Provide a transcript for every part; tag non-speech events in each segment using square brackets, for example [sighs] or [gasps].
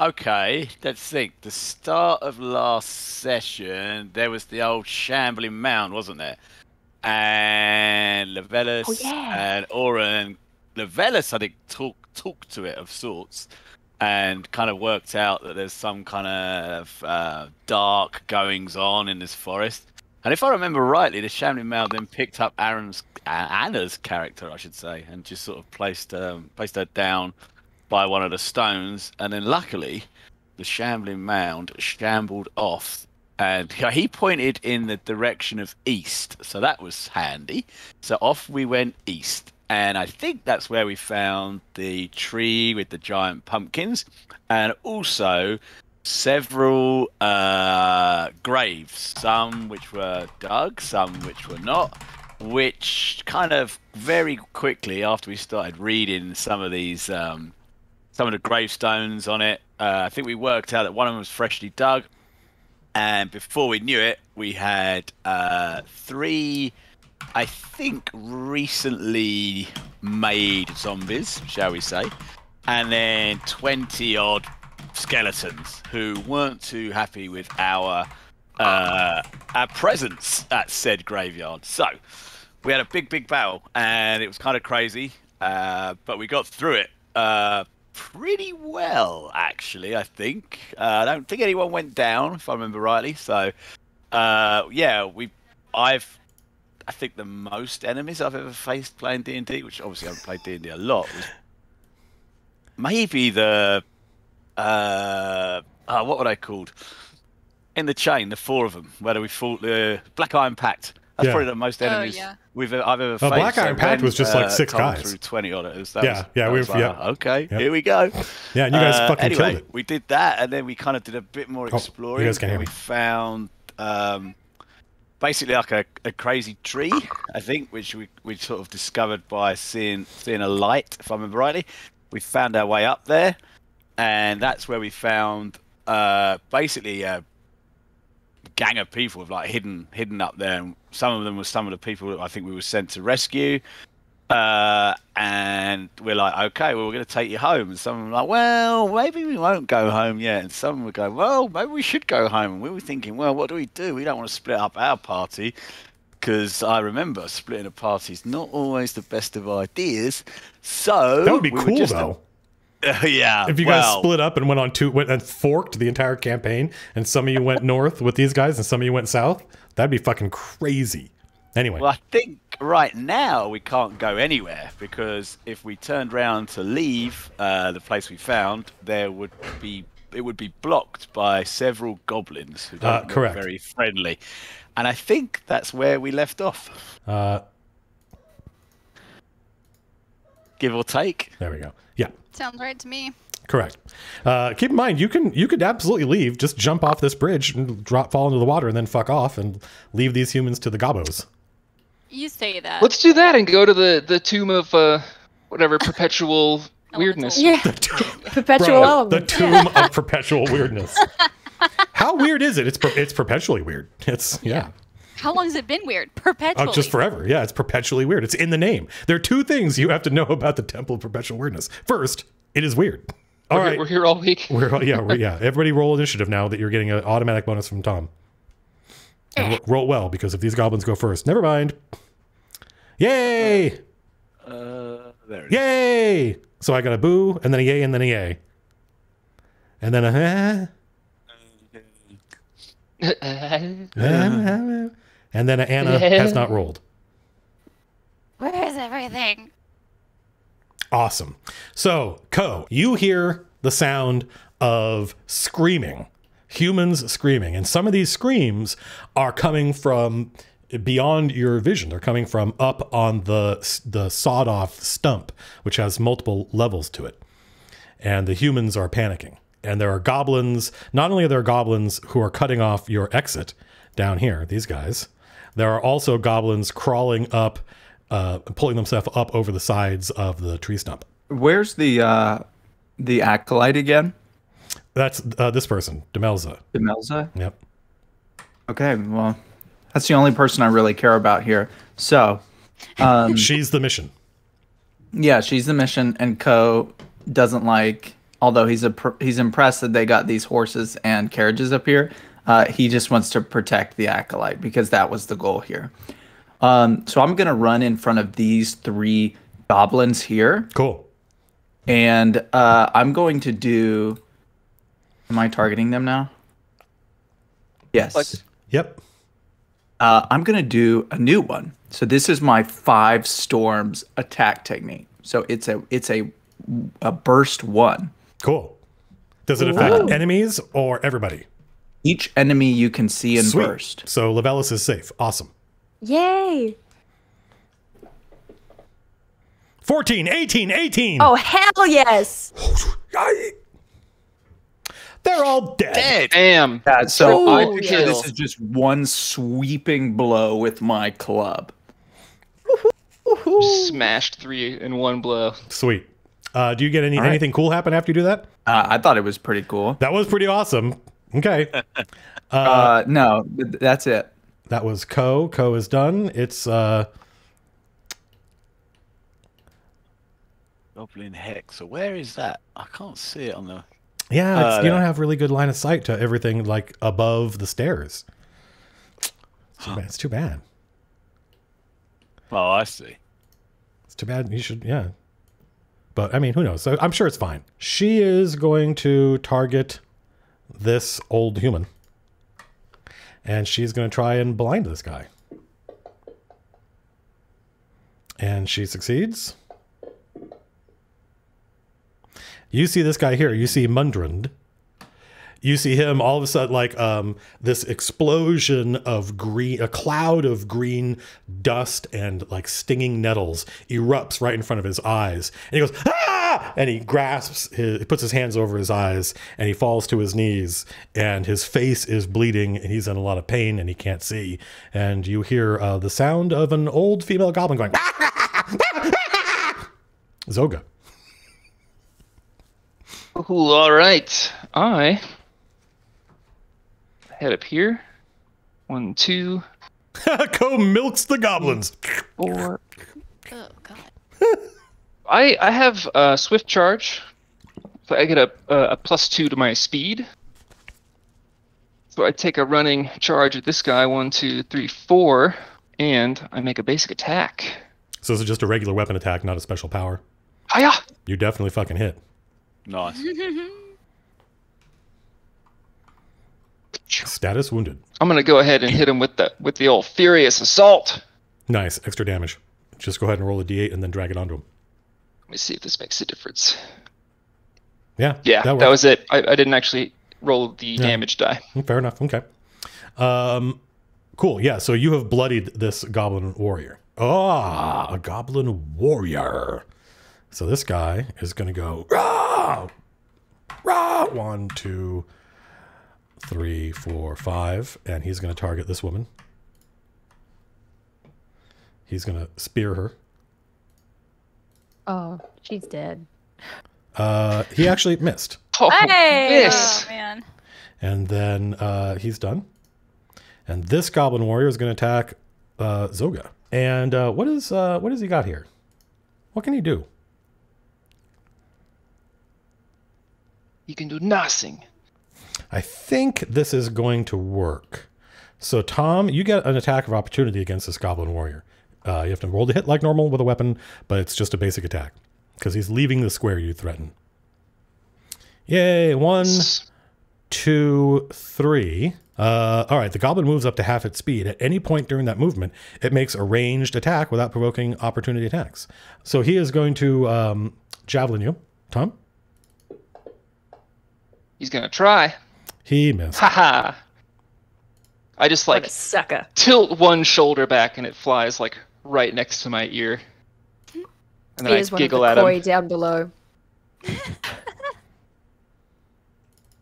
okay, let's think. The start of last session, there was the old shambling mound, wasn't there? And Llevelys Oh, yeah. and Auryn. Llevelys, I think, talked talked to it of sorts, and kind of worked out that there's some kind of uh, dark goings on in this forest. And if I remember rightly, the shambling mound then picked up Auryn's uh, Anna's character, I should say, and just sort of placed um, placed her down by one of the stones, and then luckily, the shambling mound shambled off, and [laughs] he pointed in the direction of east, so that was handy. So off we went east, and I think that's where we found the tree with the giant pumpkins, and also several uh, graves, some which were dug, some which were not. Which kind of very quickly after we started reading some of these um, some of the gravestones on it. Uh, I think we worked out that one of them was freshly dug, and before we knew it, we had uh, three, I think, recently made zombies, shall we say, and then twenty odd skeletons who weren't too happy with our uh, our presence at said graveyard. So we had a big, big battle, and it was kind of crazy, uh, but we got through it. Uh, pretty well, actually. I think. Uh, I don't think anyone went down, if I remember rightly. So, uh, yeah, we, I've, I think the most enemies I've ever faced playing D and D, which obviously I haven't played D and D a lot, was maybe the, uh, oh, what were they called? In the chain, the four of them, where we fought the Black Iron Pact. That's Yeah. probably the most Oh, enemies yeah. we've I've ever Uh, faced. Black So Iron Pact when, was just, like, uh, six Tom guys. Through twenty on it. That Yeah, was, yeah, that we've- was like, yeah. Okay, Yep. here we go. Yeah, and you guys Uh, fucking anyway, killed it. we did that, and then we kind of did a bit more Oh, you exploring. guys can hear and we me. found um, basically like a, a crazy tree, I think, which we, we sort of discovered by seeing seeing a light, if I remember rightly. We found our way up there, and that's where we found uh, basically a gang of people with like hidden hidden up there. And some of them were some of the people that I think we were sent to rescue. Uh, and we're like, okay, well, we're going to take you home. And some of them were like, well, maybe we won't go home yet. And some would go, well, maybe we should go home. And we were thinking, well, what do we do? We don't want to split up our party because I remember splitting a party is not always the best of ideas. So That would be we were cool just- [laughs] yeah. If you guys split up and went on two, went and forked the entire campaign, and some of you went [laughs] north with these guys, and some of you went south, that'd be fucking crazy. Anyway, Well, I think right now we can't go anywhere because if we turned round to leave uh, the place we found, there would be it would be blocked by several goblins who don't Uh, look correct. very friendly, and I think that's where we left off, uh, give or take. there we go. Yeah, Sounds right to me. correct. Uh, keep in mind, you can you could absolutely leave. Just jump off this bridge and drop, fall into the water, and then fuck off and leave these humans to the gobos. You say that. Let's do that and go to the the tomb of uh whatever perpetual [laughs] weirdness. Yeah. [laughs] Perpetual Bro, the tomb of [laughs] perpetual weirdness. How weird is it? It's per- it's perpetually weird. It's yeah. How long has it been weird? Perpetually. Oh, just forever. Yeah, it's perpetually weird. It's in the name. There are two things you have to know about the Temple of Perpetual Weirdness. First, it is weird. All We're, right, here, we're here all week. We're, yeah, we're, [laughs] yeah. Everybody roll initiative now that you're getting an automatic bonus from Tom. And ro- roll well because if these goblins go first, never mind. Yay! Uh, there it is. Yay! So I got a boo, and then a yay, and then a yay, and then a. eh, [laughs] [laughs] eh, and then a Anna has not rolled. Where is everything? Awesome. So, Koh, you hear the sound of screaming, humans screaming, and some of these screams are coming from beyond your vision. They're coming from up on the the sawed off stump, which has multiple levels to it. And the humans are panicking. And there are goblins. Not only are there goblins who are cutting off your exit down here, these guys, there are also goblins crawling up, uh, pulling themselves up over the sides of the tree stump. Where's the uh the acolyte again? That's uh, this person, Demelza. Demelza? Yep. Okay, well, that's the only person I really care about here. So, um, [laughs] She's the mission. yeah, she's the mission, and Koh doesn't like although he's a pr- he's impressed that they got these horses and carriages up here. Uh, he just wants to protect the acolyte because that was the goal here. Um, so I'm gonna run in front of these three goblins here, Cool. and uh, I'm going to do. Am I targeting them now? Yes. Like- Yep. Uh, I'm gonna do a new one. So this is my five storms attack technique. So it's a it's a a burst one. Cool. Does it affect enemies or everybody? Each enemy you can see in Sweet. burst. So Llevelys is safe. Awesome. Yay! 14, 18, 18. Oh hell yes! They're all dead. Dead. Damn. Yeah, so I Ooh, picture yes. this is just one sweeping blow with my club. Smashed three in one blow. Sweet. Uh, do you get any All right. anything cool happen after you do that? Uh, I thought it was pretty cool. That was pretty awesome. Okay. [laughs] Uh, no, that's it. That was Koh. Koh is done. It's uh Goblin Hex. So where is that? I can't see it on the. yeah, it's, Uh, you don't have really good line of sight to everything like above the stairs. It's too bad. It's too bad. Oh, I see. It's too bad. You should, yeah. But I mean, who knows? So I'm sure it's fine. She is going to target this old human, and she's going to try and blind this guy. And she succeeds. You see this guy here. You see Mundrand. You see him all of a sudden like um, this explosion of green, a cloud of green dust and like stinging nettles erupts right in front of his eyes, and he goes ah! And he grasps, his, he puts his hands over his eyes, and he falls to his knees, and his face is bleeding, and he's in a lot of pain, and he can't see. And you hear uh, the sound of an old female goblin going. [laughs] Zoga. Ooh, all right. I head up here. One, two, [laughs] Koh milks the goblins. four. Oh god. I I have uh, swift charge, so I get a, a a plus two to my speed. So I take a running charge at this guy. One, two, three, four, and I make a basic attack. So this is just a regular weapon attack, not a special power. Hiya! You definitely fucking hit. Nice. [laughs] Status wounded. I'm gonna go ahead and hit him with the with the old furious assault. Nice. Extra damage. Just go ahead and roll a d8 and then drag it onto him. Let me see if this makes a difference. Yeah. Yeah, that, works. was it. I, I didn't actually roll the damage die. Mm, Fair enough. Okay. Um, cool. Yeah. So you have bloodied this goblin warrior. Ah, a goblin warrior. So this guy is going to go rah, rah. One, two, three, four, five, and he's going to target this woman. He's going to spear her. Oh, she's dead. Uh, he actually missed, Oh, Hey! miss. Oh man. and then uh, he's done. And this goblin warrior is going to attack uh, Zoga. And uh, what is uh, what has he got here? What can he do? He can do nothing. I think this is going to work. So Tom, you get an attack of opportunity against this goblin warrior. Uh, you have to roll to hit like normal with a weapon, but it's just a basic attack because he's leaving the square you threaten. Yay! One, two, three. Uh, all right, the goblin moves up to half its speed. At any point during that movement, it makes a ranged attack without provoking opportunity attacks. So he is going to um, javelin you, Tom. He's gonna try. He missed. Haha. I just Like like a sucker. tilt one shoulder back and it flies like right next to my ear. And then Here's I one of giggle the at him. down below.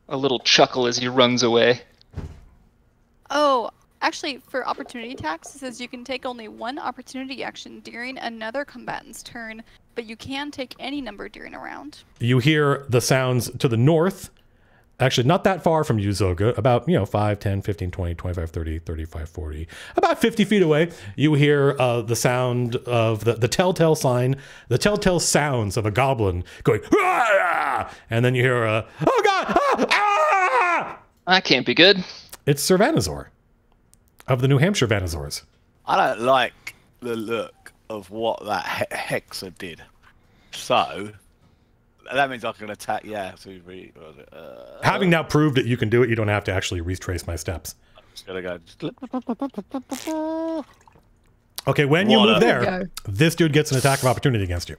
A little chuckle as he runs away. Oh, actually, for opportunity attacks, it says you can take only one opportunity action during another combatant's turn, but you can take any number during a round. You hear the sounds to the north Actually, not that far from you, Zoga. About, you know, 5, 10, 15, 20, 25, 30, 35, 40. About 50 feet away, you hear uh, the sound of the, the telltale sign, the telltale sounds of a goblin going, "Ah!" and then you hear a, oh God, ah, ah! That can't be good. It's Sir Vanazor of the New Hampshire Vanazors. I don't like the look of what that he- hexer did. So that means I can attack. Yeah, so we re- what was it? Uh, Having now proved that you can do it, you don't have to actually retrace my steps. just gonna go. Okay, when you move there, Go. this dude gets an attack of opportunity against you.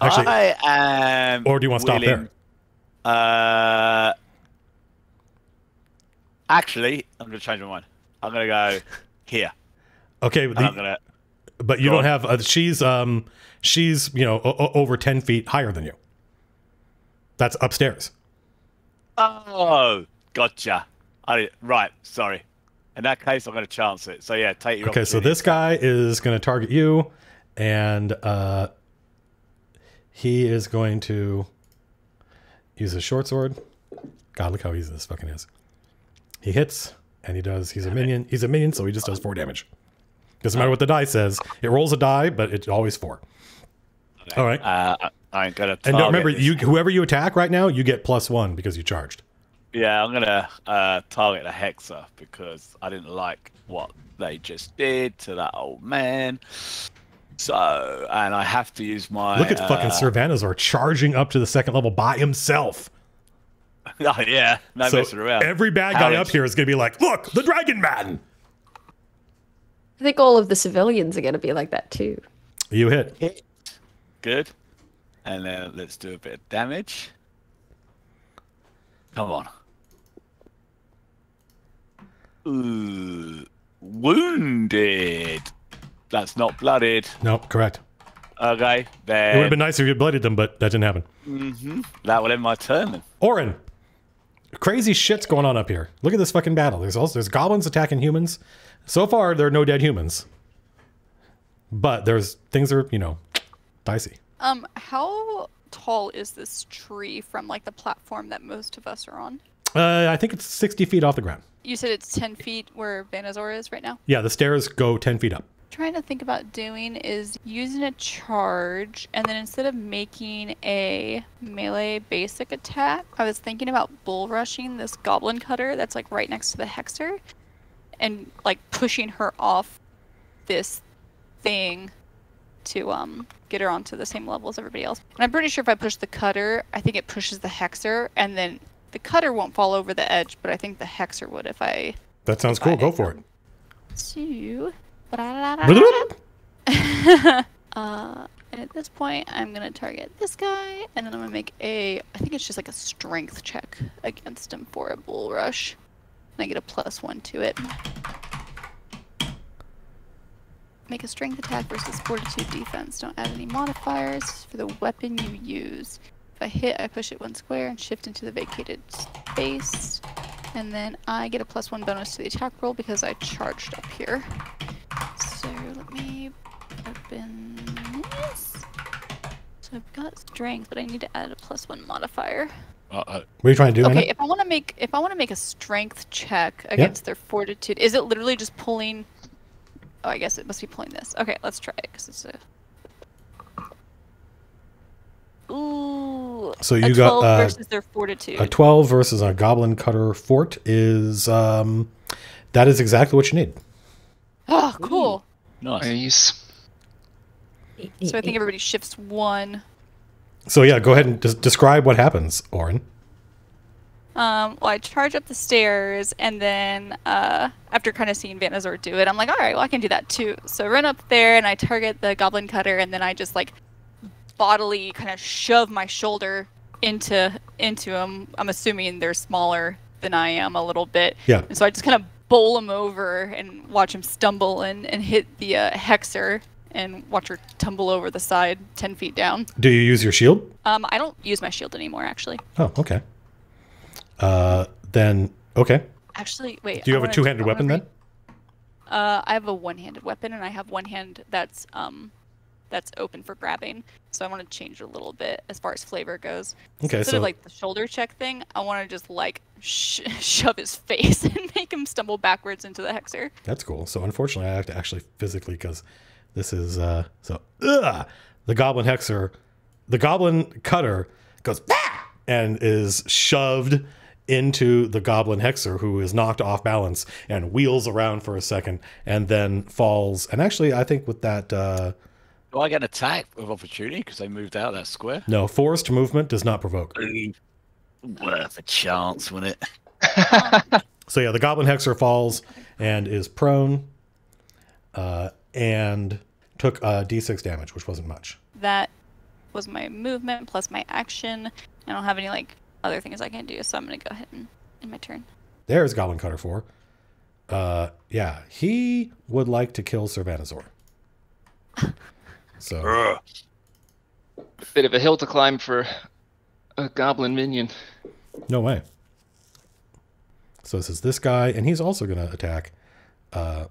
Actually, I am. or do you want to stop willing- Uh, actually, I'm gonna change my mind. I'm gonna go here. okay, And the- I'm gonna. but you don't on. have. Uh, she's um, she's you know o- o- over ten feet higher than you. That's upstairs. Oh, gotcha. I right. Sorry. In that case, I'm gonna chance it. So yeah, take your. Okay, so this guy is going to target you, and uh, he is going to use a short sword. God, look how easy this fucking is. He hits, and he does. He's a minion. He's a minion, so he just does four damage. Doesn't matter what the die says. It rolls a die, but it's always four. All right. Uh, I- I ain't gonna. And don't remember, you whoever you attack right now, you get plus one because you charged. Yeah, I'm gonna uh, target the hexer because I didn't like what they just did to that old man. So, and I have to use my. Look at fucking uh, Sir Vanazor charging up to the second level by himself. [laughs] Oh, yeah, no so messing around. every bad guy Alex. up here is going to be like, "Look, the Dragon Man." I think all of the civilians are going to be like that too. You hit. Good. And then let's do a bit of damage. Come on. Ooh, wounded. That's not blooded. No, correct. Okay, It would have been nice if you blooded them, but that didn't happen. Mm-hmm. that will end my turn. Then. Auryn, crazy shit's going on up here. Look at this fucking battle. There's also there's goblins attacking humans. So far, there are no dead humans, but there's things are you know dicey. Um, how tall is this tree from like the platform that most of us are on? Uh, I think it's 60 feet off the ground. You said it's 10 feet where Vanazor is right now? Yeah, the stairs go 10 feet up. trying to think about doing is using a charge and then instead of making a melee basic attack i was thinking about bull rushing this goblin cutter that's like right next to the hexer and like pushing her off this thing to um get her onto the same level as everybody else and i'm pretty sure if i push the cutter i think it pushes the hexer and then the cutter won't fall over the edge but i think the hexer would if i That sounds cool. Go for it. two [laughs] uh, and at this point, I'm gonna target this guy, and then I'm gonna make a. I think it's just like a strength check against him for a bull rush. And I get a plus one to it. Make a strength attack versus fortitude defense. Don't add any modifiers for the weapon you use. If I hit, I push it one square and shift into the vacated space. And then I get a plus one bonus to the attack roll because I charged up here. So let me open this. So I've got strength, but I need to add a plus one modifier. Uh-oh. What are you trying to do? Okay, Anna? if I want to make if I want to make a strength check against their fortitude, is it literally just pulling? Oh, I guess it must be pulling this. Okay, let's try it because it's a. Ooh. So a you got, 12 uh, versus their fortitude. A 12 versus a goblin cutter fort is um, that is exactly what you need. oh, cool. Nice. Nice. So I think everybody shifts one. So yeah, go ahead and des- describe what happens, Auryn. Um, well, I charge up the stairs, and then uh, after kind of seeing Vanazor do it, I'm like, all right, well, I can do that too. So I run up there, and I target the goblin cutter, and then I just like bodily kind of shove my shoulder into into them. I'm assuming they're smaller than I am a little bit. Yeah. And so I just kind of bowl him over and watch him stumble and, and hit the uh, hexer and watch her tumble over the side 10 feet down. Do you use your shield? Um, I don't use my shield anymore, actually. Oh, okay. Uh, then okay. Actually, wait. Do you I have a wanna- two-handed I wanna weapon re- then? Uh, I have a one-handed weapon, and I have one hand that's um, that's open for grabbing. So I want to change it a little bit as far as flavor goes. So Okay, instead so of like the shoulder check thing, I want to just like sh- [laughs] shove his face [laughs] and make him stumble backwards into the hexer. That's cool. So unfortunately, I have to actually physically because this is uh so ugh, the goblin hexer, the goblin cutter goes ah! and is shoved into the goblin hexer who is knocked off balance and wheels around for a second and then falls and actually i think with that uh Do I get an attack of opportunity because they moved out that square? no forced movement does not provoke Worth a chance, wouldn't it? [laughs] so yeah the goblin hexer falls and is prone uh and took uh d6 damage which wasn't much That was my movement plus my action. I don't have any like other things I can do, so I'm gonna go ahead and in my turn. There's Goblin Cutter 4. Uh, yeah, he would like to kill Sir Vanazor. So, Ugh. Bit of a hill to climb for a goblin minion. no way. So this is this guy, and he's also going to attack uh,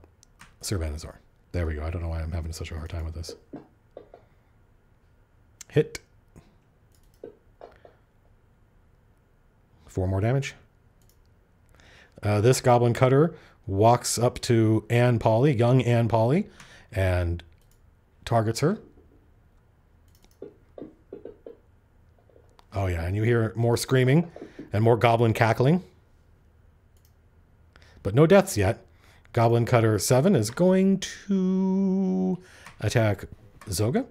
Sir Vanazor. There we go. I don't know why I'm having such a hard time with this. Hit. Four more damage. Uh, this Goblin Cutter walks up to Anne Polly, young Anne Polly, and targets her. Oh, yeah, and you hear more screaming and more goblin cackling. But no deaths yet. Goblin Cutter 7 is going to attack Zoga.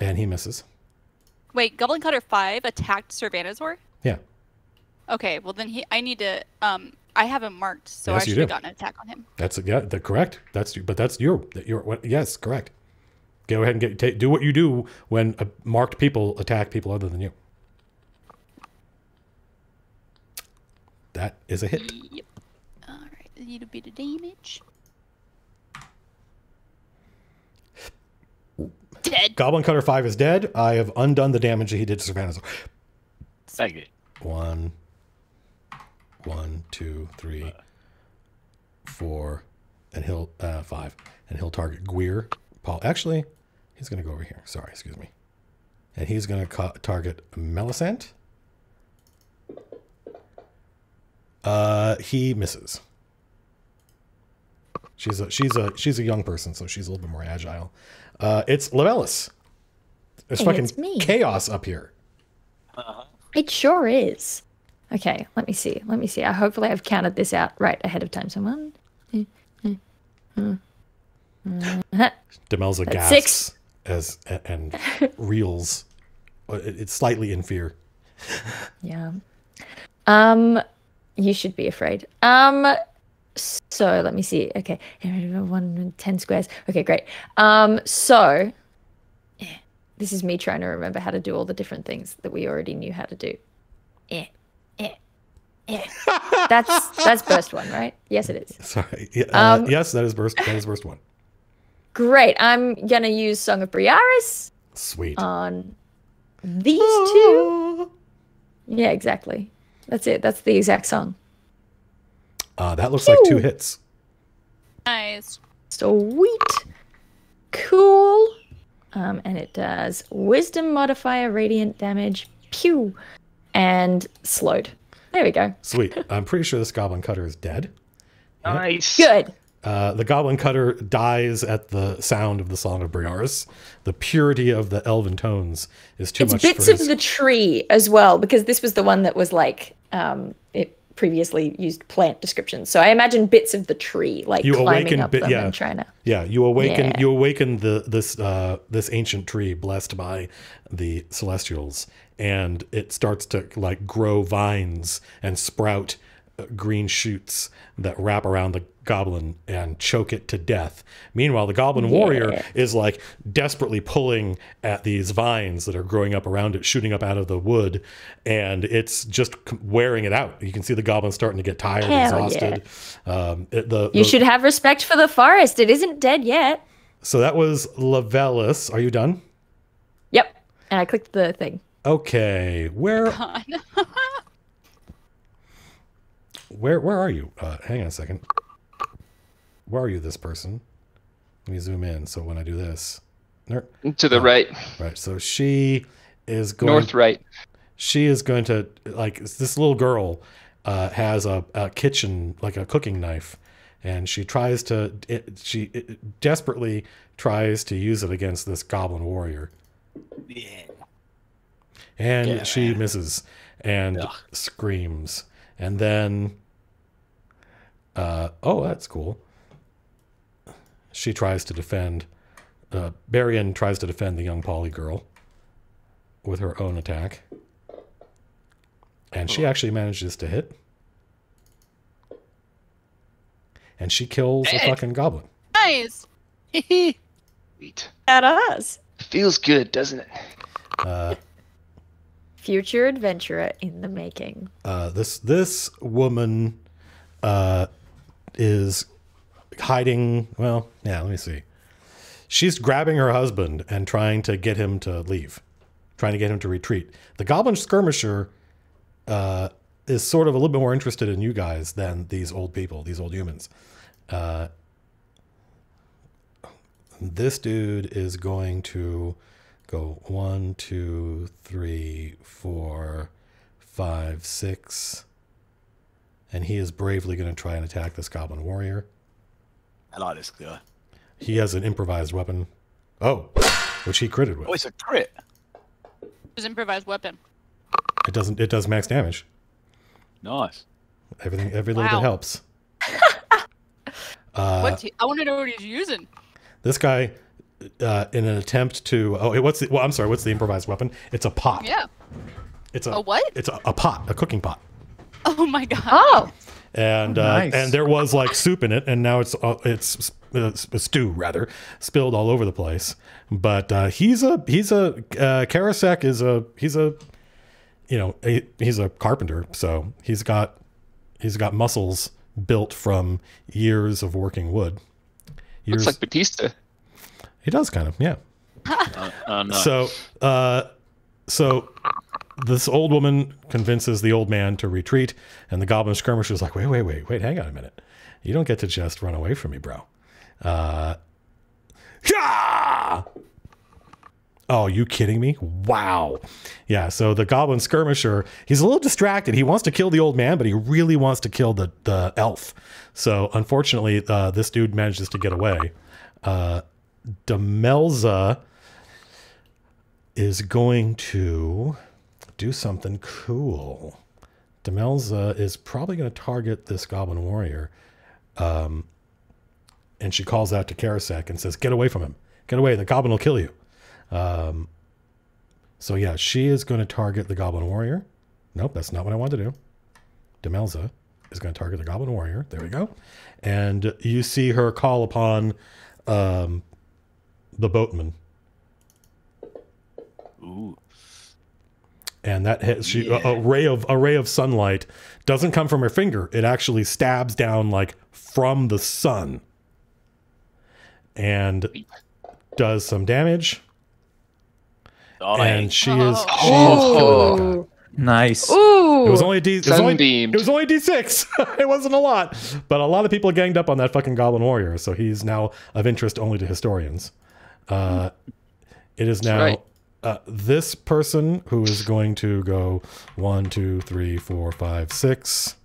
And he misses. Wait, Goblin Cutter five attacked Sir Vanazor? Yeah. Okay, well then he I need to um I have him marked, so Yes, I should have gotten an attack on him. That's yeah, the correct. That's but that's your your what- yes, correct. Go ahead and get ta do what you do when uh, marked people attack people other than you. That is a hit. Yep. Alright, a little bit of damage. Dead. Goblin Cutter Five is dead. I have undone the damage that he did to Sir Vanazor. Thank you. One, one, two, three, four, and he'll uh, five, and he'll target Gwir. Paul, actually, he's going to go over here. Sorry, excuse me, and he's going to ca- target Melisant. Uh, he misses. She's a she's a she's a young person, so she's a little bit more agile. Uh, it's Llevelys. There's Hey, fucking it's me. chaos up here. It sure is. Okay, let me see. Let me see. I hopefully I've counted this out right ahead of time. Someone. one, two, three, four, Demelza That's gasps six. as a- and [laughs] reels. Uh, It's slightly in fear. Yeah. Um, you should be afraid. Um, so let me see. Okay, one ten squares. Okay, great. Um, so yeah, this is me trying to remember how to do all the different things that we already knew how to do. Yeah, yeah, yeah. That's that's burst one, right? Yes, it is. Sorry. Uh, Um, yes, that is burst. That is burst one. Great. I'm gonna use Song of Briaris Sweet. on these two. Yeah, exactly. That's it. That's the exact song. Uh, that looks like two hits. Nice. Sweet. Cool. Um, and it does wisdom modifier radiant damage. Pew. And slowed. There we go. Sweet. [laughs] I'm pretty sure this goblin cutter is dead. Yeah. Nice. Good. Uh, the goblin cutter dies at the sound of the song of Briaris. The purity of the elven tones is too much. it's much bits for of his. the tree as well, because this was the one that was like um, it previously used plant descriptions. So I imagine bits of the tree, like You climbing awaken up them yeah. and trying to. Yeah, you awaken Yeah. you awaken the this uh this ancient tree blessed by the celestials and it starts to like grow vines and sprout green shoots that wrap around the goblin and choke it to death. Meanwhile, the goblin warrior is like desperately pulling at these vines that are growing up around it, shooting up out of the wood, and it's just wearing it out. You can see the goblin starting to get tired, Hell yeah. exhausted. Um, it- the, You the- should have respect for the forest. It isn't dead yet. so that was Llevelys. Are you done? Yep. And I clicked the thing. Okay, where [laughs] God. Where where are you? Uh, hang on a second. Where are you, this person? Let me zoom in. So when I do this, ner- To the Oh. right, right. So she is going. north right. She is going to like this little girl uh, has a, a kitchen like a cooking knife, and she tries to it, she it desperately tries to use it against this goblin warrior, Yeah. and Yeah. she misses and Ugh. screams, and then. Uh, oh, that's cool. She tries to defend. Uh, Barian tries to defend the young Polly girl with her own attack. And she actually manages to hit. And she kills a fucking goblin. Nice. Sweet. At us. Feels good, doesn't it? Uh, Future adventurer in the making. uh, this this woman uh, is hiding. Well, yeah. Let me see. She's grabbing her husband and trying to get him to leave, trying to get him to retreat. The goblin skirmisher uh, is sort of a little bit more interested in you guys than these old people, these old humans. Uh, this dude is going to go one, two, three, four, five, six. And he is bravely going to try and attack this goblin warrior. I like this guy. He has an improvised weapon. Oh, which he critted with. Oh, it's a crit. His improvised weapon. It doesn't. It does max damage. Nice. Everything. Every little bit helps. [laughs] Uh, what? He, I want to know what he's using. this guy, uh, in an attempt to. Oh, what's the? Well, I'm sorry. What's the improvised weapon? It's a pot. Yeah. It's a, A what? It's a, a pot, a cooking pot. Oh my god. Oh, and Oh, uh, nice. and there was like soup in it, and now it's uh, it's uh, stew rather spilled all over the place. But uh, he's a he's a uh, Karasek is a he's a you know he, he's a carpenter, so he's got he's got muscles built from years of working wood. Years, Looks like Batista. He does kind of yeah. Uh, uh, no. So, uh, so this old woman convinces the old man to retreat, and the goblin skirmisher is like, "Wait, wait, wait, wait! Hang on a minute. You don't get to just run away from me, bro." Uh, yeah! Oh, you kidding me? Wow. Yeah, so the goblin skirmisher, he's a little distracted. He wants to kill the old man, but he really wants to kill the, the elf. So unfortunately, uh, this dude manages to get away. Uh, Demelza is going to do something cool. Demelza is probably going to target this goblin warrior. Um, and she calls out to Karasek and says, Get away from him. Get away. The goblin will kill you. Um, so, yeah, she is going to target the goblin warrior. Nope, that's not what I wanted to do. Demelza is going to target the goblin warrior. There we go. And you see her call upon um, the boatman. Ooh. and that hits she a, a ray of a ray of sunlight doesn't come from her finger it actually stabs down like from the sun and does some damage Oh, and she is oh. she is Oh. killing that guy. Nice. ooh. it was only a d it was only, it was only d6 [laughs] it wasn't a lot but a lot of people ganged up on that fucking goblin warrior so he's now of interest only to historians uh it is now right. uh, this person who is going to go one, two, three, four, five, six.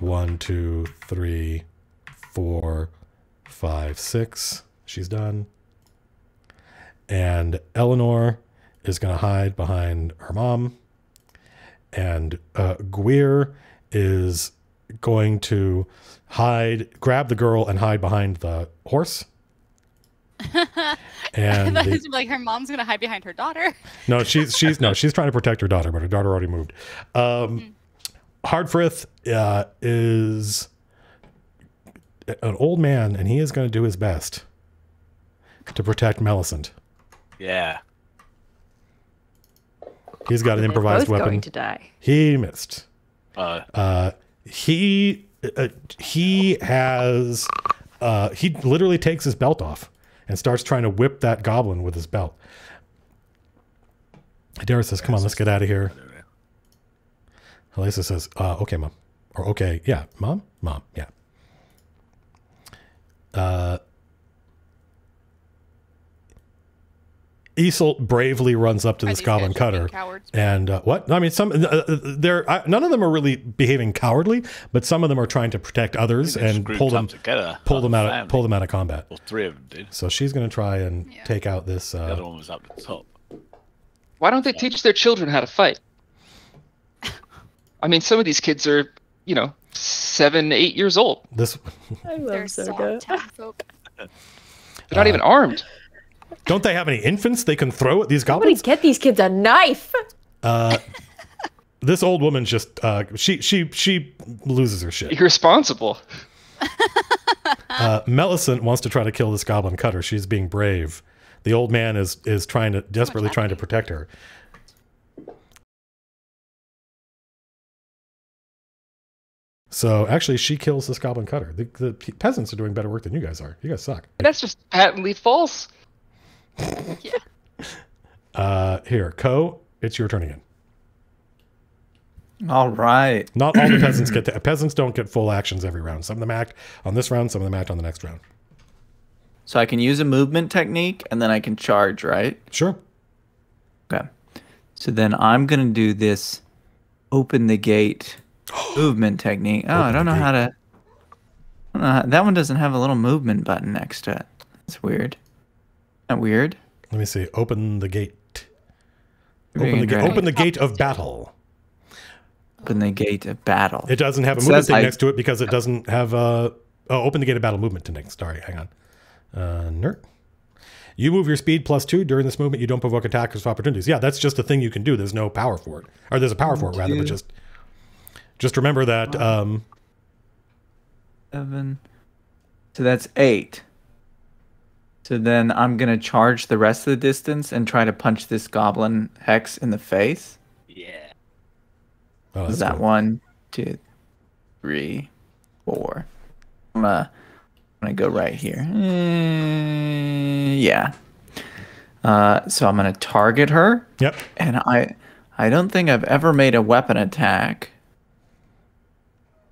One, two, three, four, five, six. She's done. And Eleanor is going to hide behind her mom. And uh, Gwir is going to hide, grab the girl and hide behind the horse. And [laughs] that the- like her mom's gonna hide behind her daughter. [laughs] no, she's she's no, she's trying to protect her daughter, but her daughter already moved. Um, Hardfrith uh, is an old man, and he is going to do his best to protect Melisant. Yeah. He's got an improvised both weapon. going to die. He missed. Uh, Uh, he uh, he has uh, he literally takes his belt off and starts trying to whip that goblin with his belt. Darius says, "Come on, let's get out of here." Halisa says, uh, "Okay, mom," or "Okay, yeah, mom, mom, yeah." Uh, Isolt bravely runs up to Are this goblin guys just being cutter. And uh, what? I mean, some uh, uh, they're uh, none of them are really behaving cowardly, but some of them are trying to protect others and pull them together. pull them out of, family. pull them out of combat. Well, three of them did. So she's going to try and Yeah. take out this. The other Uh, one was up the top. Why don't they teach their children how to fight? I mean, some of these kids are, you know, seven, eight years old. this [laughs] I love They're soft town folk. They're not Uh, even armed. Don't they have any infants they can throw at these goblins? Somebody goblins? get these kids a knife. Uh, this old woman just uh, she she she loses her shit. Irresponsible. [laughs] Uh, Melisant wants to try to kill this goblin cutter. She's being brave. The old man is is trying to desperately trying to protect her. So actually, she kills this goblin cutter. The, the peasants are doing better work than you guys are. You guys suck. That's just patently false. [laughs] Yeah. Uh, here, Koh, it's your turn again. All right. Not all the peasants [clears throat] get to, peasants don't get full actions every round. Some of them act on this round, some of them act on the next round. So I can use a movement technique and then I can charge, right? Sure. Okay. So then I'm gonna do this open the gate [gasps] movement technique. Oh, I don't know gate. how to. I know how- that one doesn't have a little movement button next to it. That's weird. That weird. Let me see. Open the gate. Open the, ga- open the gate of battle. Open the gate of battle. It doesn't have a It movement thing I- next to it because it doesn't have a. Oh, open the gate of battle movement to next. Sorry, hang on. Uh, nerd. You move your speed plus two during this movement. You don't provoke attackers of opportunities. Yeah, that's just a thing you can do. There's no power for it, or there's a power for it rather, but just just remember that. Um, Seven. So that's eight. So then I'm gonna charge the rest of the distance and try to punch this goblin hex in the face. Yeah. oh, Is that cool. one, two, three, four? I'm gonna, I'm gonna go right here. Eh, yeah. Uh, so I'm gonna target her, Yep. and I, I don't think I've ever made a weapon attack.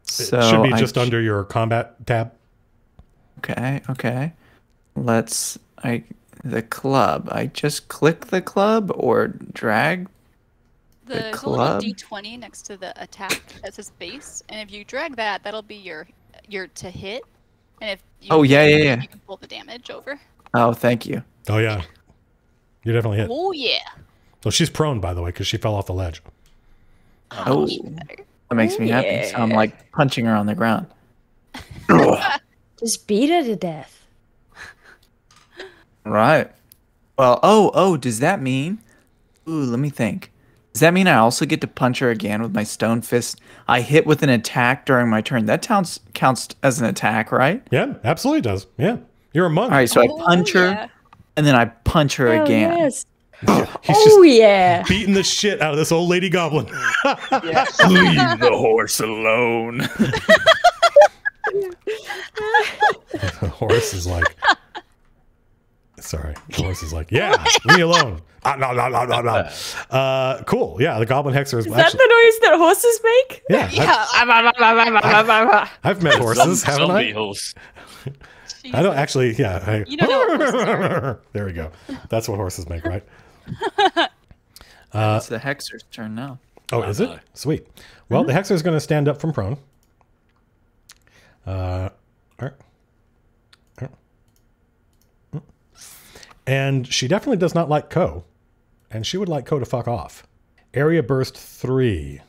So it should be just under your combat tab. Okay, okay. Let's I the club. I just click the club or drag. The, The club? D20 next to the attack that says base, and if you drag that, that'll be your your to hit. And if you Oh, yeah, hit, yeah, yeah. you can pull the damage over. Oh, thank you. Oh yeah, you definitely hit. Oh yeah. So she's prone, by the way, because she fell off the ledge. Oh, oh. better. that makes me oh, happy. So I'm like punching her on the ground. [laughs] [laughs] Just beat her to death. Right. Well, oh, oh, does that mean? Ooh, let me think. Does that mean I also get to punch her again with my stone fist? I hit with an attack during my turn. That counts counts as an attack, right? Yeah, absolutely does. Yeah, you're a monk. All right, so I Oh, punch her yeah. and then I punch her Hell again. yes. [laughs] He's Oh yeah. beating the shit out of this old lady goblin. [laughs] [laughs] Leave the horse alone. The horse is like, sorry. The horse is like, yeah, leave me [laughs] alone. Ah, no, no, no, no, no. [laughs] Uh, cool. Yeah, the goblin hexer is, Is that actually, the noise that horses make? yeah. Yeah. I've, I've met horses, haven't I? horse. I don't actually. Yeah. I, You don't know what horses are. [laughs] there we go. That's what horses make, right? it's the hexer's turn now. Oh, is it? Sweet. Well, the hexer is going to stand up from prone. Uh, er, er, and she definitely does not like Koh, and she would like Koh to fuck off. Area burst three.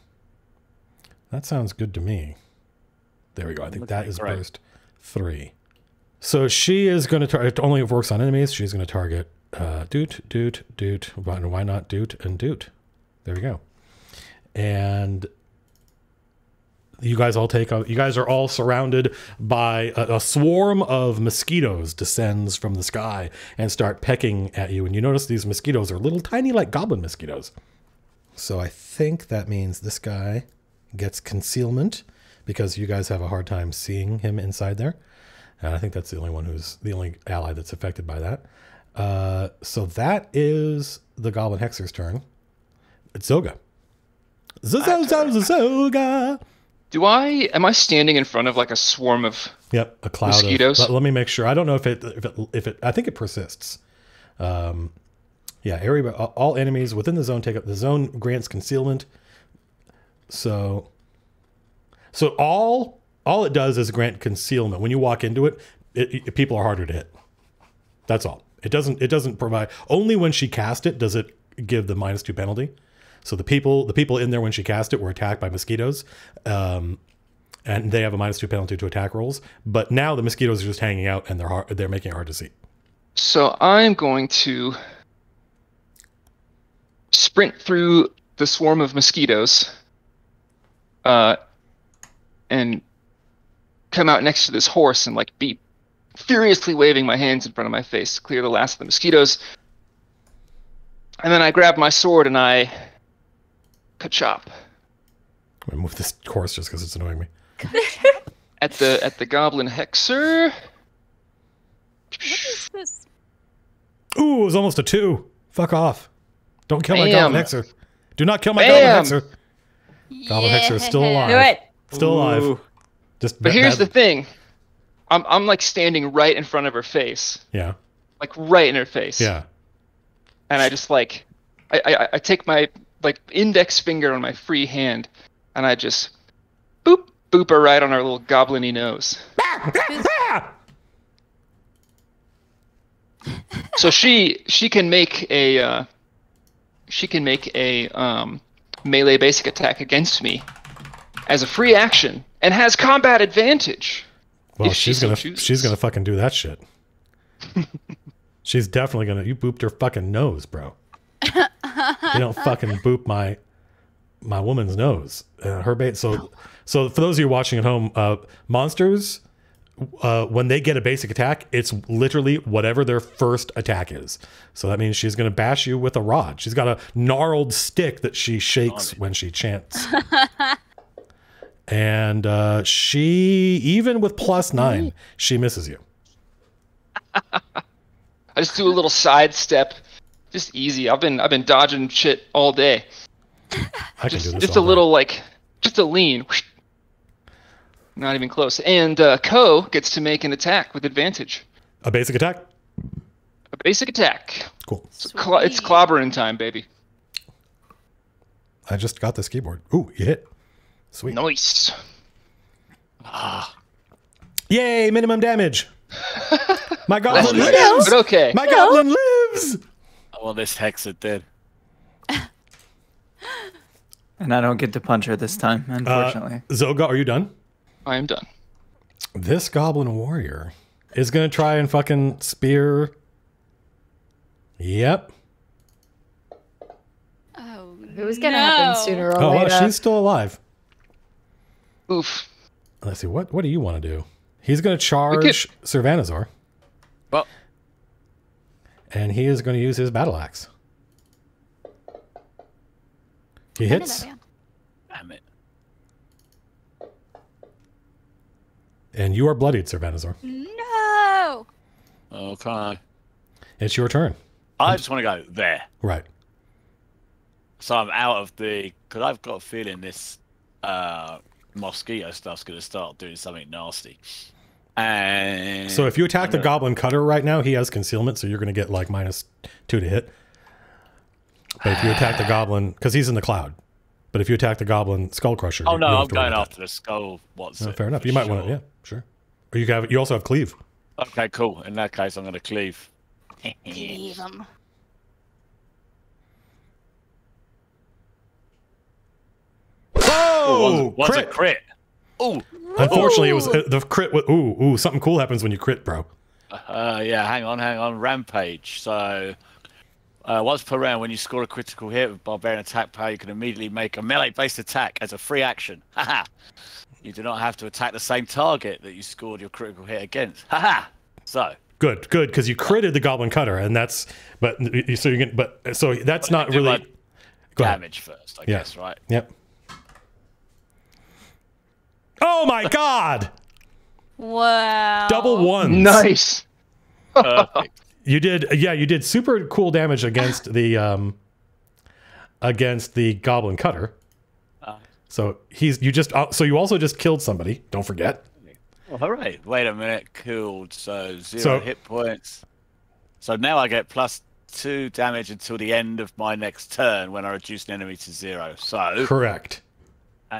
That sounds good to me. There we go. I think that is correct. burst three. So she is going to target. It only works on enemies. She's going to target uh, Doot, Doot, Doot. Why why not Doot and Doot? There we go and you guys all take a, you guys are all surrounded by a, a swarm of mosquitoes descends from the sky and start pecking at you. And you notice these mosquitoes are little tiny like goblin mosquitoes. So i think that means this guy gets concealment because you guys have a hard time seeing him inside there. And i think that's the only one who's the only ally that's affected by that. Uh, so that is the goblin hexer's turn. It's zoga. Zoga. Do I am I standing in front of like a swarm of Yep, a cloud Mosquitoes? of. But let me make sure. I don't know if it if it if it. I think it persists. Um, yeah, area all enemies within the zone take up the zone grants concealment. So, so all all it does is grant concealment. When you walk into it, it, it- people are harder to hit. That's all. It doesn't it doesn't provide only when she cast it does it give the minus two penalty. So the people the people in there when she cast it were attacked by mosquitoes. Um, and they have a minus two penalty to attack rolls. But now the mosquitoes are just hanging out and they're hard, they're making it hard to see. So I'm going to sprint through the swarm of mosquitoes uh, and come out next to this horse and like be furiously waving my hands in front of my face to clear the last of the mosquitoes. And then I grab my sword and I ka-chop I'm gonna move this course just because it's annoying me. at the at the goblin hexer. What is this? Ooh, it was almost a two. Fuck off. Don't kill my Goblin Hexer. Do not kill my Bam. Goblin Hexer. Goblin Hexer is still alive. Do it. Still alive. Ooh. Just But here's the thing. I'm I'm like standing right in front of her face. Yeah. Like right in her face. Yeah. and I just like I, I I take my like index finger on my free hand and I just boop boop her right on her little goblin-y nose. so she she can make a uh, she can make a um, melee basic attack against me as a free action and has combat advantage. Well, If she she's gonna chooses. she's gonna fucking do that shit. [laughs] she's definitely gonna. You booped her fucking nose, bro. You don't fucking boop my my woman's nose. Uh, her bait. So so for those of you watching at home, uh, monsters. Uh, when they get a basic attack, it's literally whatever their first attack is. So that means she's going to bash you with a rod. She's got a gnarled stick that she shakes when she chants. and uh, she, even with plus nine, she misses you. [laughs] I just do a little sidestep, just easy. I've been I've been dodging shit all day. I can do Just this. just a all day. little like just a lean. Not even close. And uh, Koh gets to make an attack with advantage. a basic attack. A basic attack. Cool. It's, cl- it's clobbering time, baby. I just got this keyboard. Ooh, you hit. Sweet. Nice. Ah. Yay! Minimum damage. [laughs] My goblin lives. But okay. My goblin lives. I this hex it did. [laughs] And I don't get to punch her this time, Uh, unfortunately. Zoga, are you done? I am done. This goblin warrior is gonna try and fucking spear. Yep. Oh, It was gonna happen sooner or Oh, later. wow, she's still alive. Oof. Let's see. What What do you want to do? He's gonna charge Sir Vanazor, Well, and he is going to use his battle axe. He hits, damn it. and you are bloodied, Sir Vanazor. No. Okay. It's your turn. I just want to go there. Right. So I'm out of the because I've got a feeling this uh, mosquito stuff's going to start doing something nasty. And So if you attack the goblin cutter right now, he has concealment, so you're going to get like minus two to hit. But if you attack the goblin, because he's in the cloud, but if you attack the goblin skull crusher, oh you- no, you don't I'm have to worry going about after the skull. What's that. No, it? fair enough. You might want to, yeah, sure. Or you have, you also have cleave. Okay, cool. In that case, I'm going to cleave. Leave him. Oh, was, was crit! a crit. Oh, Unfortunately, it was uh, the crit. Was, ooh, ooh, something cool happens when you crit, bro. uh, yeah. Hang on, hang on. Rampage. So. Uh, once per round, when you score a critical hit with barbarian attack power, you can immediately make a melee-based attack as a free action. [laughs] Haha. you do not have to attack the same target that you scored your critical hit against. Haha. so Good, good, because you critted the goblin cutter, and that's but so you can but so that's not really. my Go ahead. damage first, I Yeah. guess, right? Yep. Oh my god! Wow. Double ones. Nice. You did, yeah, you did super cool damage against the um against the goblin cutter. Uh, So he's you just uh, so you also just killed somebody. Don't forget. All right. Wait a minute. Cooled. So zero So- hit points. So now I get plus two damage until the end of my next turn when I reduce an enemy to zero. So Correct.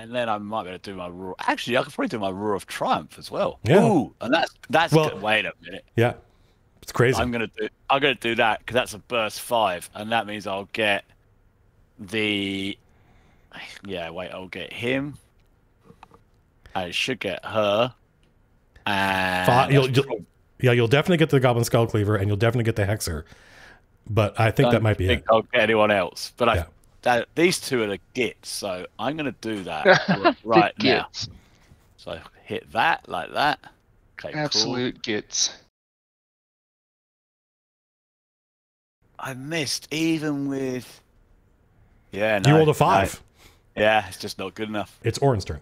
And then I might be able to do my roar. Actually, I could probably do my roar of triumph as well. Yeah. Ooh, and that's that's Well- good. Wait a minute. Yeah. It's crazy. I'm gonna do. I'm gonna do that because that's a burst five, and that means I'll get the. Yeah, wait. I'll get him. I should get her. And Fi- you'll- you'll- yeah, you'll definitely get the Goblin Skull Cleaver, and you'll definitely get the Hexer. But I think that might be think it. I'll get anyone else, but I. Yeah. That, these two are the gits, so I'm gonna do that [laughs] right The now. So hit that like that. Okay, cool. Absolute gets. I missed even with. Yeah, no, you rolled a no. five. Yeah, it's just not good enough. It's Auryn's turn.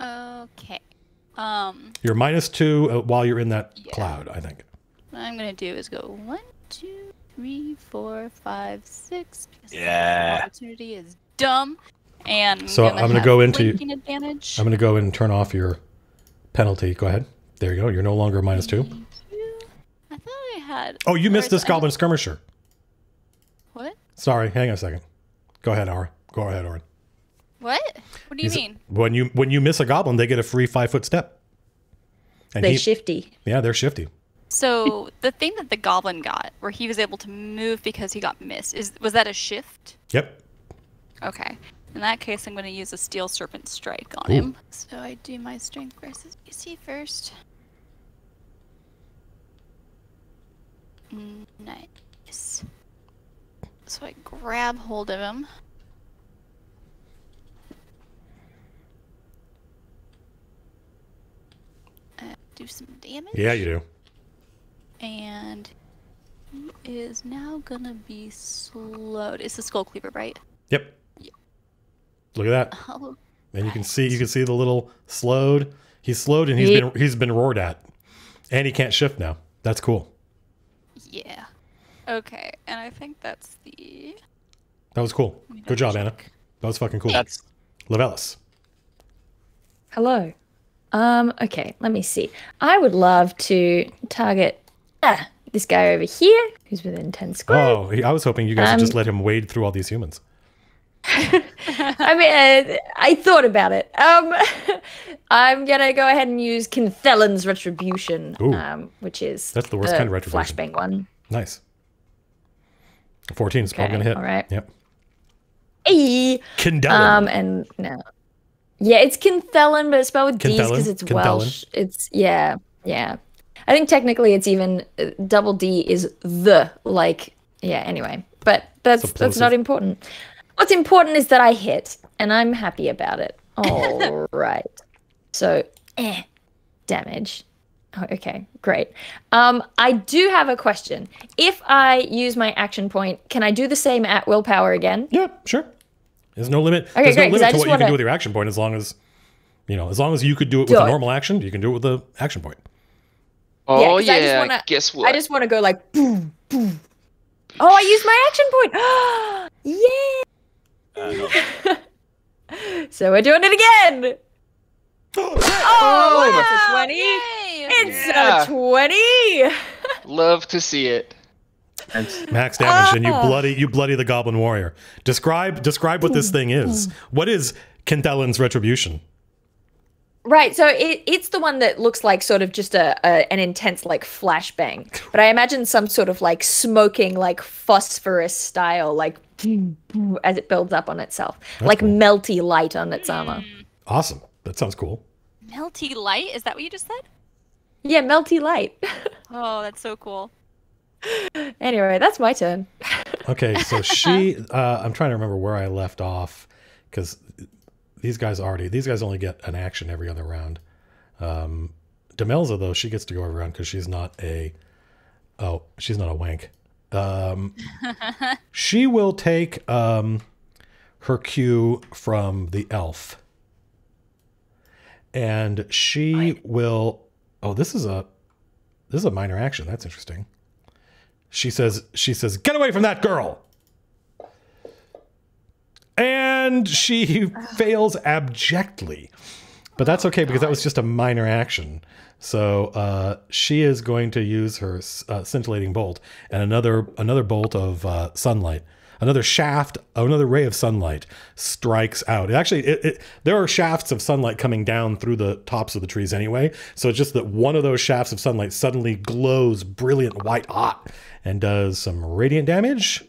Okay. Um, You're minus two uh, while you're in that Yeah. cloud, I think. what I'm gonna do is go one, two, three, four, five, six. because Yeah. Opportunity is dumb, and So I'm gonna go into- advantage. I'm going to go and turn off your penalty. Go ahead. There you go. You're no longer minus two. You. I thought I had. Oh, you missed this Goblin Skirmisher. What? Sorry. Hang on a second. Go ahead, Aura. Go ahead, Auryn. What? What do you He's- mean? When you when you miss a goblin, they get a free five foot step. And They he, shifty. yeah, they're shifty. So the thing that the goblin got, where he was able to move because he got missed, is was that a shift? Yep. Okay. In that case, I'm going to use a steel serpent strike on Ooh. him. So I do my strength versus PC first. Nice. So I grab hold of him. Uh, do some damage. Yeah, you do. And he is now gonna be slowed. It's the skull cleaver, right? Yep. Look at that. Oh, And you can see you can see the little slowed. He's slowed and he's Yep. been he's been roared at. And he can't shift now. That's cool. yeah. Okay, and I think that's the. That was cool. Good job, double Anna. That was fucking cool. That's Llevelys. Hello. Um, okay, let me see. I would love to target ah, this guy over here, who's within 10 squares. Oh, I was hoping you guys would just Um, let him wade through all these humans. [laughs] I mean, uh, I thought about it. Um, [laughs] I'm gonna go ahead and use Kinthelin's Retribution, um, which is That's the worst kind of retribution. Flashbang one. Nice. 14 is probably gonna hit. all right. Yep. Hey, Kindellan. um, and no, yeah, it's Kinthelin, but it's spelled with D's because it's Kinthelin? Welsh. It's yeah, yeah. I think technically it's even uh, double D is the like yeah. Anyway, but that's that's not important. What's important is that I hit, and I'm happy about it. [laughs] All right. So, eh, damage. Oh, okay, great. Um, I do have a question. If I use my action point, can I do the same at willpower again? Yeah, sure. There's no limit. Okay, There's no limit I to what you can wanna- do with your action point as long as you know, as long as you could do it with a normal action, you can do it with the action point. Oh 'cause I just yeah, wanna- guess what? I just want to go like boom, boom. Oh, I used my action point. [gasps] yeah. uh, [laughs] not- So we're doing it again. [gasps] Oh, it's a twenty. Yay! It's Yeah. a twenty. Love to see it. Max damage, and you Ah. bloody you bloody the goblin warrior. Describe describe what this thing is. What is Kintellin's retribution? Right, so it, it's the one that looks like sort of just a, a an intense like flashbang, but I imagine some sort of like smoking like phosphorus style like as it builds up on itself, like cool. melty light on its armor. Awesome. That sounds cool. Melty light? Is that what you just said? Yeah, melty light. [laughs] Oh, that's so cool. anyway, that's my turn. Okay, so [laughs] she uh I'm trying to remember where I left off because these guys already these guys only get an action every other round. Um Demelza though, she gets to go every round because she's not a oh, she's not a wank. Um [laughs] she will take um her cue from the elf. And she will oh, this is a this is a minor action. That's interesting. She says she says, "Get away from that girl." And she [sighs] fails abjectly. But that's okay because that was just a minor action. So uh, she is going to use her uh, scintillating bolt and another another bolt of uh, sunlight, another shaft, another ray of sunlight strikes out. It actually, it, it, there are shafts of sunlight coming down through the tops of the trees anyway. So it's just that one of those shafts of sunlight suddenly glows brilliant white hot and does some radiant damage.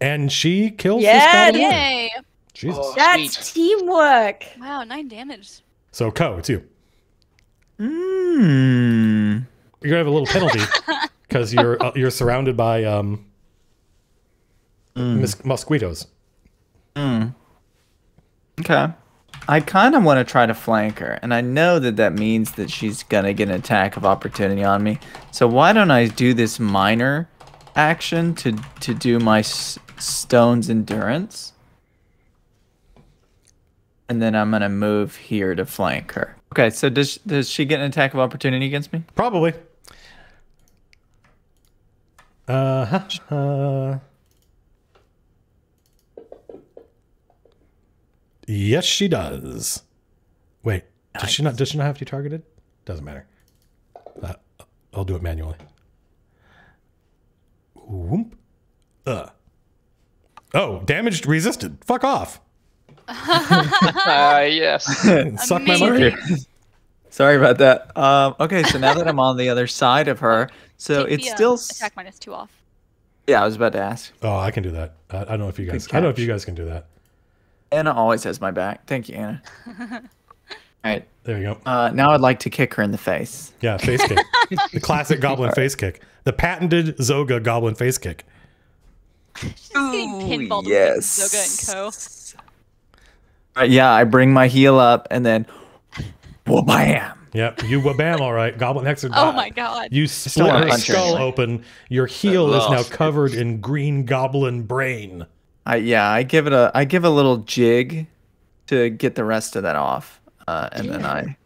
And she kills Yeah, this goblin. Yay! Jesus. Oh, That's sweet. teamwork. Wow, nine damage. So Koh, it's you. Hmm. You're gonna have a little penalty [laughs] because you're uh, you're surrounded by um mos- mosquitoes. Okay. I kind of want to try to flank her, and I know that that means that she's gonna get an attack of opportunity on me. So why don't I do this minor action to to do my s- stone's endurance, and then I'm gonna move here to flank her. Okay. So does does she get an attack of opportunity against me? Probably. Uh huh. Uh, yes, she does. Wait, does she not? Does she not have to be targeted? Doesn't matter. Uh, I'll do it manually. Whoop. Uh. Oh, damaged resisted. Fuck off. Ah, [laughs] yes. [laughs] Suck my Amazing. monkey. Sorry about that. Um, okay, so now that I'm on the other side of her, so Take it's the, uh, still. s- attack minus two off. Yeah, I was about to ask. Oh, I can do that. I, I don't know if you guys. I don't know if you guys can do that. Anna always has my back. Thank you, Anna. [laughs] All right. There you go. Uh, now I'd like to kick her in the face. Yeah, face kick. [laughs] the classic goblin face kick. The patented Zoga goblin face kick. She's getting pinballed yes. Zoga and Koh. Uh, yeah, I bring my heel up and then, well, bam. Yep, you wabam, all right. Goblin hexer. Oh my god. You split wanna her skull anyway. open. Your heel is now covered in green goblin brain. I yeah, I give it a I give a little jig to get the rest of that off, uh, and then I,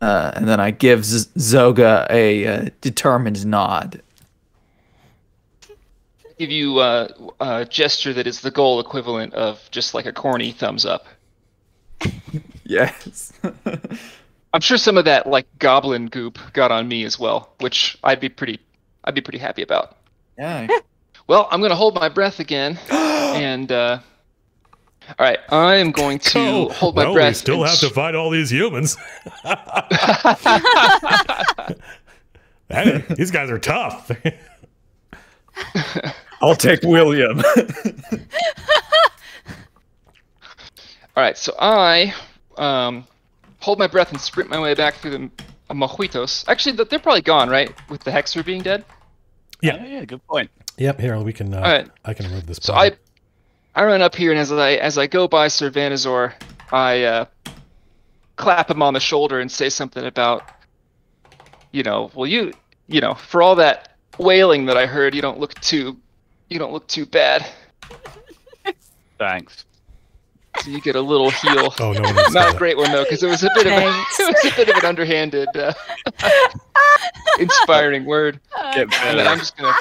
uh, and then I give Z- Zoga a uh, determined nod. Give you uh, a gesture that is the goal equivalent of just like a corny thumbs up. [laughs] Yes. [laughs] I'm sure some of that like goblin goop got on me as well, which I'd be pretty I'd be pretty happy about. yeah. [laughs] Well, I'm gonna hold my breath again, [gasps] and uh, all right, I am going to Oh, hold my well, breath. we still and have to fight all these humans. [laughs] Hey, these guys are tough. [laughs] I'll take William. [laughs] All right, so I um, hold my breath and sprint my way back through the uh, mojitos. Actually, they're probably gone, right? With the hexer being dead. Yeah. Oh, yeah, good point. yep, here we can. Uh, All right. I can remove this. So part. I, I run up here, and as I as I go by Sir Vanazor, I uh, clap him on the shoulder and say something about, you know, well, you, you know, for all that wailing that I heard, you don't look too, you don't look too bad. Thanks. So you get a little heal. Oh no, one needs to know Not a great one though, because it was a bit of a, [laughs] it was a bit of an underhanded, uh, [laughs] inspiring word. Get And then I'm just gonna.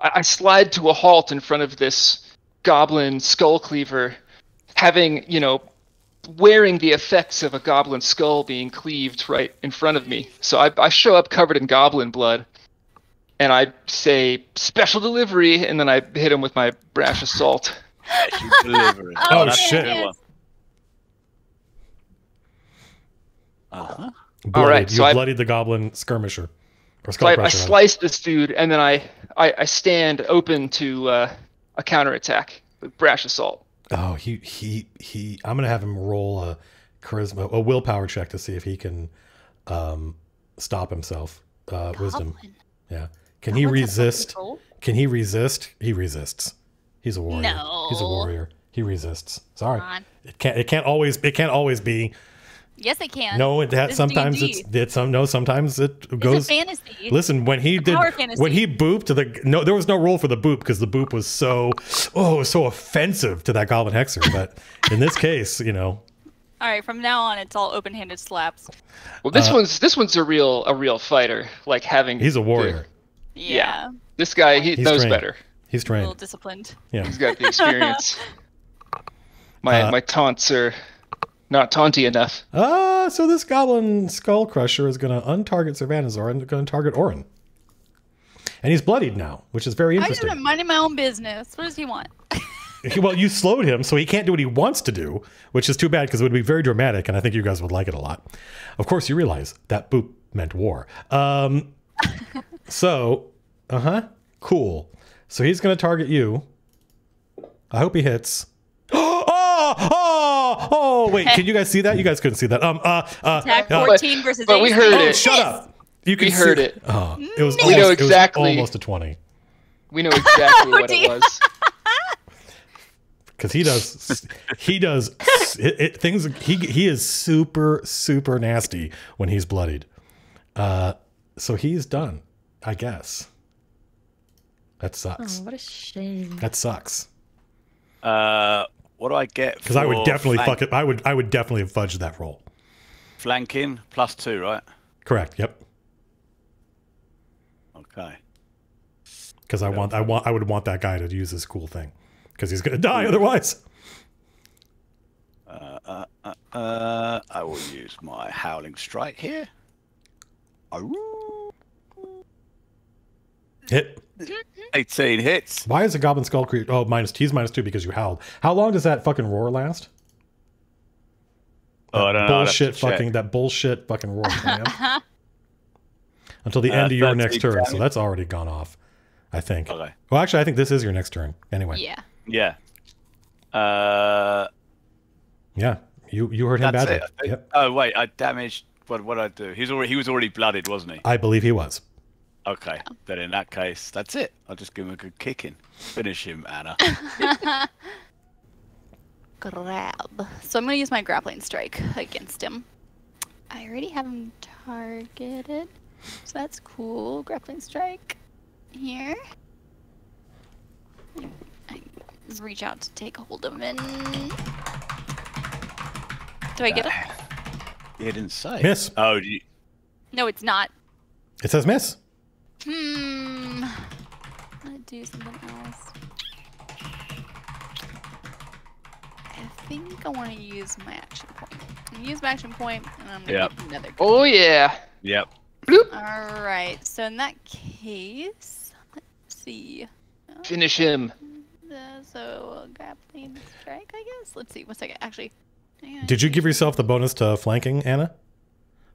I, I slide to a halt in front of this goblin skull cleaver, having you know, wearing the effects of a goblin skull being cleaved right in front of me. So I, I show up covered in goblin blood, and I say special delivery, and then I hit him with my brash assault. Special delivery. [laughs] Oh, shit. good. Uh-huh. Bloodied. right, you so I- bloodied the goblin skirmisher or So I, I skullcrusher. slice this dude, and then I I, I stand open to uh, a counterattack with brash assault. Oh, he he he. I'm gonna have him roll a charisma, a willpower check to see if he can um, stop himself. Uh, wisdom. Yeah. Can he resist? Can he resist? He resists. He's a warrior. No. He's a warrior. He resists. Sorry. It can't. It can't always. It can't always be. Yes, it can. No. It that sometimes D&D. it's. It's some. No. Sometimes it It's goes. a fantasy. Listen, when he did, power fantasy. when he booped the no, there was no roll for the boop because the boop was so, oh, it was so offensive to that goblin hexer. But in this case, you know, All right, from now on, it's all open-handed slaps. Well, this Uh, one's this one's a real a real fighter. Like having he's a the- warrior. Yeah, this guy he He's knows trained. better. He's trained. a little disciplined. Yeah. He's got the experience. [laughs] My Uh, my taunts are not taunty enough. Ah, so this goblin skull crusher is going to untarget Sir Vanazor and going to target Auryn. And he's bloodied now, which is very interesting. I just interesting. been minding my own business. What does he want? [laughs] Well, you slowed him, so he can't do what he wants to do, which is too bad because it would be very dramatic, and I think you guys would like it a lot. Of course, you realize that boop meant war. Um, [laughs] so, uh huh, cool. So he's going to target you. I hope he hits. Oh, [gasps] oh, oh! Wait, can you guys see that? You guys couldn't see that. Um, uh, uh, Attack uh, 14 versus but we heard oh, it. shut up! You can We heard see- it. Oh, it was We almost, know exactly- almost a twenty. We know exactly what it was. [laughs] because he does he does it, it, things he he is super super nasty when he's bloodied uh so he's done i guess that Oh, sucks what a shame. that sucks Uh, what do I get? because i would definitely flank- fuck it i would i would definitely have fudged that roll Flanking plus two, right? correct yep Okay. because i want i want i would want that guy to use this cool thing because he's gonna [laughs] die otherwise Uh, uh, uh, uh, I will use my howling strike here. Aroo. hit [laughs] 18 hits. why is a goblin skull creature oh minus he's minus two because you howled how long does that fucking roar last Oh, I don't know. I'd have to bullshit check. fucking that bullshit fucking roar [laughs] until the Uh, end of your next turn. So that's already gone off, I think. Okay. Well, actually, I think this is your next turn. Anyway, Yeah. Yeah. Uh, yeah, you you heard him badly. it. I think. Yep, Oh wait, I damaged. What what did I do? He's already he was already blooded, wasn't he? I believe he was. Okay. Then in that case, that's it. I'll just give him a good kicking. Finish him, Anna. [laughs] Grab. So I'm gonna use my grappling strike against him. I already have him targeted, so that's cool. Grappling strike here. I reach out to take hold of him. Do I get it? he didn't say. Miss. Oh, do you, No, it's not. It says miss. Hmm. I'm gonna do something else. I think I want to use my action point. I'm gonna use my action point, and I'm gonna Yep. get another. Oh yeah. yep. All right. So in that case, let's see. Finish him. Uh, so grappling strike, I guess. Let's see. One second. Actually. Did you give yourself the bonus to flanking, Anna,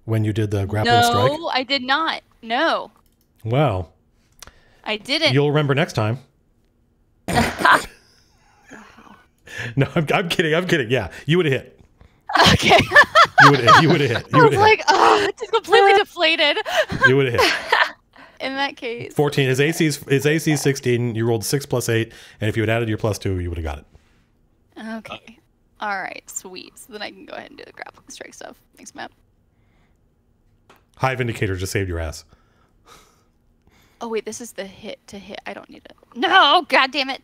when you did the grappling no, strike? No, I did not. No, Well, I didn't. you'll remember next time. [laughs] no, I'm, I'm kidding. I'm kidding. Yeah, you would have hit. Okay. You would have. You would have hit. You I would was have hit. like, oh, just completely [laughs] deflated. You would have hit. [laughs] In that case. 14. His AC is his AC is 16. You rolled six plus eight, and if you had added your plus two, you would have got it. Okay. All right. Sweet. So then I can go ahead and do the grappling strike stuff. Thanks, Matt. High Vindicator just saved your ass. Oh wait, this is the hit to hit. I don't need it. No, god damn it.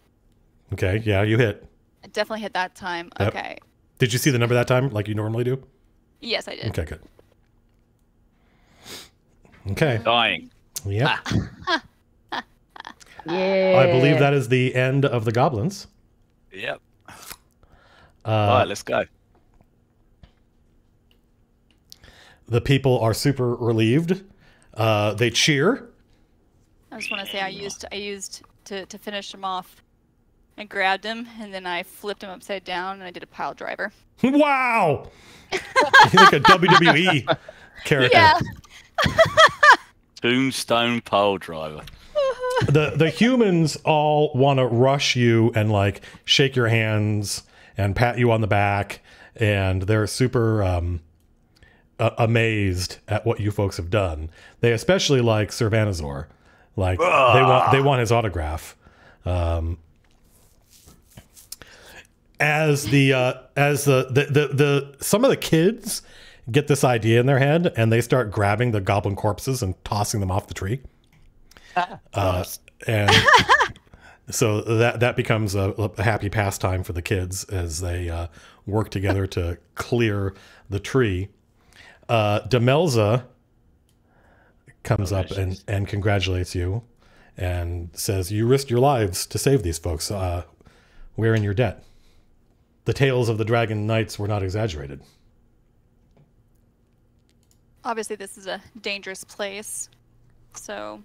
Okay, yeah, you hit. I definitely hit that time. Yep. Okay. Did you see the number that time, like you normally do? Yes, I did. Okay, good. Okay, Dying. yeah. Yeah. I believe that is the end of the goblins. Yep. Uh, All right, let's go. the people are super relieved. Uh, they cheer. I just want to say I used I used to to finish him off. I grabbed him and then I flipped him upside down and I did a pile driver. [laughs] wow! [laughs] like a WWE character. Yeah. [laughs] Tombstone pole driver. the the humans all want to rush you and like shake your hands and pat you on the back and they're super um a- amazed at what you folks have done they especially like Sir Vanazor like they want they want his autograph. Um as the uh as the the, the the some of the kids get this idea in their head and they start grabbing the goblin corpses and tossing them off the tree. Uh, and [laughs] so that that becomes a, a happy pastime for the kids as they uh, work together to clear the tree. Uh, Demelza comes up and, and congratulates you and says, "You risked your lives to save these folks. Uh, we're in your debt." the tales of the Dragon Knights were not exaggerated. Obviously, this is a dangerous place, so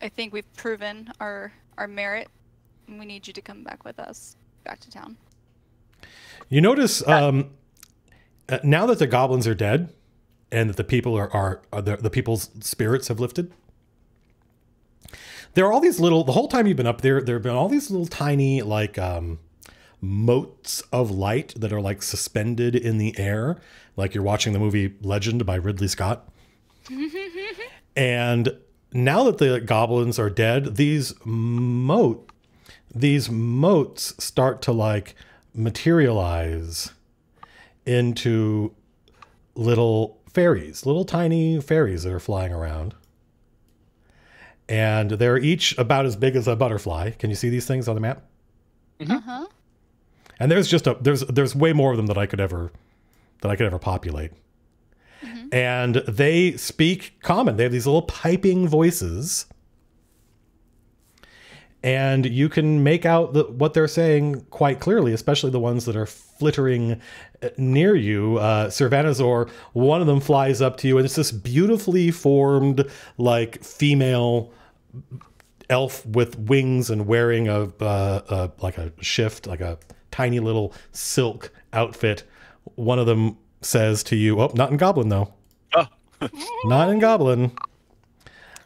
I think we've proven our our merit. and We need you to come back with us back to town. You notice um, uh, now that the goblins are dead, and that the people are are, are the, the people's spirits have lifted. There are all these little. The whole time you've been up there, there have been all these little tiny like um, motes of light that are like suspended in the air, like you're watching the movie Legend by Ridley Scott. [laughs] and now that the goblins are dead, these moat, these moats start to like materialize into little fairies, little tiny fairies that are flying around. And they're each about as big as a butterfly. Can you see these things on the map? Uh huh. And there's just a there's there's way more of them that I could ever that I could ever populate. And they speak common. They have these little piping voices. And you can make out the, what they're saying quite clearly, especially the ones that are flittering uh, near you. Uh, Sir Vanazor, one of them flies up to you, and it's this beautifully formed, like female elf with wings and wearing a uh, uh, like a shift, like a tiny little silk outfit. One of them says to you, "Oh, not in Goblin though. Oh. not in Goblin."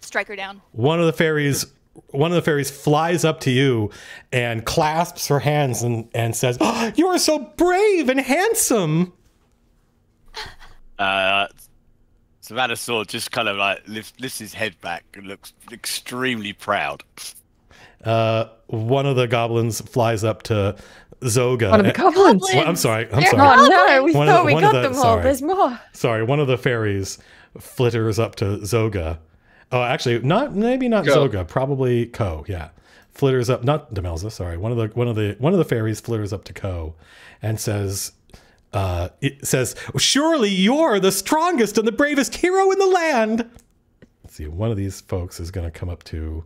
Strike her down. One of the fairies, one of the fairies flies up to you and clasps her hands and and says, oh, "You are so brave and handsome." Uh, Sir Vanazor just kind of like lifts, lifts his head back and looks extremely proud. Uh, one of the goblins flies up to Zoga. One of the goblins. Well, I'm sorry. I'm They're sorry. Oh no, we One thought the- we got the- them all. sorry. There's more. Sorry, one of the fairies flitters up to Zoga. Oh, actually, not maybe not Koh. Zoga, probably Koh. Yeah, flitters up. Not Demelza. Sorry, one of the one of the one of the fairies flitters up to Koh, and says, uh, it says, "Surely you're the strongest and the bravest hero in the land." Let's see, one of these folks is going to come up to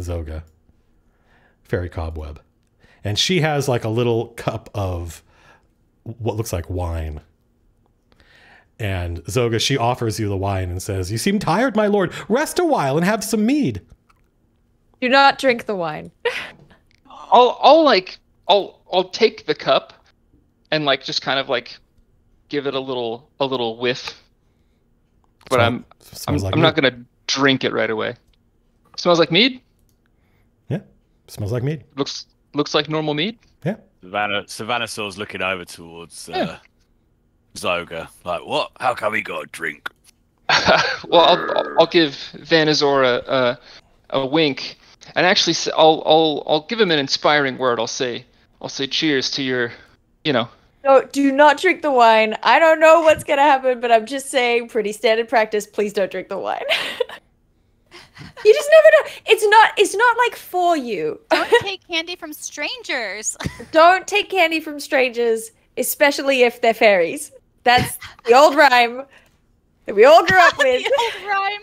Zoga, fairy cobweb, and she has like a little cup of what looks like wine. And Zoga, she offers you the wine and says, You seem tired, my lord. Rest a while and have some mead. Do not drink the wine. [laughs] I'll I'll like I'll I'll take the cup and like just kind of like give it a little a little whiff. But Smell- I'm I'm, like I'm not gonna drink it right away. Smells like mead. Yeah, smells like mead. Looks looks like normal mead. Yeah. Savannah Sir Vanazor's looking over towards uh, Yeah. Zoga, like, what? How come he got a drink? [laughs] well, I'll, I'll- I'll give Vanazor a, a a wink, and actually s- I'll I'll I'll give him an inspiring word. I'll say I'll say cheers to your, you know. No, do not drink the wine. I don't know what's gonna happen, but I'm just saying, pretty standard practice. Please don't drink the wine. [laughs] you just never know. It's not. It's not like for you. Don't take candy from strangers. [laughs] Don't take candy from strangers, especially if they're fairies. That's the old rhyme that we all grew up [laughs] with. the old rhyme.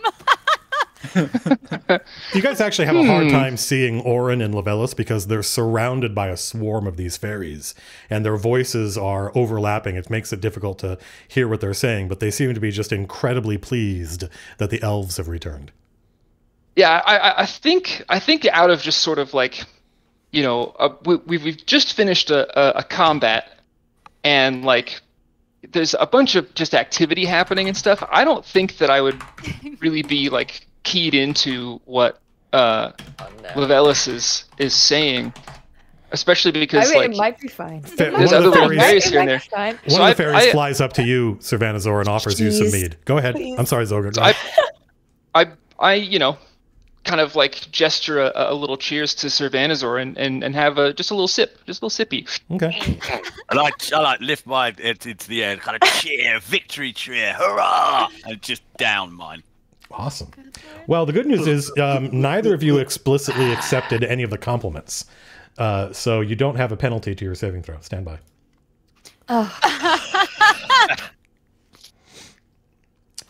[laughs] You guys actually have a hard Hmm. time seeing Auryn and Llevelys because they're surrounded by a swarm of these fairies and their voices are overlapping. It makes it difficult to hear what they're saying, but they seem to be just incredibly pleased that the elves have returned. Yeah, I, I- I think I think out of just sort of like, you know, uh, we, we've we've just finished a, a, a combat, and like, there's a bunch of just activity happening and stuff. I don't think that I would [laughs] really be like keyed into what uh, Oh, Llevelys is is saying, especially because I mean, like it might be fine. Fa- It one might of the fairies- right? fairies here and might be fine. One So of the fairies I- flies up to you, Sir Vanazor, and offers you some mead. Go ahead. Please. I'm sorry, Zoga. Go I. I, I, you know, kind of like gesture a, a little cheers to Sir Vanazor and, and, and have a just a little sip, just a little sippy. Okay. [laughs] I like I like lift my head into the air, kind of cheer, victory cheer, hurrah, and just down mine. Awesome. Well, the good news is um, neither of you explicitly accepted any of the compliments. Uh, so you don't have a penalty to your saving throw. Stand by. [laughs]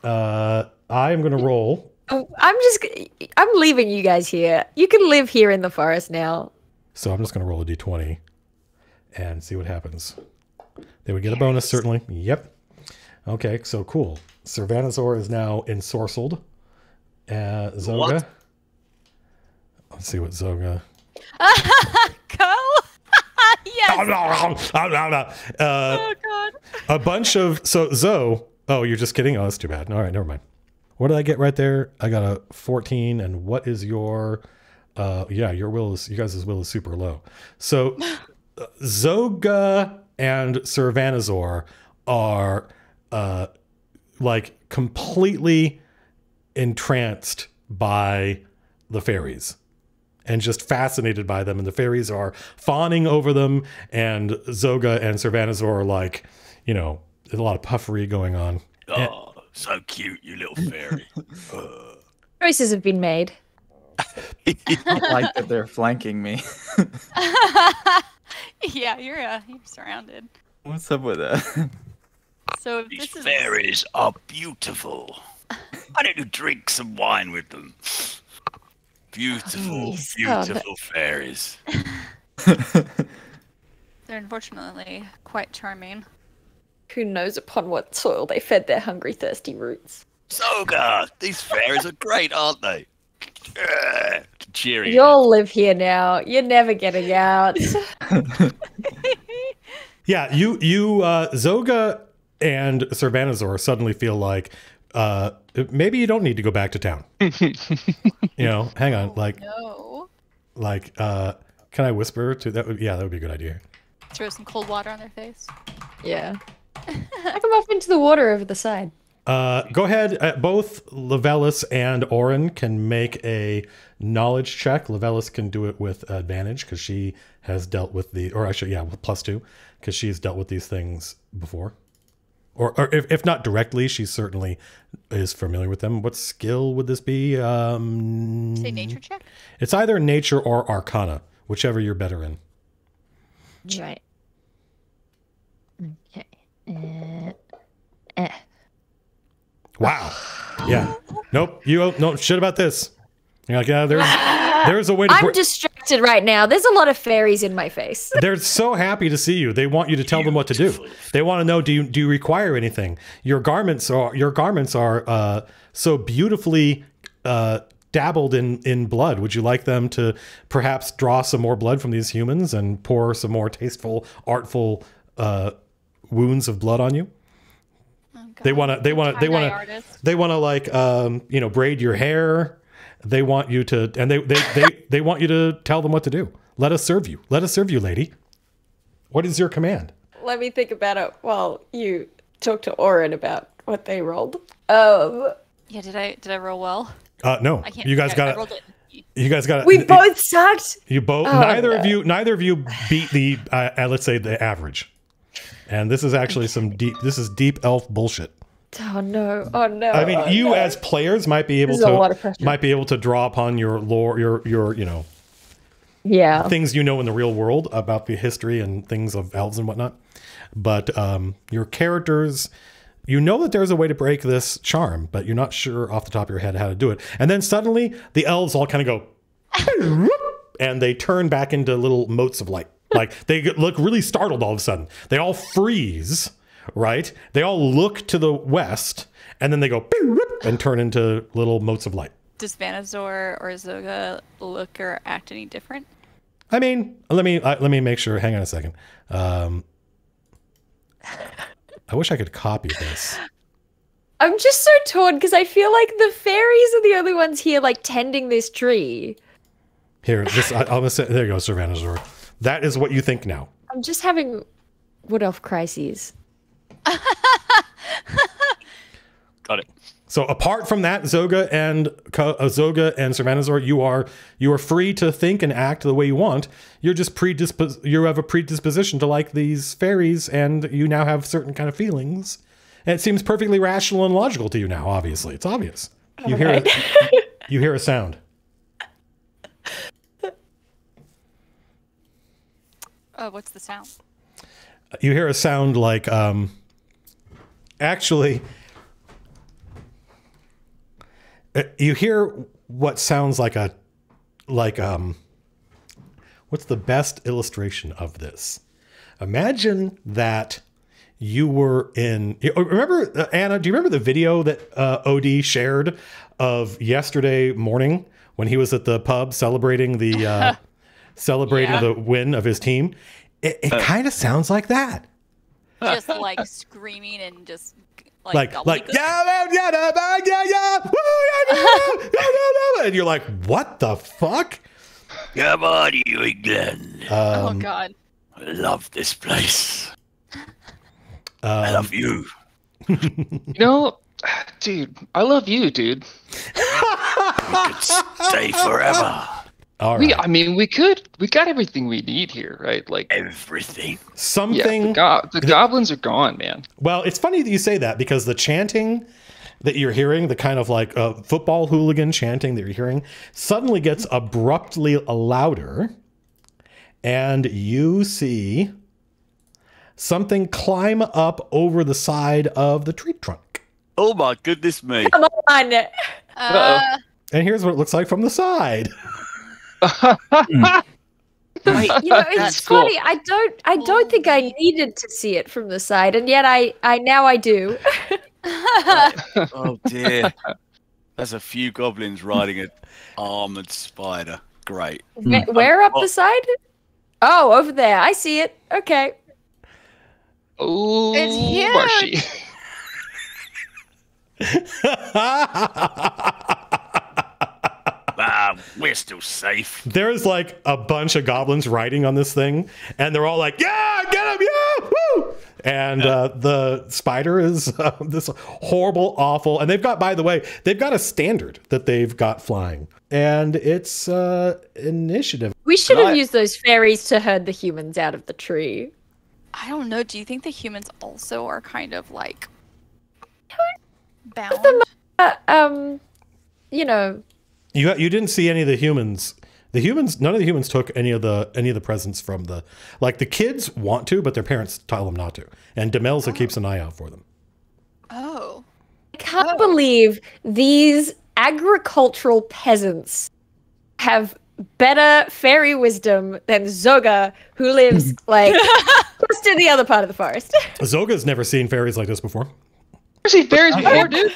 Uh, I am going to roll. Oh, I'm just. I'm leaving you guys here. You can live here in the forest now. So I'm just going to roll a d20. and see what happens. They would get a bonus, certainly. Yep. Okay, so cool. Sir Vanazor is now ensorcelled. Uh, Zoga. What? Let's see what Zoga. [laughs] Go. [laughs] yes. [laughs] Uh, Oh god. a bunch of so Zoe. Oh, you're just kidding. Oh, that's too bad. All right, never mind. What did I get right there? I got a 14. And what is your? Uh, yeah, your will is you guys' will is super low. So [laughs] Zoga and Sir Vanazor are uh, like completely entranced by the fairies and just fascinated by them. And the fairies are fawning over them. And Zoga and Sir Vanazor are like, you know, there's a lot of puffery going on. Oh, so cute, you little fairy. [laughs] Choices have been made. [laughs] I don't like that they're flanking me. [laughs] yeah, you're uh, you're surrounded. What's up with that? So if These this is fairies are beautiful. Why don't you drink some wine with them? Beautiful, Please. beautiful fairies. they're unfortunately quite charming. Who knows upon what soil they fed their hungry, thirsty roots? Zoga, these fairies are great, aren't they? [laughs] Yeah. Cheering. You'll live here now. You're never getting out. [laughs] [laughs] Yeah, you you uh, Zoga and Sir Vanazor suddenly feel like uh, maybe you don't need to go back to town. you know, hang on, like No. like uh, can I whisper to that? Would, yeah, that would be a good idea. Throw some cold water on their face. yeah. I come off into the water over the side. Uh, go ahead. Uh, both Llevelys and Auryn can make a knowledge check. Llevelys can do it with advantage because she has dealt with the, or actually, yeah, with plus two because she's dealt with these things before. Or, or if, if not directly, she certainly is familiar with them. What skill would this be? Um, Say nature check. It's either nature or arcana, whichever you're better in. Right. Okay. Uh, eh. Wow. Yeah. Nope. You no shit about this. You're like, yeah, there's there's a way to. I'm distracted right now. There's a lot of fairies in my face. [laughs] They're so happy to see you. They want you to tell them what to do. They want to know do you do you require anything? Your garments are your garments are uh, so beautifully uh, dabbled in in blood. Would you like them to perhaps draw some more blood from these humans and pour some more tasteful, artful uh, wounds of blood on you? Oh, God. They want to. They want to. They want to. They want to like um, you know braid your hair. They want you to, and they they they [laughs] they want you to tell them what to do. Let us serve you. Let us serve you, lady. What is your command? Let me think about it while you talk to Auryn about what they rolled. Um, Yeah, did I did I roll well? Uh, no, I can't. you guys I, I got rolled it. You guys got it. we both sucked. You both. Oh, neither of you. Neither of you beat the. Uh, uh, let's say the average. And this is actually some deep. This is deep elf bullshit. Oh no! Oh no! I mean, oh, you no. as players might be able This is a lot of to might be able to draw upon your lore, your your you know yeah. things you know in the real world about the history and things of elves and whatnot. But um, your characters, you know that there's a way to break this charm, but you're not sure off the top of your head how to do it. And then suddenly the elves all kind of go, [laughs] and they turn back into little motes of light. Like they look really startled all of a sudden. They all freeze, right? They all look to the west, and then they go and turn into little motes of light. Does Vanazor or Zoga look or act any different? I mean, let me uh, let me make sure. Hang on a second. Um, I wish I could copy this. I'm just so torn because I feel like the fairies are the only ones here, like tending this tree. Here, this I, I'm gonna say. There you go, Sir Vanazor. That is what you think now. I'm just having wood elf crises. [laughs] Got it. So apart from that, Zoga and uh, Zoga and Servanazor, you are you are free to think and act the way you want. You're just predispos. You have a predisposition to like these fairies, and you now have certain kind of feelings. And it seems perfectly rational and logical to you now. Obviously, it's obvious. You hear a, you hear a sound. Oh, what's the sound? you hear a sound like um actually uh, you hear what sounds like a like um what's the best illustration of this Imagine that you were in. Remember, uh, Anna? Do you remember the video that uh, Od shared of yesterday morning when he was at the pub celebrating the uh, [laughs] celebrating Yeah. the win of his team? It, it kind of sounds like that. just like screaming and just like Like, like, gobbledygook. yeah, yeah, yeah, yeah, yeah, yeah, woo, yeah, yeah, yeah, yeah, yeah, yeah," and you're like, what the fuck? Come on, you England. oh Um, god. I love this place. I um, love you. You know, dude, I love you, dude. Could stay forever. All We. I mean, we could. We got everything we need here, right? Like, Everything. yeah, Something. the, go- the [laughs] goblins are gone, man. Well, it's funny that you say that because the chanting that you're hearing, the kind of like uh, football hooligan chanting that you're hearing, suddenly gets abruptly louder. And you see something climb up over the side of the tree trunk. Oh my goodness me. Come on. Uh, And here's what it looks like from the side. [laughs] Hmm. [laughs] Wait, You know, it's That's cool. funny. I don't I don't think I needed to see it from the side, and yet I I now I do. [laughs] oh dear. There's a few goblins riding an armored spider. Great. Where, hmm. where up Oh. the side? Oh, over there. I see it. Okay. Oh, huge. Marshy. [laughs] Ah, we're still safe. There's like a bunch of goblins riding on this thing, and they're all like, "Yeah, get him, yeah, woo!" And uh, the spider is [laughs] uh, this horrible, awful. And they've got, by the way, they've got a standard that they've got flying, and it's uh, initiative. We should have I- used those fairies to herd the humans out of the tree. I don't know. Do you think the humans also are kind of like bound? them Uh, um, you know, You you didn't see any of the humans. The humans, none of the humans took any of the any of the presents from the like the kids want to, but their parents tell them not to. And Demelza oh. keeps an eye out for them. Oh. I can't oh. believe these agricultural peasants have better fairy wisdom than Zoga, who lives [laughs] like just in the other part of the forest. Zoga's never seen fairies like this before. I've seen fairies before, dude.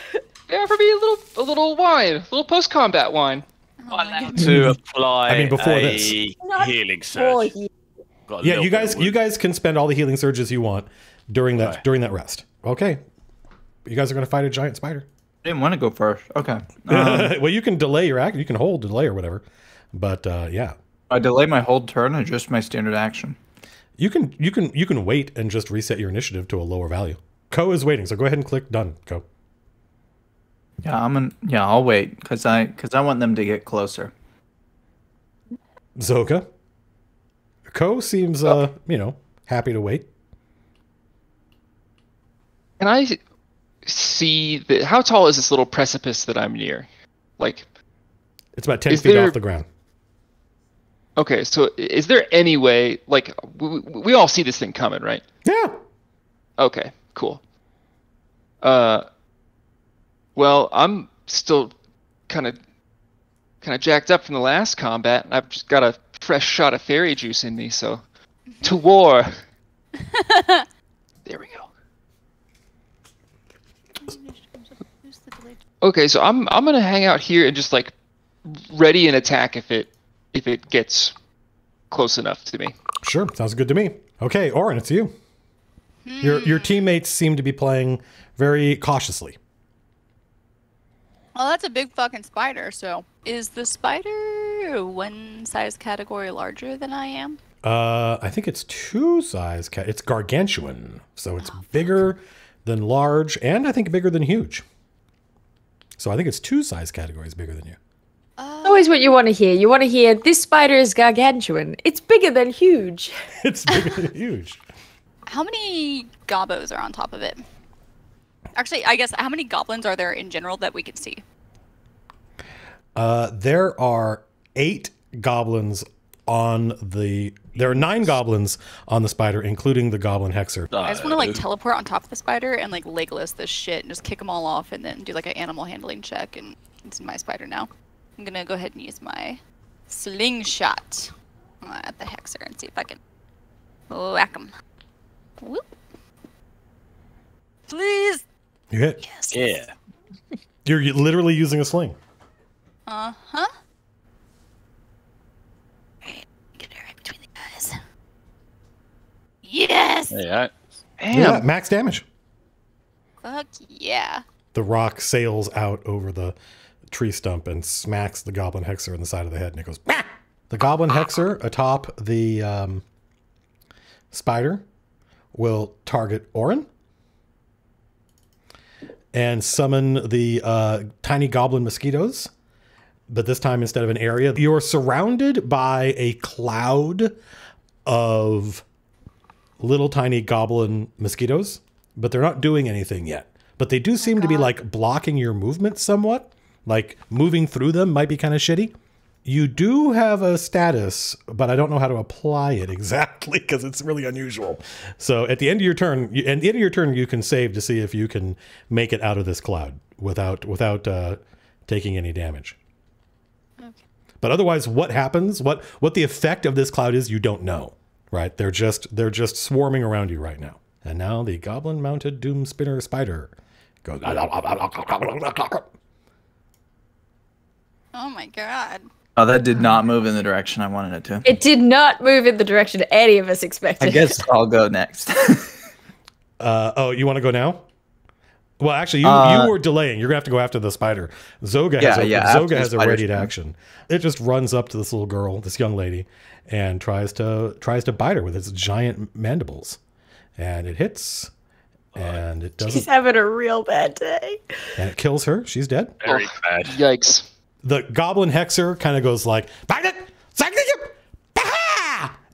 They offer me a little, a little wine, a little post-combat wine. Oh. To apply I mean, before a this. Healing surge. he- Got Yeah, you guys you guys can spend all the healing surges you want during that Right. during that rest. Okay. You guys are gonna fight a giant spider. I didn't want to go first. Okay. [laughs] Um, well, you can delay your act. You can hold, delay, or whatever. But uh, yeah, I delay my hold turn or just my standard action. you can you can you can wait and just reset your initiative to a lower value. Koh is waiting, so go ahead and click done. Koh. Yeah, I'm an, yeah, I'll wait because I because I want them to get closer. Zoga. Koh seems uh you know happy to wait. Can I see the? How tall is this little precipice that I'm near? Like, It's about ten feet there- off the ground. okay, so is there any way? Like, we, we all see this thing coming, right? Yeah. Okay, cool. Uh, well, I'm still kind of kind of jacked up from the last combat. and I've just got a fresh shot of fairy juice in me, so [laughs] to war. [laughs] there we go. [laughs] Okay, so I'm I'm gonna hang out here and just like ready an attack if it if it gets close enough to me. Sure, sounds good to me. Okay, Auryn, it's you. Your your hmm. teammates seem to be playing very cautiously. Well, that's a big fucking spider. So, is the spider one size category larger than I am? Uh, I think it's two size. Ca- it's gargantuan, so it's bigger than large, and I think bigger than huge. So I think it's two size categories bigger than you. always what you want to hear. You want to hear this spider is gargantuan. It's bigger than huge. [laughs] It's bigger than huge. How many gobos are on top of it? Actually, I guess how many goblins are there in general that we can see? Uh, there are eight goblins on the. There are nine goblins on the spider, including the goblin hexer. I just want to like teleport on top of the spider and like legless this shit and just kick them all off and then do like an animal handling check and it's my spider now. I'm gonna go ahead and use my slingshot uh, at the hexer and see if I can whack him. Whoop. Please. You hit. Yes. Yeah. [laughs] You're literally using a sling. Uh huh. Get it right between the eyes. Yes. There you go. Damn. Yeah, max damage. Fuck yeah. The rock sails out over the tree stump and smacks the goblin hexer in the side of the head, and it goes. "Bah!" The goblin hexer atop the um, spider will target Auryn and summon the uh, tiny goblin mosquitoes. But this time, instead of an area, you're surrounded by a cloud of little tiny goblin mosquitoes, but they're not doing anything yet. But they do seem to be like blocking your movement somewhat. Like moving through them might be kind of shitty. You do have a status, but I don't know how to apply it [laughs] exactly because it's really unusual. So at the end of your turn, you, at the end of your turn, you can save to see if you can make it out of this cloud without without uh, taking any damage. But otherwise, what happens? What what the effect of this cloud is, you don't know, right? They're just they're just swarming around you right now. And now the goblin mounted doom spinner spider goes. [laughs] Oh my god. Oh, that did not move in the direction I wanted it to. It did not move in the direction any of us expected. I guess I'll go next. [laughs] Uh, oh, you want to go now? Well, actually, you, Uh, you were delaying. You're gonna have to go after the spider. Zoga Yeah, has a, yeah, Zoga has a ready to action. It just runs up to this little girl, this young lady, and tries to tries to bite her with its giant mandibles, and it hits, and it doesn't, She's having a real bad day. and it kills her. She's dead. Very Oh. bad. Yikes. The goblin hexer kind of goes like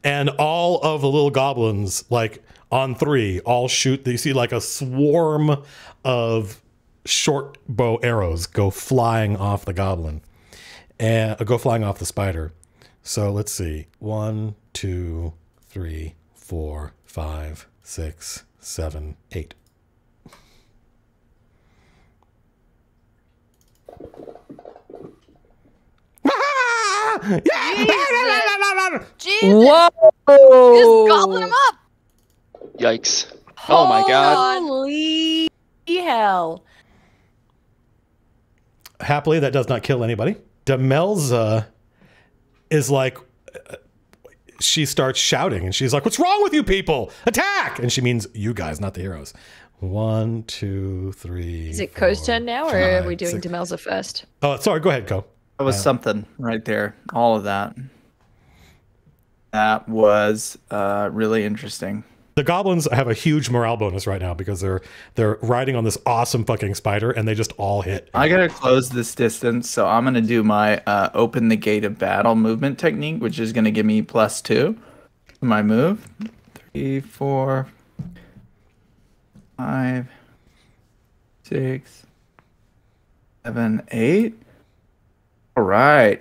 and all of the little goblins like on three all shoot you see like a swarm of short bow arrows go flying off the goblin and uh, go flying off the spider. So let's see one two three four five six seven eight Jesus. Whoa! Just gobble him up. Yikes. Oh my god. Holy hell. happily that does not kill anybody demelza is like she starts shouting and she's like what's wrong with you people attack and she means you guys not the heroes one two three Is it Koh's turn now, or are we doing six- Demelza first? oh sorry go ahead Koh That was something right there. All of that. That was uh, really interesting. the goblins have a huge morale bonus right now because they're they're riding on this awesome fucking spider and they just all hit I gotta close this distance, so I'm gonna do my uh, open the gate of battle movement technique, which is gonna give me plus two my move. Three, four, five, six, seven, eight. All right.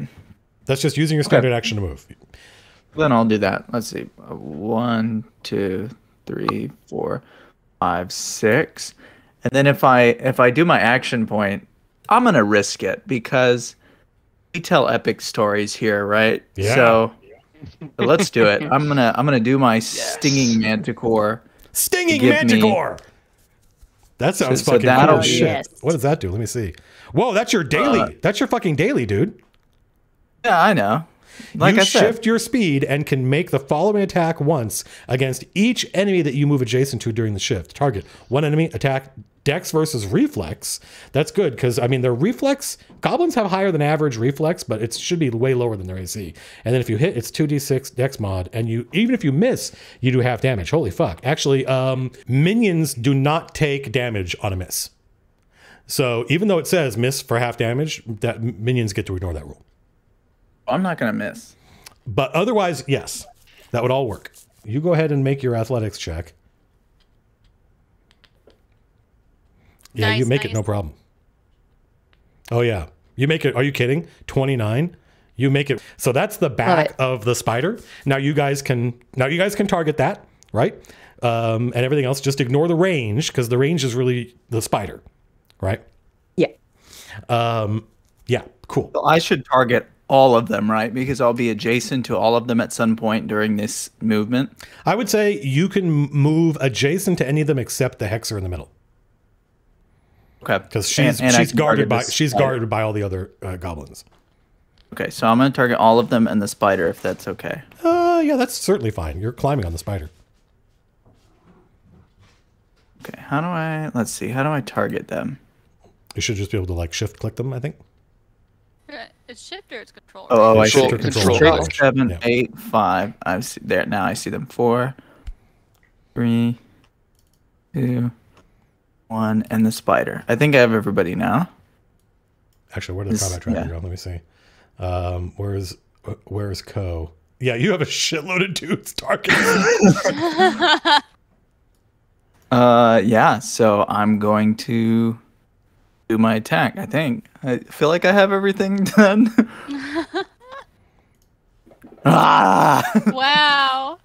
that's just using your standard action to move Then I'll do that. Let's see. One, two, three, four, five, six. And then if I if I do my action point, I'm gonna risk it because we tell epic stories here, right? Yeah. So so let's do it. I'm gonna I'm gonna do my stinging manticore. Stinging Give me- Manticore. That sounds So- so fucking cool that'll as be- shit. Yes. What does that do? Let me see. Whoa, that's your daily. Uh, that's your fucking daily, dude. Yeah, I know. Like you I said, shift your speed and can make the following attack once against each enemy that you move adjacent to during the shift. Target one enemy, attack dex versus reflex. That's good because I mean their reflex goblins have higher than average reflex, but it should be way lower than their AC. And then if you hit, it's two d six dex mod, and you even if you miss, you do half damage. Holy fuck! Actually, um, minions do not take damage on a miss. So even though it says miss for half damage, that minions get to ignore that rule. I'm not gonna miss. But otherwise, yes, that would all work. You go ahead and make your athletics check. Yeah, you Nice, make it no problem. Oh yeah, you make it. Are you kidding? Twenty nine. You make it. So that's the back it. of the spider. Now you guys can. Now you guys can target that, right? Um, and everything else. Just ignore the range because the range is really the spider, right? Yeah. Um, yeah. Cool. So I should target all of them, right? Because I'll be adjacent to all of them at some point during this movement. I would say you can move adjacent to any of them except the hexer in the middle Okay. because she's And- and she's guarded by this she's spider. guarded by all the other uh, goblins. Okay, so I'm gonna target all of them and the spider if that's okay. Uh, yeah, that's certainly fine. You're climbing on the spider. Okay, how do I? Let's see. How do I target them? You should just be able to like shift click them. I think. Uh, It's shift or it's control. Oh, oh, I Shift see. or control control. charge. Seven, Yeah. eight, five. I see there now. I see them. Four, three, two, one, and the spider. I think I have everybody now. Actually, where did the This- combat tracker yeah. go? Let me see. Um, where's where's Koh? Yeah, you have a shitload of dudes targeting. [laughs] Uh, yeah. So I'm going to do my attack. I think. I feel like I have everything [laughs] done. [laughs] ah! wow.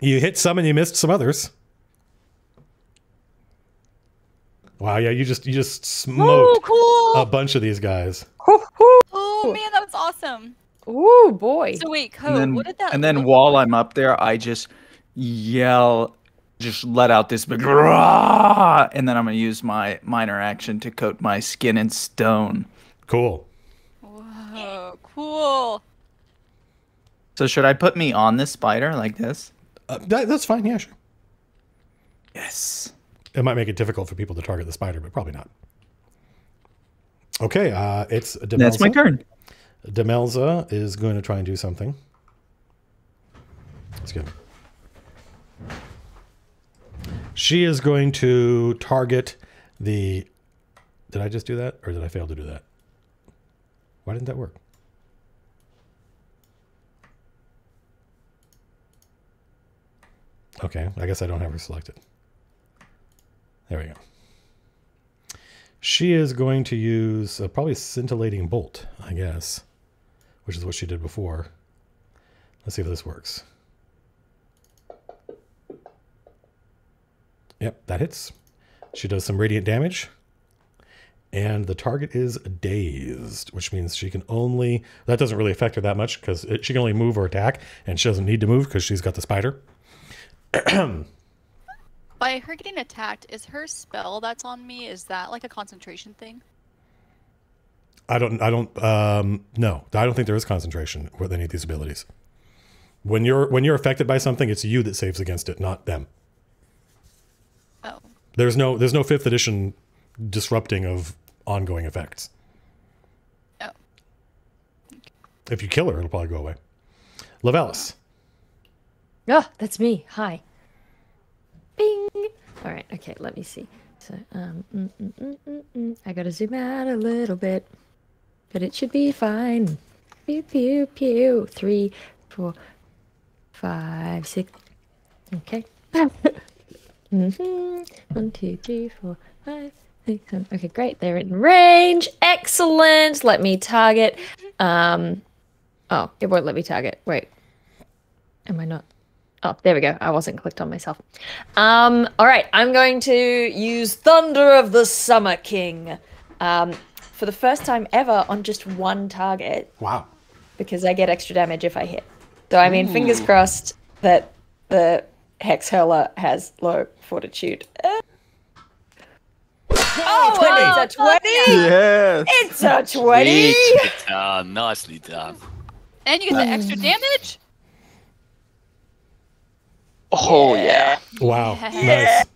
you hit some and you missed some others. Wow, yeah, you just you just smoked cool. a bunch of these guys. oh man, that was awesome. Ooh, boy. So wait, code. and then, what did that? and then look while like? I'm up there, I just yell, just let out this big "Rah!" and then I'm gonna use my minor action to coat my skin in stone. Cool. Whoa, cool. So should I put me on this spider like this? Uh, that, that's fine. Yeah, sure. Yes. It might make it difficult for people to target the spider, but probably not. Okay, uh, it's Demelza. That's my turn. Demelza is going to try and do something. That's good. She is going to target the. Did I just do that, or did I fail to do that? Why didn't that work? Okay, I guess I don't have her selected. There we go. She is going to use uh, probably scintillating bolt, I guess, which is what she did before. Let's see if this works. Yep, that hits. She does some radiant damage. And the target is dazed, which means she can only. That doesn't really affect her that much because she can only move or attack, and she doesn't need to move because she's got the spider. [clears throat] By her getting attacked, is her spell that's on me? Is that like a concentration thing? I don't. I don't. Um, no, I don't think there is concentration with any of these abilities. When you're when you're affected by something, it's you that saves against it, not them. Oh, There's no there's no fifth edition disrupting of ongoing effects. oh. If you kill her, it'll probably go away. Llevelys. Oh, that's me. Hi. Bing. All right. Okay. Let me see. So, um, mm, mm, mm, mm, mm. I gotta zoom out a little bit, but it should be fine. Pew pew pew. Three, four, five, six. Okay. [laughs] mm-hmm. One, two, three, four, five, six, seven. Okay, great. They're in range. Excellent. Let me target. Um. Oh, it won't let me target. Wait. Am I not? Oh, there we go. I wasn't clicked on myself. Um, all right, I'm going to use Thunder of the Summer King um, for the first time ever on just one target Wow. because I get extra damage if I hit. So I mean, fingers crossed that the Hex Hurler has low fortitude. Uh, oh, and it's a 20! Yes. It's a 20! Nicely done. Nicely done. And you get the extra damage. Oh yeah. Wow. Yeah. Nice.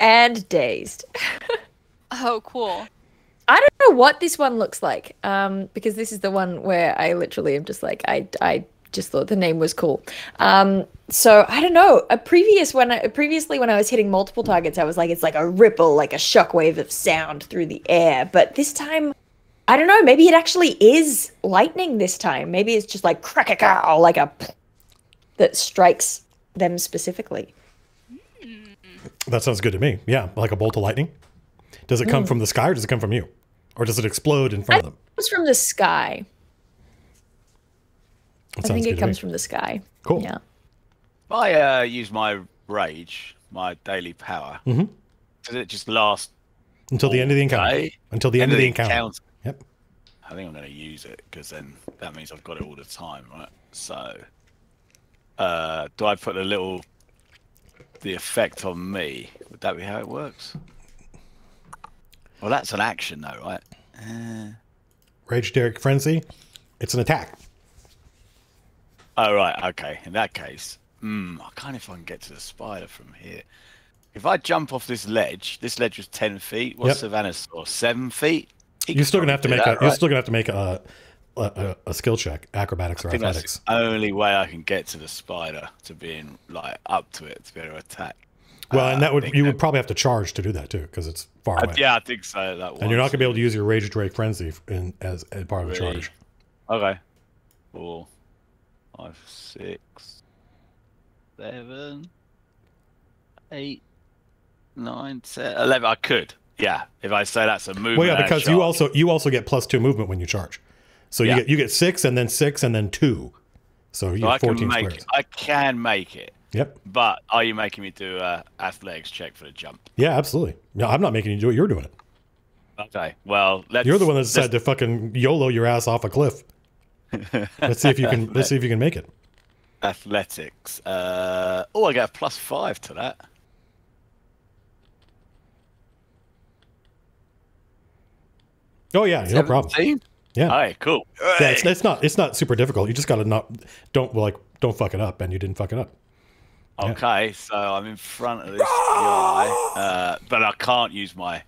And dazed. [laughs] Oh, cool. I don't know what this one looks like, um, because this is the one where I literally am just like I I just thought the name was cool. Um, so I don't know. A previous when I, previously when I was hitting multiple targets, I was like it's like a ripple, like a shockwave of sound through the air. But this time, I don't know. Maybe it actually is lightning this time. Maybe it's just like crack a cow, like a that strikes them specifically. That sounds good to me. Yeah, like a bolt of lightning. Does it come from the sky or does it come from you? Or does it explode in front of them? It comes from the sky. That I think it comes me. from the sky. Cool. Yeah. I uh, use my rage, my daily power, Mhm. does it just last Until the end of the encounter. Okay. Until the end, of the encounter. encounter? Yep. I think I'm going to use it because then that means I've got it all the time, right? So, uh, do I put a little the effect on me? Would that be how it works? Well, that's an action though, right? Uh, Rage Drake Frenzy. It's an attack. oh, right. Okay. In that case, hmm, I can't if I can get to the spider from here. If I jump off this ledge, this ledge was ten feet. What's Yep. Savannah's or seven feet? He You're still gonna have to make do a. that, You're still gonna have to make a a, a, a skill check, acrobatics or I think that's athletics. the only way I can get to the spider to being like up to it to be able to attack. Well, Uh, and that would you would probably have to charge to do that too, because it's far Uh, away. yeah, I think so. That And you're not gonna be able to use your Rage Drake Frenzy in, as, as part of the charge. Okay. Four, five, six, seven, eight, nine, ten, eleven. I could. Yeah, if I say that's a movement. Well, yeah, because you also you also get plus two movement when you charge. So you get you get six and then six and then two. So you So I get can fourteen make. squares. I can make it, Yep. but are you making me do a athletics check for the jump? Yeah, absolutely. No, I'm not making you do it. You're doing it. Okay. Well, let's. You're the one that decided to fucking YOLO your ass off a cliff. [laughs] Let's see if you can. let's see if you can make it. athletics. Uh, oh, I get a plus five to that. Oh yeah, no problem. 17? Yeah. All right, cool. Yeah, it's, it's not it's not super difficult. You just gotta not don't like don't fuck it up, and you didn't fuck it up. yeah. Okay, so I'm in front of this guy, uh, but I can't use my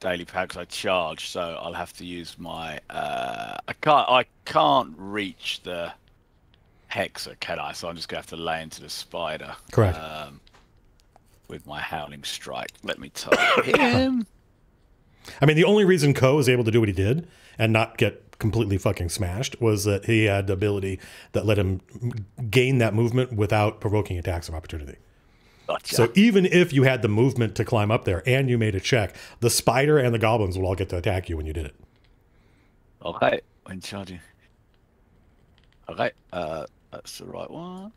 daily power because I charge. So I'll have to use my. Uh, I can't. I can't reach the hexer, can I? So I'm just gonna have to lay into the spider. Correct. Um, with my howling strike. Let me target [coughs] him. I mean, the only reason Koh was able to do what he did and not get completely fucking smashed was that he had the ability that let him gain that movement without provoking attacks of opportunity. Gotcha. So even if you had the movement to climb up there and you made a check, the spider and the goblins will all get to attack you when you did it. Okay, when charging. Okay, uh, that's the right one.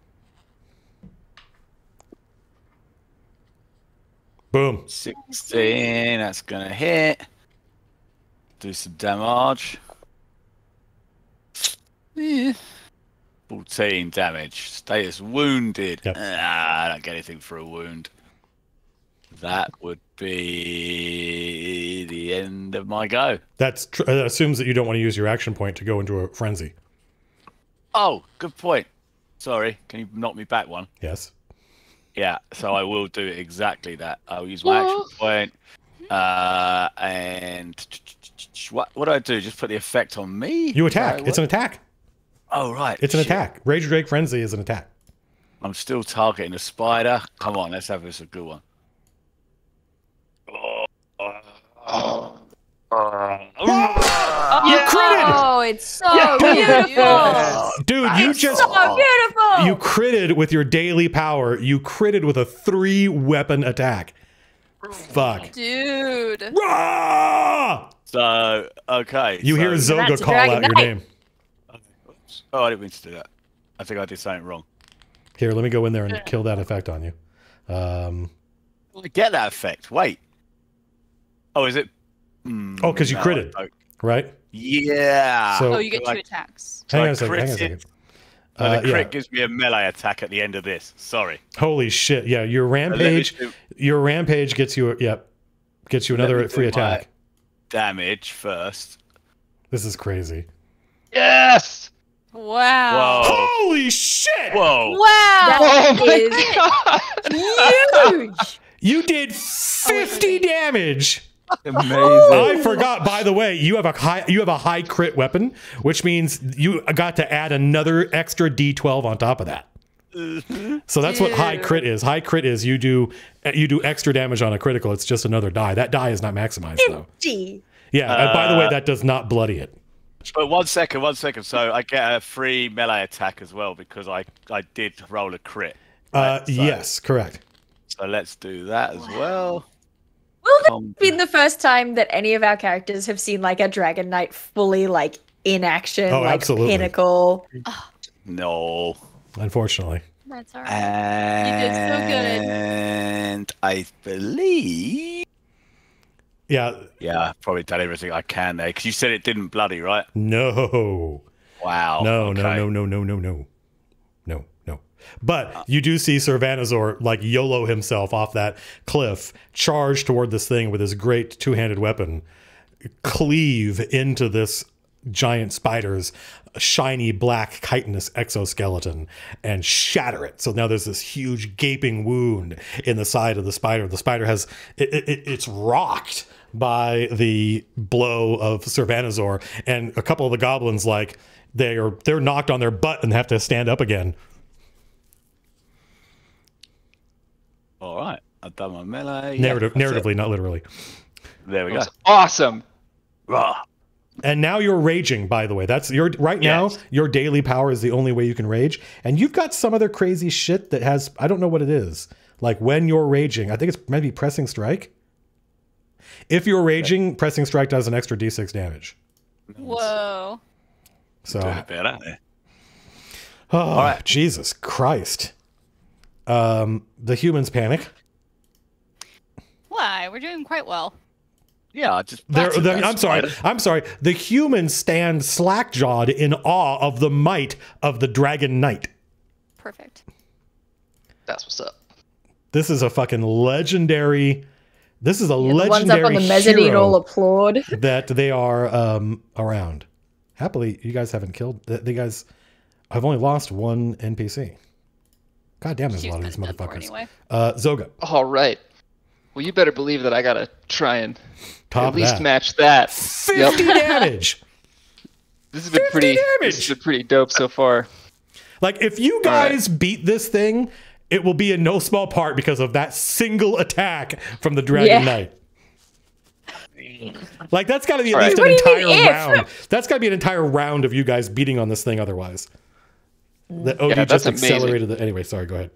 Boom. 16, that's gonna hit. Do some damage. Yeah. 14 damage. Status wounded. Yep. Ah, I don't get anything for a wound. That would be the end of my go. That's tr- that assumes that you don't want to use your action point to go into a frenzy. Oh, good point. Sorry, can you knock me back one? Yes. Yeah, so I will do exactly that. I'll use my action point. Uh, and what what do I do? Just put the effect on me? You attack. how It's an attack. Oh right. It's an shit. attack. Rage Drake Frenzy is an attack. I'm still targeting the spider. Come on, let's have this a good one. You critted! Oh, it's so [laughs] beautiful. Dude, you just So beautiful. you critted with your daily power. You critted with a three weapon attack. Fuck. Dude. Rah! So okay. You so- hear Zoga call dragon out your name. Oh, I didn't mean to do that. I think I did something wrong. Here, let me go in there and kill that effect on you. Um, I get that effect. Wait. Oh, is it? Oh, because you no, critted. right? Yeah. So- Oh, you get two Like- attacks. Hang I on a second. Hang on a critted- second. Oh, Uh, the yeah. gives me a melee attack at the end of this. Sorry. Holy shit! Yeah, your rampage. do Your rampage gets you. Yep, gets you Let another me free do my- attack. Damage first. This is crazy. Yes. Wow. Whoa. Holy shit! Whoa. Wow. Oh my god. huge. [laughs] You did fifty damage. Amazing. I forgot. By the way, you have a high you have a high crit weapon, which means you got to add another extra D12 on top of that. So that's what high crit is. High crit is you do you do extra damage on a critical. It's just another die. That die is not maximized though. Gee. Yeah. and by the way, Uh, that does not bloody it. But one second, one second. So I get a free melee attack as well because I I did roll a crit. Uh. So- yes, correct. So let's do that as well. Will this Um, be the first time that any of our characters have seen like a Dragon Knight fully like in action, Oh, like absolutely. pinnacle? No. Unfortunately. That's alright. And did so good. And I believe Yeah, Yeah, I've probably done everything I can there because you said it didn't bloody, right? no. Wow. No, no, okay. no, no, no, no, no. No, no. But you do see Sir Vanazor like YOLO himself off that cliff, charge toward this thing with his great two handed weapon, cleave into this giant spider's shiny black chitinous exoskeleton and shatter it. So now there's this huge gaping wound in the side of the spider. The spider has it, it, it's rocked by the blow of Sir Vanazor, and a couple of the goblins like they are they're knocked on their butt and have to stand up again. All right. I've done my melee. Yeah, Narrative, it. narratively, not literally. There we That go. was awesome. Rah. And now you're raging, by the way. That's your right now, your daily power is the only way you can rage. And you've got some other crazy shit that has I don't know what it is. Like when you're raging, I think it's maybe pressing strike. If you're raging, pressing strike does an extra D6 damage. Whoa. So Doing it better. Yeah. oh, right. Jesus Christ. Um the humans panic. Why? We're doing quite well. Yeah, just they're, they're, I'm sorry. I'm sorry. The humans stand slack-jawed in awe of the might of the Dragon Knight. Perfect. That's what's up. This is a fucking legendary. This is a The ones up legendary on the mezzanine hero all applaud. [laughs] that they are um, around. Happily, you guys haven't killed. The, the guys. I've only lost one NPC. God damn, there's a lot of these kinda done for motherfuckers. Anyway. Uh, Zoga, All right. Well, you better believe that I gotta try and top at least that. match that. Fifty Yep. damage. [laughs] This has been pretty. damage! This has been pretty dope so far. Like if you right. guys beat this thing, it will be in no small part because of that single attack from the Dragon Yeah. Knight. Like that's got to be at All least right. an What do you entire mean if? round. That's got to be an entire round of you guys beating on this thing. Otherwise, the OD Yeah, just that's amazing. accelerated. The, anyway, sorry. Go ahead.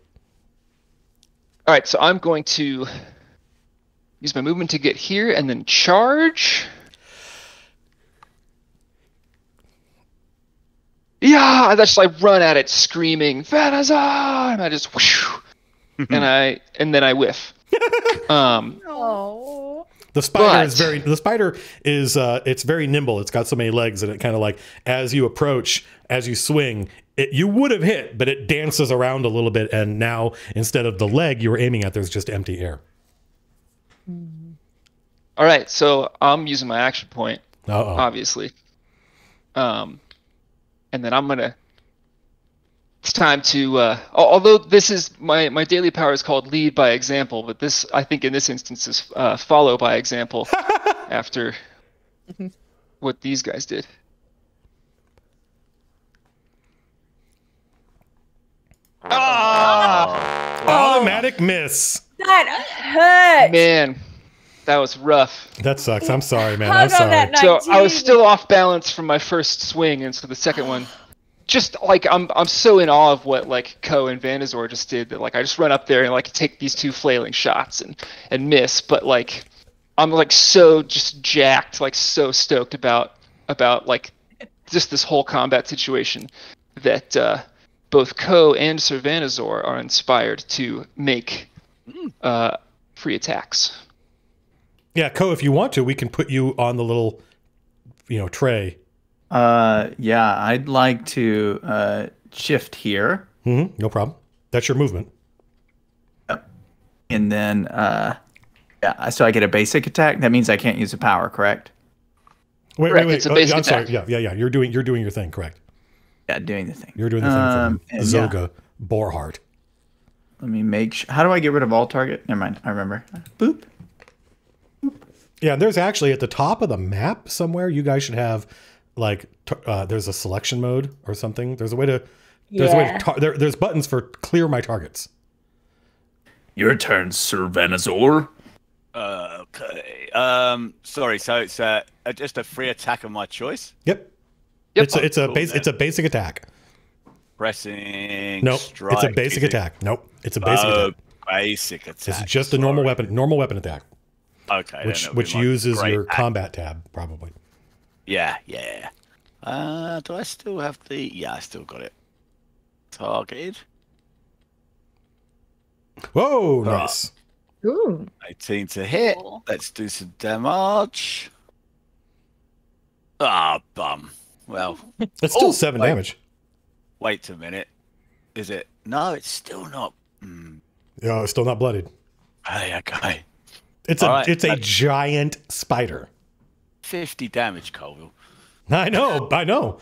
All right, so I'm going to use my movement to get here and then charge. Yeah, I just like run at it screaming, Vanazor! And I just whoosh, [laughs] and I and then I whiff. [laughs] Um, Oh. The spider is very. The spider is. Uh, it's very nimble. It's got so many legs, and it kind of like as you approach, as you swing, it you would have hit, but it dances around a little bit, and now instead of the leg you were aiming at, there's just empty air. all right, so I'm using my action point, Uh oh. obviously. Um, and then I'm gonna. It's time to. Uh, although this is my my daily power is called lead by example, but this I think in this instance is uh, follow by example. [laughs] after [laughs] what these guys did. Ah, Automatic miss. That hurt. man, that was rough. That sucks. I'm sorry, man. I'm sorry. that So I was still off balance from my first swing, and so the second one, just like I'm, I'm so in awe of what like Koh and Vanazor just did that like I just run up there and like take these two flailing shots and and miss, but like I'm like so just jacked, like so stoked about about like just this whole combat situation that uh, both Koh and Sir Vanazor are inspired to make uh, free attacks. Yeah, Koh, if you want to, we can put you on the little, you know, tray. Uh, yeah, I'd like to uh, shift here, hmm no problem. That's your movement. and then uh, yeah, so I get a basic attack. That means I can't use a power, correct? Wait, Correct, wait, wait. it's a Oh, basic I'm sorry. attack. Yeah, yeah, yeah. You're doing you're doing your thing. Correct. Yeah, doing the thing. You're doing the thing Um, from and yeah. Zoga Borhart. Let me make. Sh- How do I get rid of all target? Never mind. I remember. Boop. Yeah, there's actually at the top of the map somewhere. You guys should have like t- uh, there's a selection mode or something. There's a way to there's a way to tar- there, there's buttons for clear my targets. Your turn, Sir Vanazor. Uh, okay. Um, sorry. So it's uh, uh, just a free attack of my choice. Yep. Yep. It's a, it's a Cool, base, then. it's a basic attack. Pressing. Nope. Strike. it's a basic it- attack. Nope. It's a basic Oh, attack. basic attack. It's just a normal weapon normal weapon attack, Okay. which which uses your act- combat tab probably. Yeah, yeah. Uh, do I still have the? Yeah, I still got it. Targeted. Whoa, nice. Ooh. 18 to hit. Let's do some damage. Ah, bum. Well, It's still Oh, seven wait. damage. wait a minute. Is it? No, it's still not. Mm. Yeah, it's still not bloodied. Hey, okay. It's a All right, it's a I- giant spider. 50 damage, Colville. I know, I know,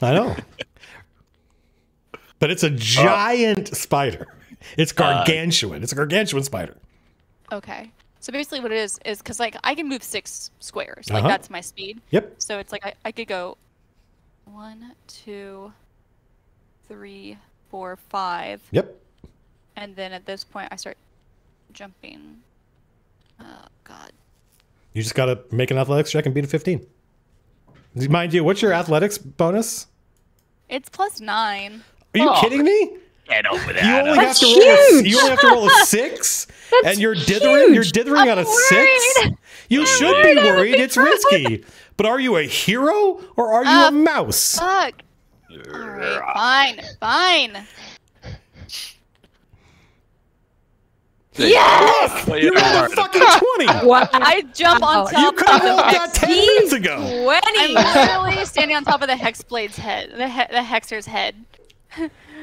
I know. But it's a giant spider. It's gargantuan. it's a gargantuan spider. Okay. So basically, what it is is because like I can move six squares. Like Uh-huh. that's my speed. Yep. So it's like I, I could go one, two, three, four, five, Yep. and then at this point I start jumping. Oh God. You just got to make an athletics check and beat a 15. Mind you, what's your athletics bonus? It's plus nine. Are you Oh. kidding me? Get over You only have to roll. A, you only have to roll a six, [laughs] and you're dithering. You're dithering on a six. worried. You should be worried. It's risky. But are you a hero or are you Uh, a mouse? Fuck. All right. Fine. Fine. Yes! Well, You you're rolled a fucking twenty. [laughs] Wow. I jump on Wow. top. You could have of rolled the that ten minutes ago. 20! I'm literally [laughs] standing on top of the hexblade's head. The he- the hexer's head.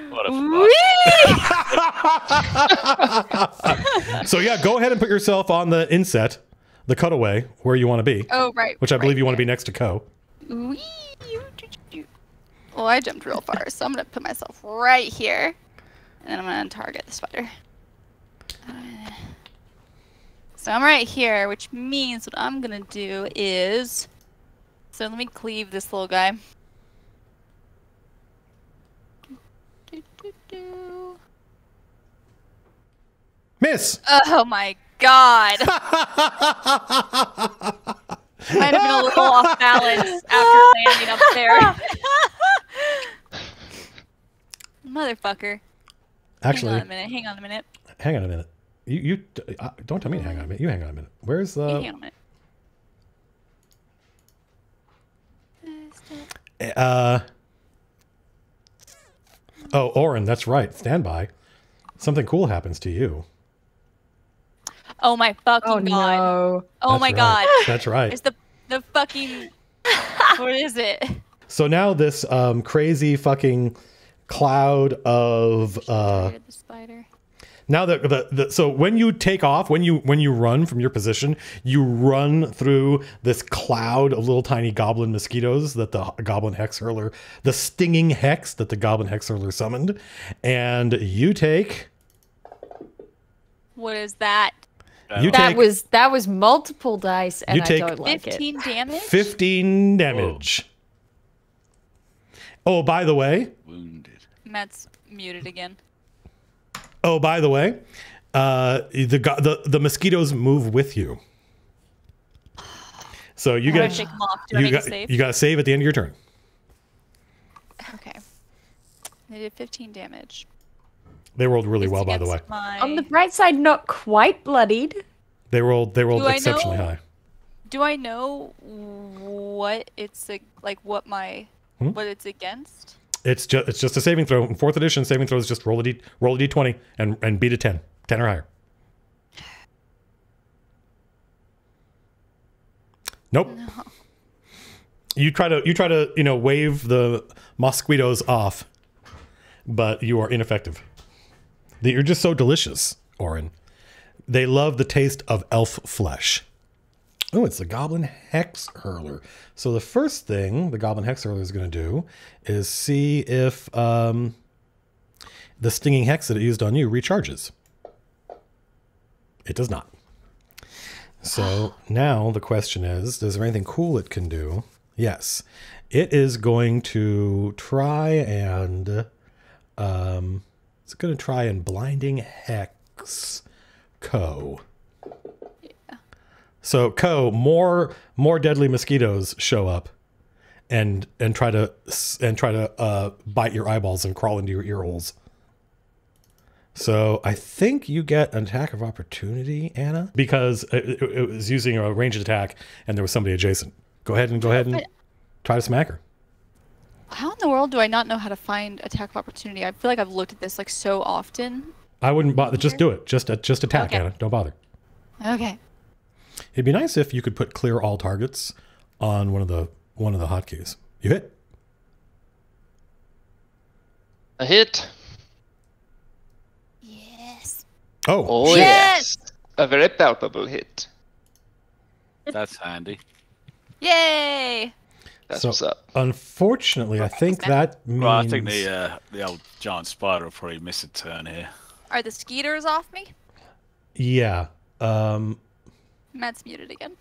What. [laughs] So yeah, go ahead and put yourself on the inset, the cutaway, where you want to be, Oh right. which I believe right you want to be next to Koh. Wee- Well, I jumped real far, so I'm gonna put myself right here, and then I'm gonna target the spider. Uh, So I'm right here, which means what I'm gonna do is, so let me cleave this little guy. Do. Miss. Oh my god! [laughs] Might have been a little off balance after landing up there. [laughs] Motherfucker. Actually, hang on a minute. Hang on a minute. hang on a minute. You you uh, don't tell me to hang on a minute. You hang on a minute. Where's the hang on a minute. uh? Oh, Auryn, that's right. Stand by. Something cool happens to you. Oh my fucking Oh god. no. Oh That's my right. god. That's right. It's the the fucking [laughs] what is it? So now this um, crazy fucking cloud of uh, the spider. Now that the, the so when you take off when you when you run from your position you run through this cloud of little tiny goblin mosquitoes that the goblin hex hurler the stinging hex that the goblin hex hurler summoned and you take What is that? you That take was that was multiple dice, and You I take don't like it. 15 damage? 15 damage oh by the way Wounded. Matt's muted again. Oh, by the way, uh, the the the mosquitoes move with you. So you How do get shake them off? Do I you got you got to save at the end of your turn. Okay. They did 15 damage. They rolled really It's well, by the way. My... On the bright side, not quite bloodied. They rolled they rolled Do exceptionally know- high. Do I know what it's a, like? What my Hmm? what it's against? It's just it's just a saving throw. In fourth edition, saving throws just roll a d roll a d twenty and and beat a 10. 10 or higher. Nope. You try to you try to you know wave the mosquitoes off, but you are ineffective. You're just so delicious, Auryn. They love the taste of elf flesh. Oh, it's the Goblin Hex Hurler. So the first thing the Goblin Hex Hurler is going to do is see if um, the stinging hex that it used on you recharges. It does not. So [sighs] now the question is, is there anything cool it can do? Yes. It is going to try and um, it's going to try and blinding hex Koh. So Koh, more more deadly mosquitoes show up and and try to and try to uh, bite your eyeballs and crawl into your ear holes. So I think you get an attack of opportunity, Anna, because it, it- was using a ranged attack and there was somebody adjacent. Go ahead and go ahead and try to smack her. How in the world do I not know how to find attack of opportunity? I feel like I've looked at this like so often. I wouldn't bother. Just do it. Just uh, just attack, Okay. Anna. Don't bother. Okay. It'd be nice if you could put clear all targets on one of the one of the hotkeys. You hit. A hit. Yes. Oh, Oh shit. yes. A very palpable hit. That's handy. Yay! That's So- what's up. Unfortunately, I think that means. Well, I think the uh, the old giant spider will probably miss a turn here. Are the skeeters off me? yeah. Um. Matt's muted again.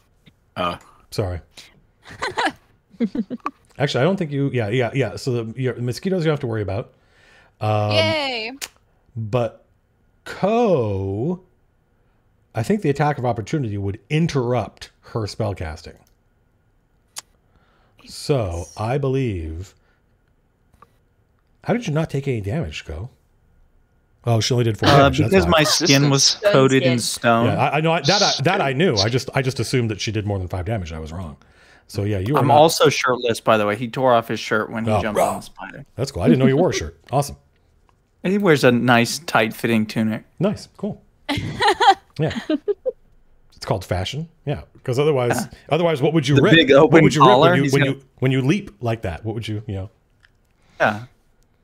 Oh, Sorry. [laughs] Actually, I don't think you. Yeah, yeah, yeah. So the your mosquitoes you have to worry about. Um, Yay! But Koh, I think the attack of opportunity would interrupt her spell casting. So I believe. How did you not take any damage, Koh? Oh, she only did four Uh, damage. because my skin was Stone coated in stone. Yeah, I, I know I, that. I, that I knew. I just I just assumed that she did more than five damage. I was wrong. So yeah, you are. I'm not- also shirtless, by the way. He tore off his shirt when he Oh. jumped on the spider. That's cool. I didn't know you wore a shirt. [laughs] Awesome. And he wears a nice, tight-fitting tunic. Nice. Cool. [laughs] Yeah. It's called fashion. Yeah. Because otherwise, otherwise, what would you The rip? big what would you rip when you when gonna- you when you leap like that? What would you you know? Yeah,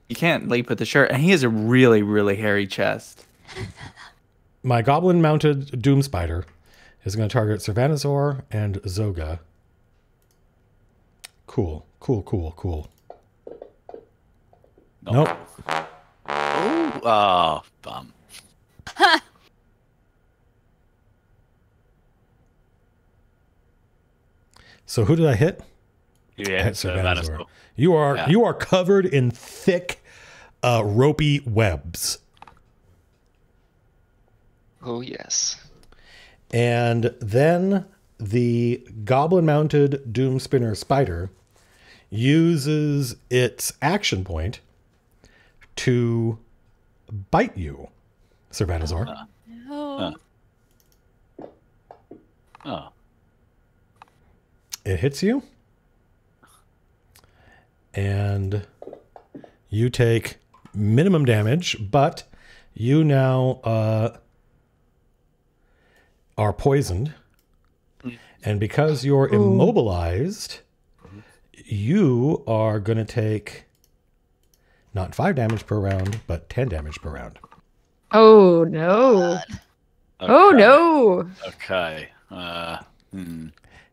you can't leap with the shirt, and he has a really, really hairy chest. [laughs] My goblin mounted doom spider is going to target Sir Vanazor and Zoga. Cool. Cool. Cool. Cool. Nope. Ooh, oh, bum. [laughs] So who did I hit? Yeah, Hit so Sir Vanazor. that is cool. You are Yeah. you are covered in thick, uh, ropey webs. Oh yes. And then the goblin mounted doom spinner spider uses its action point to bite you, Sir Vanazor. No. Oh, It hits you. And you take minimum damage, but you now uh, are poisoned. And because you're immobilized, you are going to take not five damage per round, but 10 damage per round. Oh no. Oh no. Okay. Uh, hmm.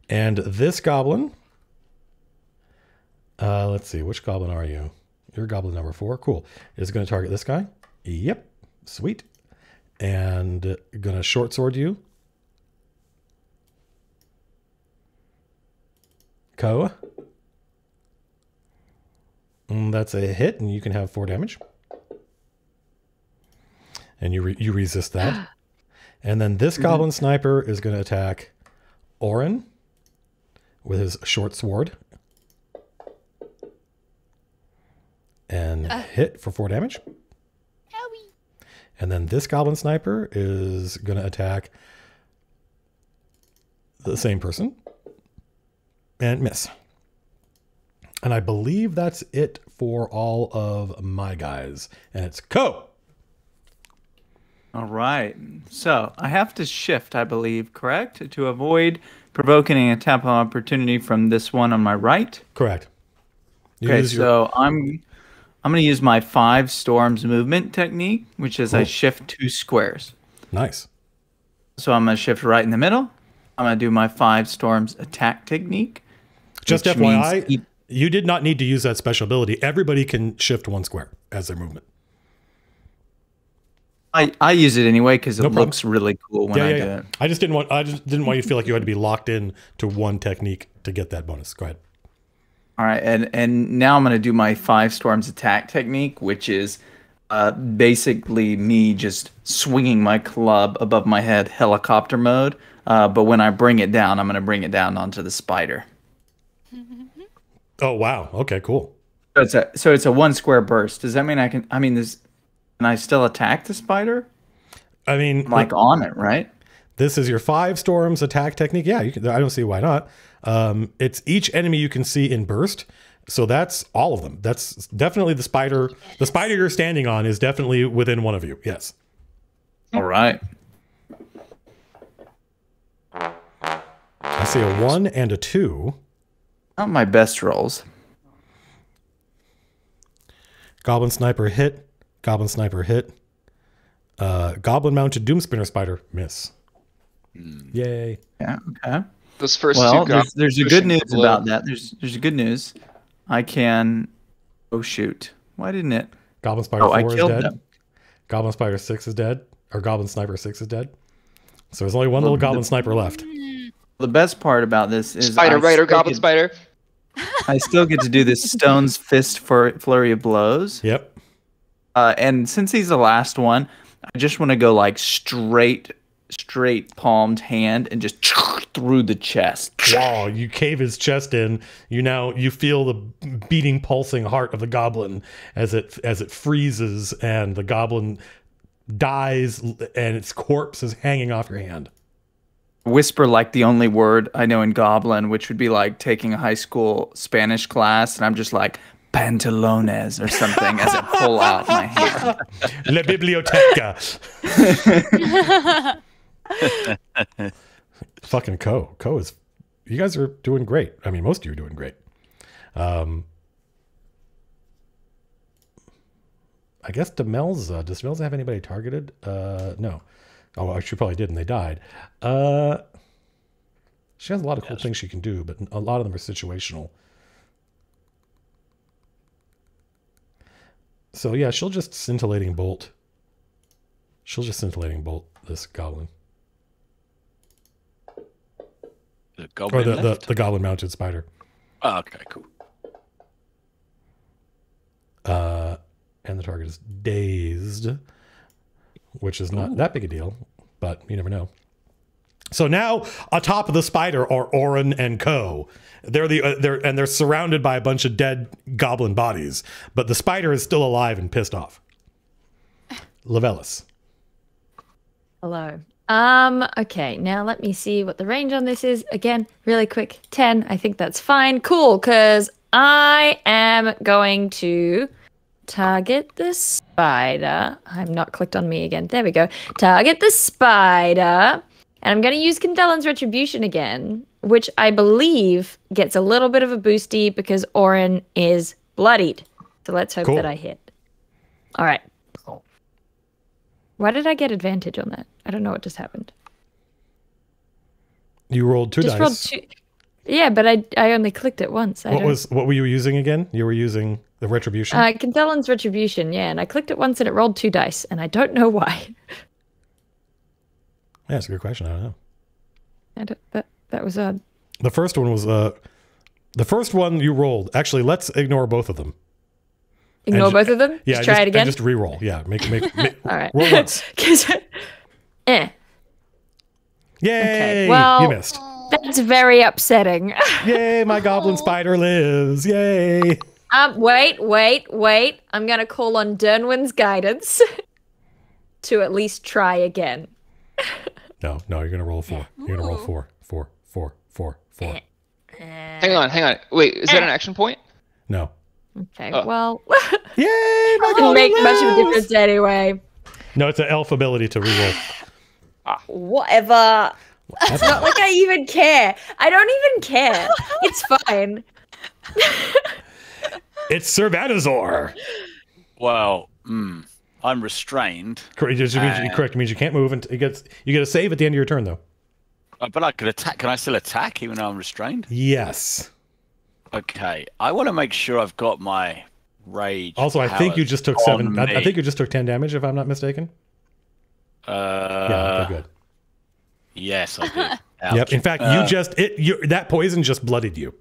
And this goblin, uh, let's see, which goblin are you? You're goblin number four. Cool. Is going to target this guy. Yep. Sweet. And going to short sword you. Koh. Mm, that's a hit, and you can have four damage. And you re- you resist that. [gasps] and then this goblin sniper is going to attack Auryn with his short sword. And uh. hit for four damage. Owie. And then this goblin sniper is going to attack the same person and miss. And I believe that's it for all of my guys. And it's Koh. All right. So I have to shift, I believe, correct? To avoid provoking an attack opportunity from this one on my right. Correct. You Okay, use your- so I'm I'm gonna use my five storms movement technique, which is I shift two squares. nice. So I'm gonna shift right in the middle. I'm gonna do my five storms attack technique. Just which means FYI, you did not need to use that special ability. Everybody can shift one square as their movement. I, I use it anyway because it No looks really cool when yeah, I yeah, do yeah. it. I just didn't want I just didn't want you to feel like you had to be locked in to one technique to get that bonus. Go ahead. All right, and and now I'm gonna do my five storms attack technique, which is uh, basically me just swinging my club above my head, helicopter mode. Uh, but when I bring it down, I'm gonna bring it down onto the spider. Oh wow. Okay, cool. So it's a so it's a one square burst. Does that mean I can? I mean, this can I still attack the spider? I mean, I'm like on it, right? This is your five storms attack technique. Yeah, you can, I don't see why not. Um, it's each enemy you can see in burst. So that's all of them. That's definitely the spider. The spider you're standing on is definitely within one of you. Yes. All right. I see a one and a two. Not my best rolls. Goblin sniper hit. Goblin sniper hit. Uh, goblin mounted doom spinner spider miss. Yay! Yeah. Okay. Those first Well, two there's, goblins there's a good news the about that. There's there's a good news. I can. Oh shoot! Why didn't it? Goblin spider Oh, I four is dead. them. Goblin spider six is dead. Or goblin sniper six is dead. So there's only one little the- goblin sniper left. The best part about this is Spider, I Rider, Goblin get- Spider. [laughs] I still get to do this Stone's Fist for flurry of blows. Yep. Uh, and since he's the last one, I just want to go like straight, straight palmed hand and just [laughs] through the chest. Wow, you cave his chest in. You now you feel the beating, pulsing heart of the goblin as it as it freezes, and the goblin dies, and its corpse is hanging off your hand. Whisper like the only word I know in Goblin, which would be like taking a high school Spanish class, and I'm just like pantalones or something as I pull out my hair. [laughs] La biblioteca. [laughs] [laughs] Fucking Koh. Koh is. You guys are doing great. I mean, most of you are doing great. Um, I guess Demelza. Does Demelza have anybody targeted? Uh, no. Oh, she probably did, and they died. Uh, she has a lot of cool things she can do, but a lot of them are situational. So yeah, she'll just scintillating bolt. She'll just scintillating bolt this goblin The or the, the, the goblin mounted spider. Oh, okay, cool. Uh, and the target is dazed, which is not that big a deal, but you never know. So now atop of the spider are Auryn and Koh. They're the uh, they're and they're surrounded by a bunch of dead goblin bodies, but the spider is still alive and pissed off. Llevelys. Hello. Um, okay, now let me see what the range on this is. Again, really quick 10. I think that's fine. Cool, because I am going to target the spider. I'm not clicked on me again. There we go. Target the spider. And I'm going to use Candellan's Retribution again, which I believe gets a little bit of a boosty because Auryn is bloodied. So let's hope Cool. that I hit. All right. Why did I get advantage on that? I don't know what just happened. You rolled two just dice. rolled two. Yeah, but I I only clicked it once. I what don't. was what were you using again? You were using the retribution. uh, Candellan's Retribution, yeah, and I clicked it once and it rolled two dice, and I don't know why. [laughs] yeah, that's a good question. I don't know. I don't, that that was odd. The first one was uh, the first one you rolled. Actually, let's ignore both of them. Ignore ju- both of them. Yeah, just try just, it again. Just re-roll. Yeah, make make, [laughs] make All right. roll once. 'Cause- [laughs] eh, Yay! well- you missed. that's very upsetting. [laughs] Yay! My goblin spider lives. Yay! um, wait, wait, wait. I'm gonna call on Dernwin's guidance to at least try again. No, no, you're gonna roll four. You're gonna roll four, four, four, four, four. Hang on, hang on. Wait, is that an action point? No. Okay, Oh. well, [laughs] Yay! My doesn't goblin make much of a difference anyway. No, it's an elf ability to re-roll. Whatever. It's not like I even care. I don't even care. It's fine. [laughs] It's Sir Vanazor. Well, mm, I'm restrained, Correct. It just means, Uh, correct. It means you can't move, and it gets you get a save at the end of your turn, though. Uh, but I could attack. Can I still attack even though I'm restrained? Yes. Okay, I want to make sure I've got my rage. Also, I think you just took seven. I, I think you just took ten damage, if I'm not mistaken. Uh, Yeah. Okay. Good. Yes, I did. [laughs] Yep. In fact, Uh, you just it you that poison just blooded you.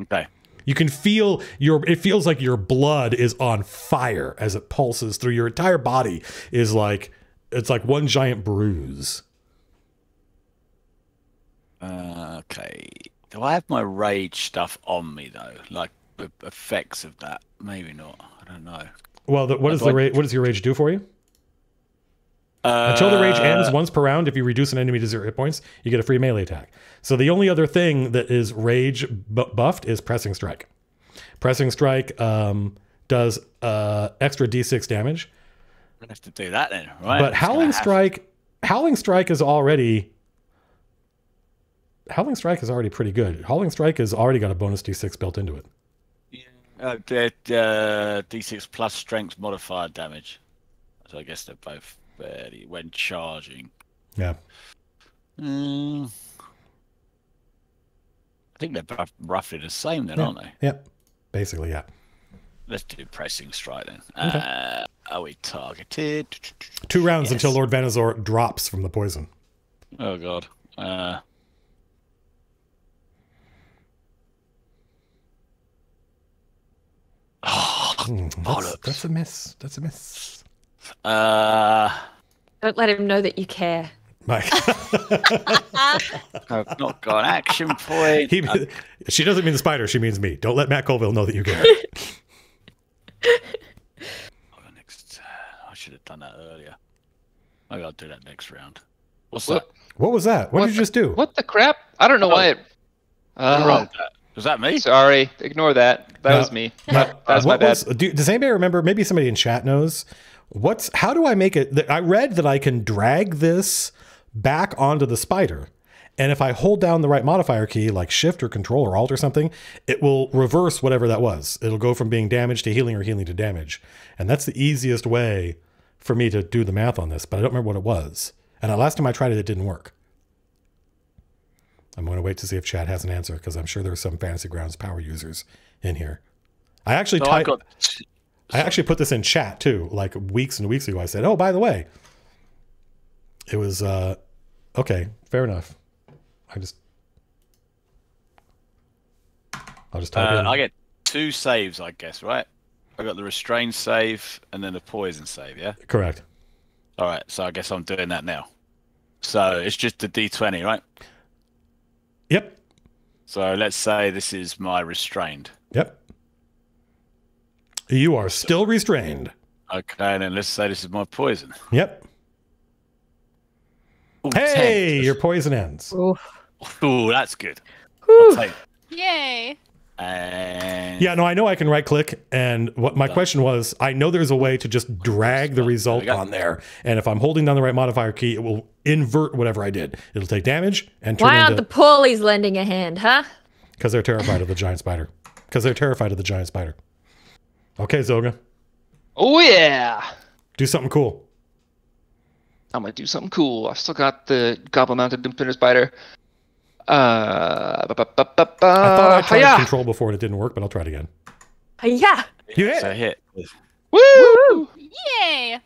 Okay. You can feel your it feels like your blood is on fire as it pulses through your entire body is like it's like one giant bruise. Uh, okay. Do I have my rage stuff on me though? Like the effects of that? Maybe not. I don't know. Well, the, what does the I- rage what does your rage do for you? Uh, Until the rage ends once per round, if you reduce an enemy to zero hit points, you get a free melee attack. So the only other thing that is rage bu- buffed is pressing strike. Pressing strike um, does uh, extra d6 damage gonna have to do that then, right? but Howling Strike, Howling Strike is already. Howling Strike is already pretty good. Howling Strike has already got a bonus d6 built into it. Uh, d- uh, D6 plus strength modifier damage. So I guess they're both fairly when charging. Yeah. Mm. I think they're roughly the same then, Yeah. aren't they? Yep. Basically, yeah. Let's do pressing strike then. Okay. Uh, are we targeted? Two rounds until Lord Vanazor drops from the poison. Oh god. Uh, oh, that's, bollocks. that's a miss. That's a miss. uh, Don't let him know that you care. Mike. I've not got an action point. [laughs] he, she doesn't mean the spider. She means me. Don't let Matt Colville know that you care. [laughs] Oh, next, uh, I should have done that earlier. Maybe I'll do that next round. What's What? what was that? What, What did you just do? What the crap? I don't know why it. that? Who Uh, rolled that? Was that me? sorry, ignore that. That No. was me. [laughs] Now, That was uh, my bad. was- do, does anybody remember? Maybe somebody in chat knows. What's how do I make it? I read that I can drag this back onto the spider, and if I hold down the right modifier key, like Shift or Control or Alt or something, it will reverse whatever that was. It'll go from being damage to healing or healing to damage, and that's the easiest way for me to do the math on this. But I don't remember what it was. And the last time I tried it, it didn't work. I'm going to wait to see if chat has an answer because I'm sure there's some Fantasy Grounds power users in here. I actually I typed. I actually put this in chat too, like weeks and weeks ago. I said, "Oh, by the way, it was uh, okay, fair enough." I just, I'll just type Uh, in. I get two saves, I guess, right? I got the restrain save and then the poison save. Yeah. Correct. All right. So I guess I'm doing that now. So it's just the D20, right? Yep. So let's say this is my restrained. Yep. You are still restrained. Okay, and then let's say this is my poison. Yep. Ooh, Hey, 10. your poison ends. Oof. Ooh, that's good. I'll take. Yay! And Yeah, no, I know I can right click. And what my question was, I know there's a way to just drag the result on there. And if I'm holding down the right modifier key, it will invert whatever I did. It'll take damage and turn Why aren't into the Paulies lending a hand, huh? because they're terrified of the giant spider. [laughs] Because they're terrified of the giant spider. Okay, Zoga, Oh yeah. do something cool. I'm gonna do something cool. I've still got the goblin mounted doom spider. Uh, ba- ba- ba- ba- ba- I thought I tried hiya! control before and it didn't work, but I'll try it again. Yeah. You hit. So hit. Woo! Yay!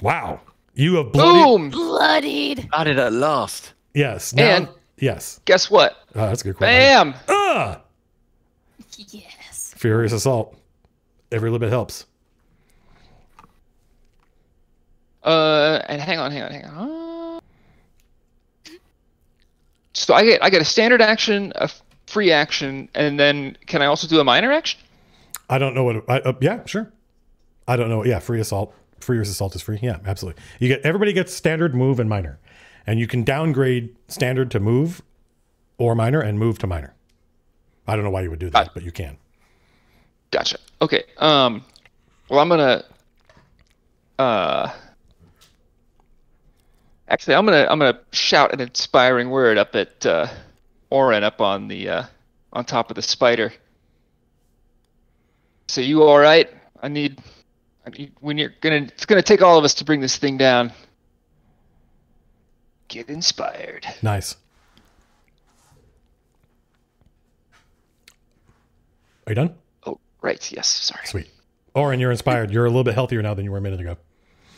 Wow, you have bloody. Boom! Bloodied. How did at last? Yes. Now, And- yes. Guess what? Oh, that's a good question. Bam! Ah, Yes. furious assault. Every little bit helps. Uh, and hang on, hang on, hang on. So I get I get a standard action, a free action, and then can I also do a minor action? I don't know what. I, uh, yeah, sure. I don't know. Yeah, free assault. Free assault is free. Yeah, absolutely. You get everybody gets standard, move, and minor, and you can downgrade standard to move, or minor, and move to minor. I don't know why you would do that, Ah. but you can. Gotcha. Okay. Um, well, I'm gonna. Uh, actually, I'm gonna I'm gonna shout an inspiring word up at uh, Auryn up on the uh, on top of the spider. So you all right? I need. I need when you're gonna. It's gonna take all of us to bring this thing down. Get inspired. Nice. Are you done? Oh, right. Yes. Sorry. Sweet. Auryn, you're inspired. You're a little bit healthier now than you were a minute ago.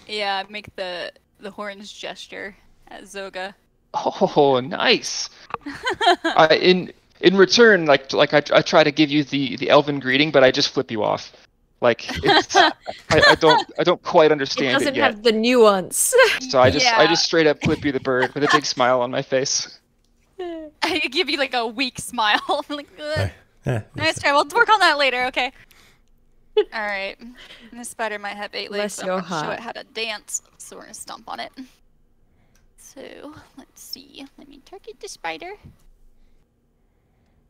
Yeah, make the the horns gesture at Zoga. Oh, nice. [laughs] I, in in return, like like I, I try to give you the the elven greeting, but I just flip you off. Like it's, [laughs] I, I don't I don't quite understand it, doesn't yet. have the nuance. [laughs] So I just I just straight up flip you the bird with a big smile on my face. I give you like a weak smile. I'm like, "Ugh." Nice try. We'll work on that later. Okay. All right. This spider might have eight legs. Bless so I'm gonna show it how to dance. So we're gonna stomp on it. So let's see. Let me target the spider.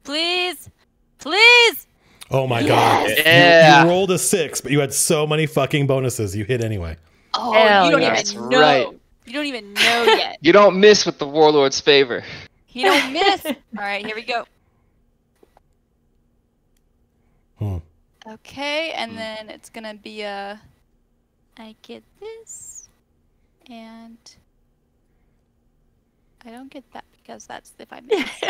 Please, please. Oh my god. Yes. You- Yeah. You, rolled a six, but you had so many fucking bonuses. You hit anyway. Oh, Hell you don't yeah. even That's know. right. You don't even know yet. [laughs] You don't miss with the warlord's favor. You don't miss. All right, here we go. Hmm. Okay, and then it's gonna be a. I get this, and I don't get that because that's if I miss.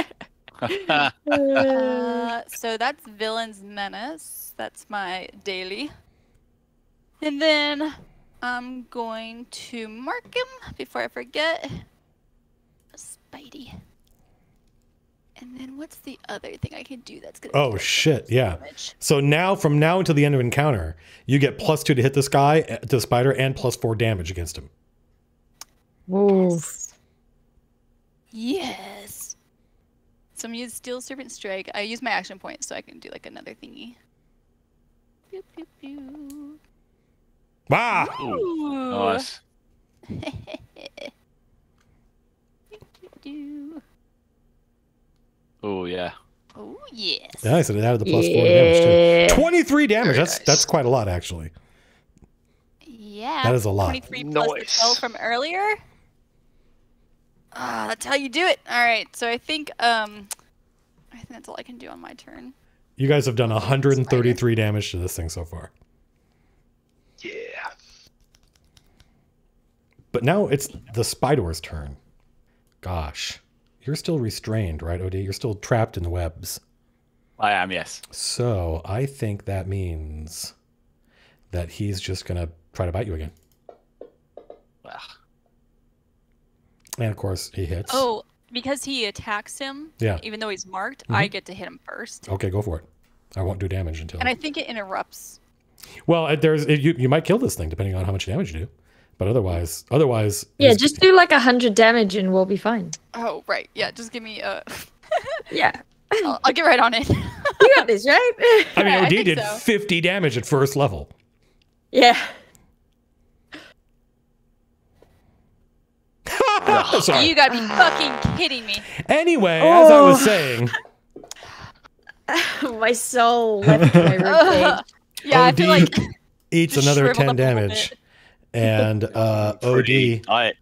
uh, so that's villain's menace. That's my daily. And then I'm going to mark him before I forget. Spidey. And then what's the other thing I can do that's gonna Oh shit, yeah. damage? So now, from now until the end of encounter, you get plus two to hit this guy, uh, the spider, and plus four damage against him. Ooh. Yes. Yes. So I'm gonna use Steel Serpent Strike. I use my action point so I can do like another thingy. Pew, pew, pew. Wow. Ooh. Nice. [laughs] Do. Oh yeah. Oh yes. Nice, and it added the plus four damage too. Twenty-three damage. Very That's nice. that's quite a lot actually. Yeah. That is a lot. 23 plus the Nice. 12 from earlier. Ah, that's how you do it. All right. So I think um, I think that's all I can do on my turn. You guys have done 133 damage to this thing so far. Yeah. But now it's the Spidor's turn. Gosh. You're still restrained, right, OD? You're still trapped in the webs. I am. Yes. So I think that means that he's just going to try to bite you again. Well, And of course, he hits. Oh, because he attacks him. Yeah. Even though he's marked, Mm-hmm. I get to hit him first, Okay, go for it. I won't do damage until. and I think it interrupts. Well, uh, there's you, you might kill this thing depending on how much damage you do. But otherwise, otherwise, Yeah, just do like a hundred damage and we'll be fine. Oh right. Yeah. Just give me uh, a. [laughs] Yeah. I'll, I'll get right on it. You got this, right? I mean, Yeah, [laughs] I OD think did so. 50 damage at first level. yeah. [laughs] Sorry. you gotta be fucking kidding me. Anyway, as I was Oh. saying, my soul left my ribcage. Yeah, I feel like eats another 10 up a little damage, bit. And uh, OD. tight.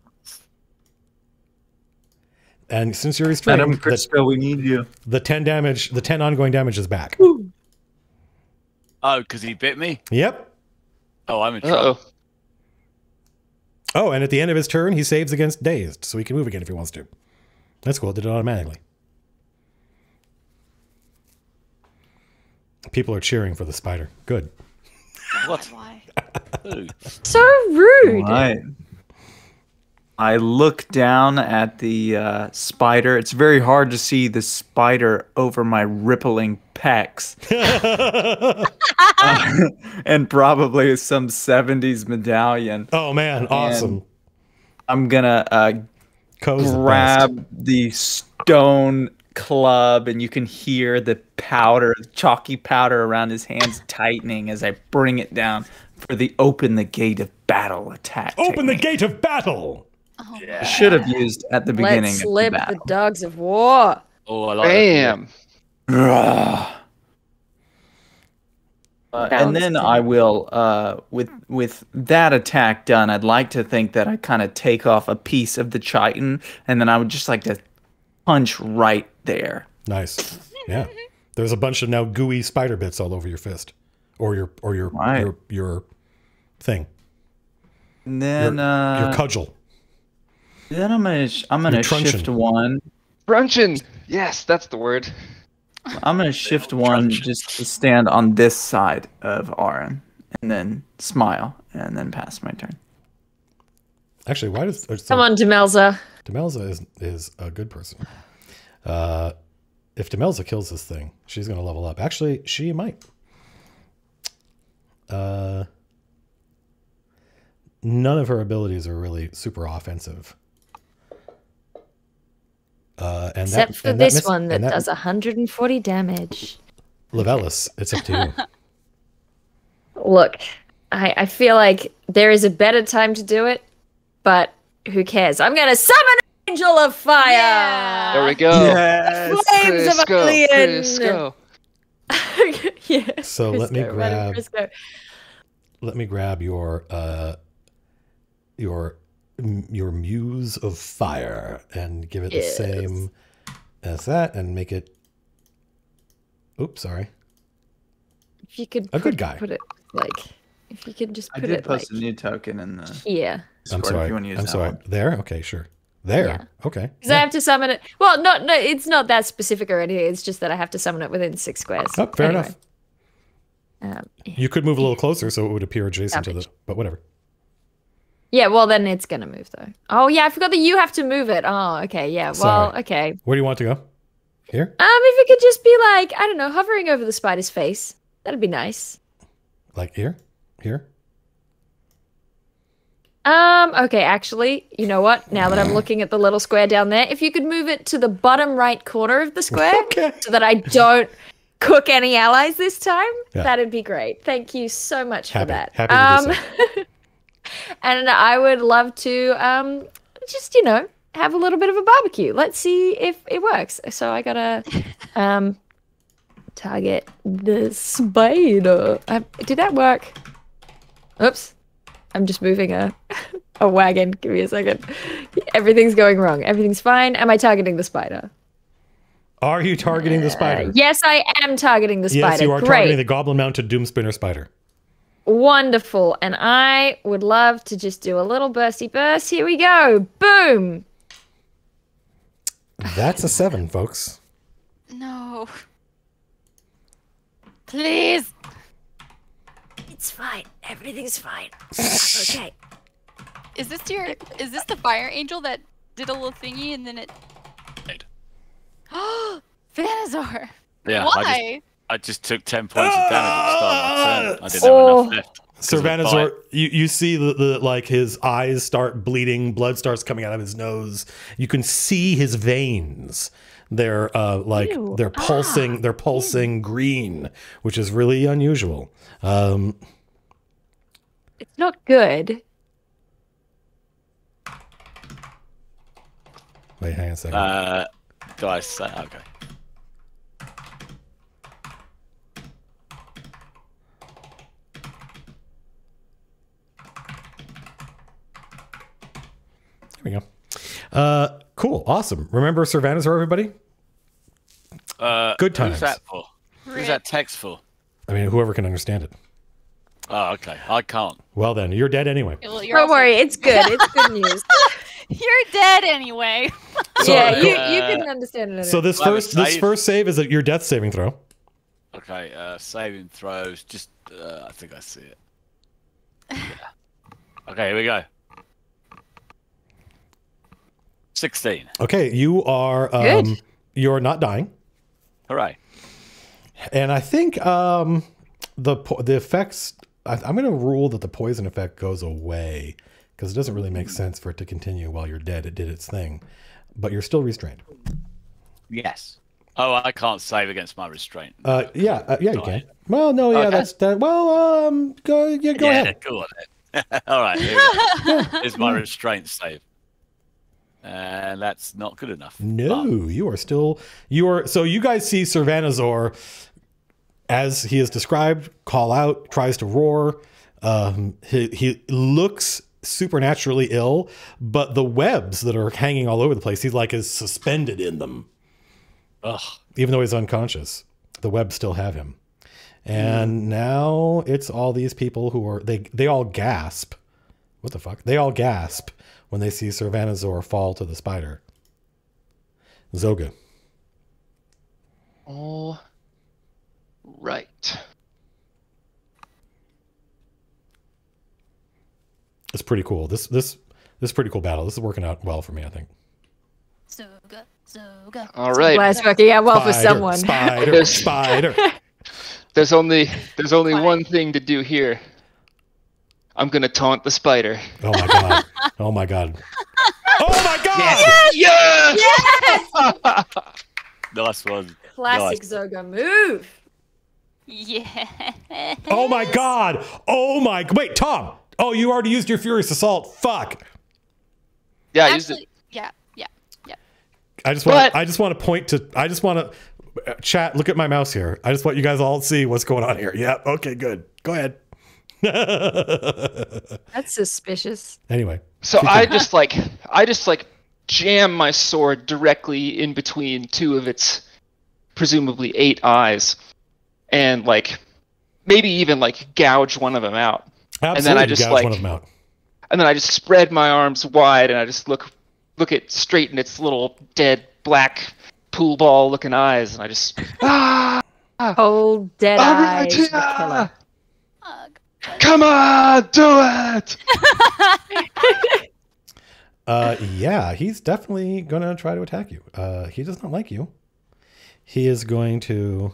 And since you're restrained, Madam the, we need you. the 10 damage, the 10 ongoing damage is back. Oh, because he bit me. Yep. Oh, I'm in trouble. oh. Oh, and at the end of his turn, he saves against dazed, so he can move again if he wants to. That's cool. It did it automatically. People are cheering for the spider. Good. What? Why? Ooh. So rude. Right. I look down at the uh, spider. It's very hard to see the spider over my rippling pecs. [laughs] and probably some 70s medallion. Oh man, awesome. I'm gonna uh, Koh's the best. grab the stone club, and you can hear the powder, chalky powder around his hands tightening as I bring it down for the open the gate of battle attack. Open the gate of battle. Oh, I should have used at the beginning Let's of slip the the dogs of war. Oh, I like Bam. Ugh. Uh, and then I will, uh, with with that attack done, I'd like to think that I kind of take off a piece of the chitin, and then I would just like to punch right there. Nice. Yeah. There's a bunch of now gooey spider bits all over your fist, or your or your Right. your your thing, And then, your uh, cudgel. then I'm gonna sh- I'm gonna shift one. Bruncheon. Yes, that's the word. I'm gonna shift one just to stand on this side of Auryn, and then smile, and then pass my turn. Actually, why does uh, so Come on, Demelza. Demelza is is a good person. Uh, if Demelza kills this thing, she's gonna level up. Actually, she might. Uh, none of her abilities are really super offensive. Uh, and Except that, for and that this miss- one that, and does 140 damage. Llevelys, it's up to you. [laughs] Look, I, I feel like there is a better time to do it, but who cares? I'm gonna summon Angel of Fire! Yeah. There we go. Yes. Flames of Crisco, Alien! Crisco. [laughs] yeah. So let me Crisco, grab- Let me grab your uh your your muse of fire and give it Yes. the same as that and make it Oops, sorry. If you could A put, good guy. put it like if you could just I put did it post like a new token in the Yeah. I'm Discord if sorry. you want to use I'm that sorry. one. There? Okay, sure. There. Yeah. Okay. Because I have to summon it. Well, not no, it's not that specific or anything. It's just that I have to summon it within six squares. Oh, fair Anyway. enough. Um, You could move a little closer so it would appear adjacent to the but whatever. yeah, well then it's gonna move though. Oh yeah, I forgot that you have to move it. Oh, okay, yeah. Well, Sorry. okay. Where do you want to go? Here? Um, if it could just be like I don't know, hovering over the spider's face, that'd be nice. Like here? Here? Um, okay, actually, you know what? Now that I'm looking at the little square down there, if you could move it to the bottom right corner of the square [laughs] Okay. so that I don't cook any allies this time, Yeah. that'd be great. Thank you so much Happy- for that. happy to do um, [laughs] and I would love to um just, you know, have a little bit of a barbecue. Let's see if it works. So I gotta um target the spider. Um, did that work? Oops. I'm just moving a [laughs] a wagon. Give me a second. Everything's going wrong. Everything's fine. Am I targeting the spider? Are you targeting the spider? Uh, yes, I am targeting the spider. Yes, you are Great. targeting the goblin mounted doom spinner spider. Wonderful. And I would love to just do a little bursty burst. Here we go. Boom. That's a seven, folks. No. Please. It's fine. Everything's fine. [laughs] okay. Is this your? Is this the fire angel that did a little thingy and then it? Right. [gasps] Vanazor. Yeah, I just, I just took 10 points of damage at the start of my turn. I didn't Oh. have enough left. Sir Vanazor, you, you see the, the like his eyes start bleeding, blood starts coming out of his nose. You can see his veins. They're uh, like Ew. they're pulsing. they're pulsing green, which is really unusual. Um, It's not good. wait, hang on a second. Uh, do I say? Okay. Here we go. Uh, cool, awesome. Remember Sir Vanazor, everybody? Uh, Good times. Who's that for? Who's that text for? I mean, whoever can understand it. Oh, okay. I can't. Well, then you're dead anyway. Well, you're Don't also- worry. It's good. It's good [laughs] news. You're dead anyway. [laughs] So- yeah, you, uh, you can understand it. So this Do I have a first this save? first save is a, your death saving throw. Okay. Uh, saving throws. Just. Uh, I think I see it. [laughs] Yeah. Okay. Here we go. Sixteen. Okay, you are um, Good. you're not dying. Hooray. And I think um, the po- the effects. I, I'm going to rule that the poison effect goes away because it doesn't really make sense for it to continue while you're dead. It did its thing, but you're still restrained. Yes. Oh, I can't save against my restraint. Uh, yeah, uh, yeah, you can. Well, no, yeah, Okay. that's that. Well, um, go, yeah, go yeah, ahead. Go on then. All right. Here we go. [laughs] Here's my restraint save. And that's not good enough. No, But- you are still you are. So you guys see Sir Vanazor as he is described, call out, tries to roar. Um, he he looks supernaturally ill, but the webs that are hanging all over the place, he's like is suspended in them. Ugh. even though he's unconscious, the webs still have him. And now it's all these people who are they they all gasp. What the fuck? They all gasp when they see Sir Vanazor fall to the spider. Zoga. All right. It's pretty cool. This this this is a pretty cool battle. This is working out well for me, I think. So good. So good. All right. Well, it's working out well for someone. Spider, [laughs] spider. [laughs] There's only there's only one thing to do here. I'm gonna taunt the spider. Oh my god. Oh my god. [laughs] Oh my god! Yeah! Nice one. Classic Nice. Zoga move. Yeah. Oh my god! Oh my wait, Tom! Oh, you already used your Furious Assault. Fuck. Yeah, I used it. Yeah, yeah, yeah. I just want But- I just want to point to I just want to Uh, Chat, look at my mouse here. I just want you guys all to see what's going on here. Yep. Okay, good. Go ahead. [laughs] That's suspicious. anyway, So I going. just like I just like jam my sword directly in between two of its presumably eight eyes, and like maybe even like gouge one of them out. absolutely. then I just, gouge like- one of them out. And then I just spread my arms wide and I just look look at straight in its little dead black pool ball looking eyes, and I just [laughs] ah, Cold, dead eyes. the killer. Ugh. Come on, do it. [laughs] Uh, yeah, he's definitely going to try to attack you. Uh, he does not like you. He is going to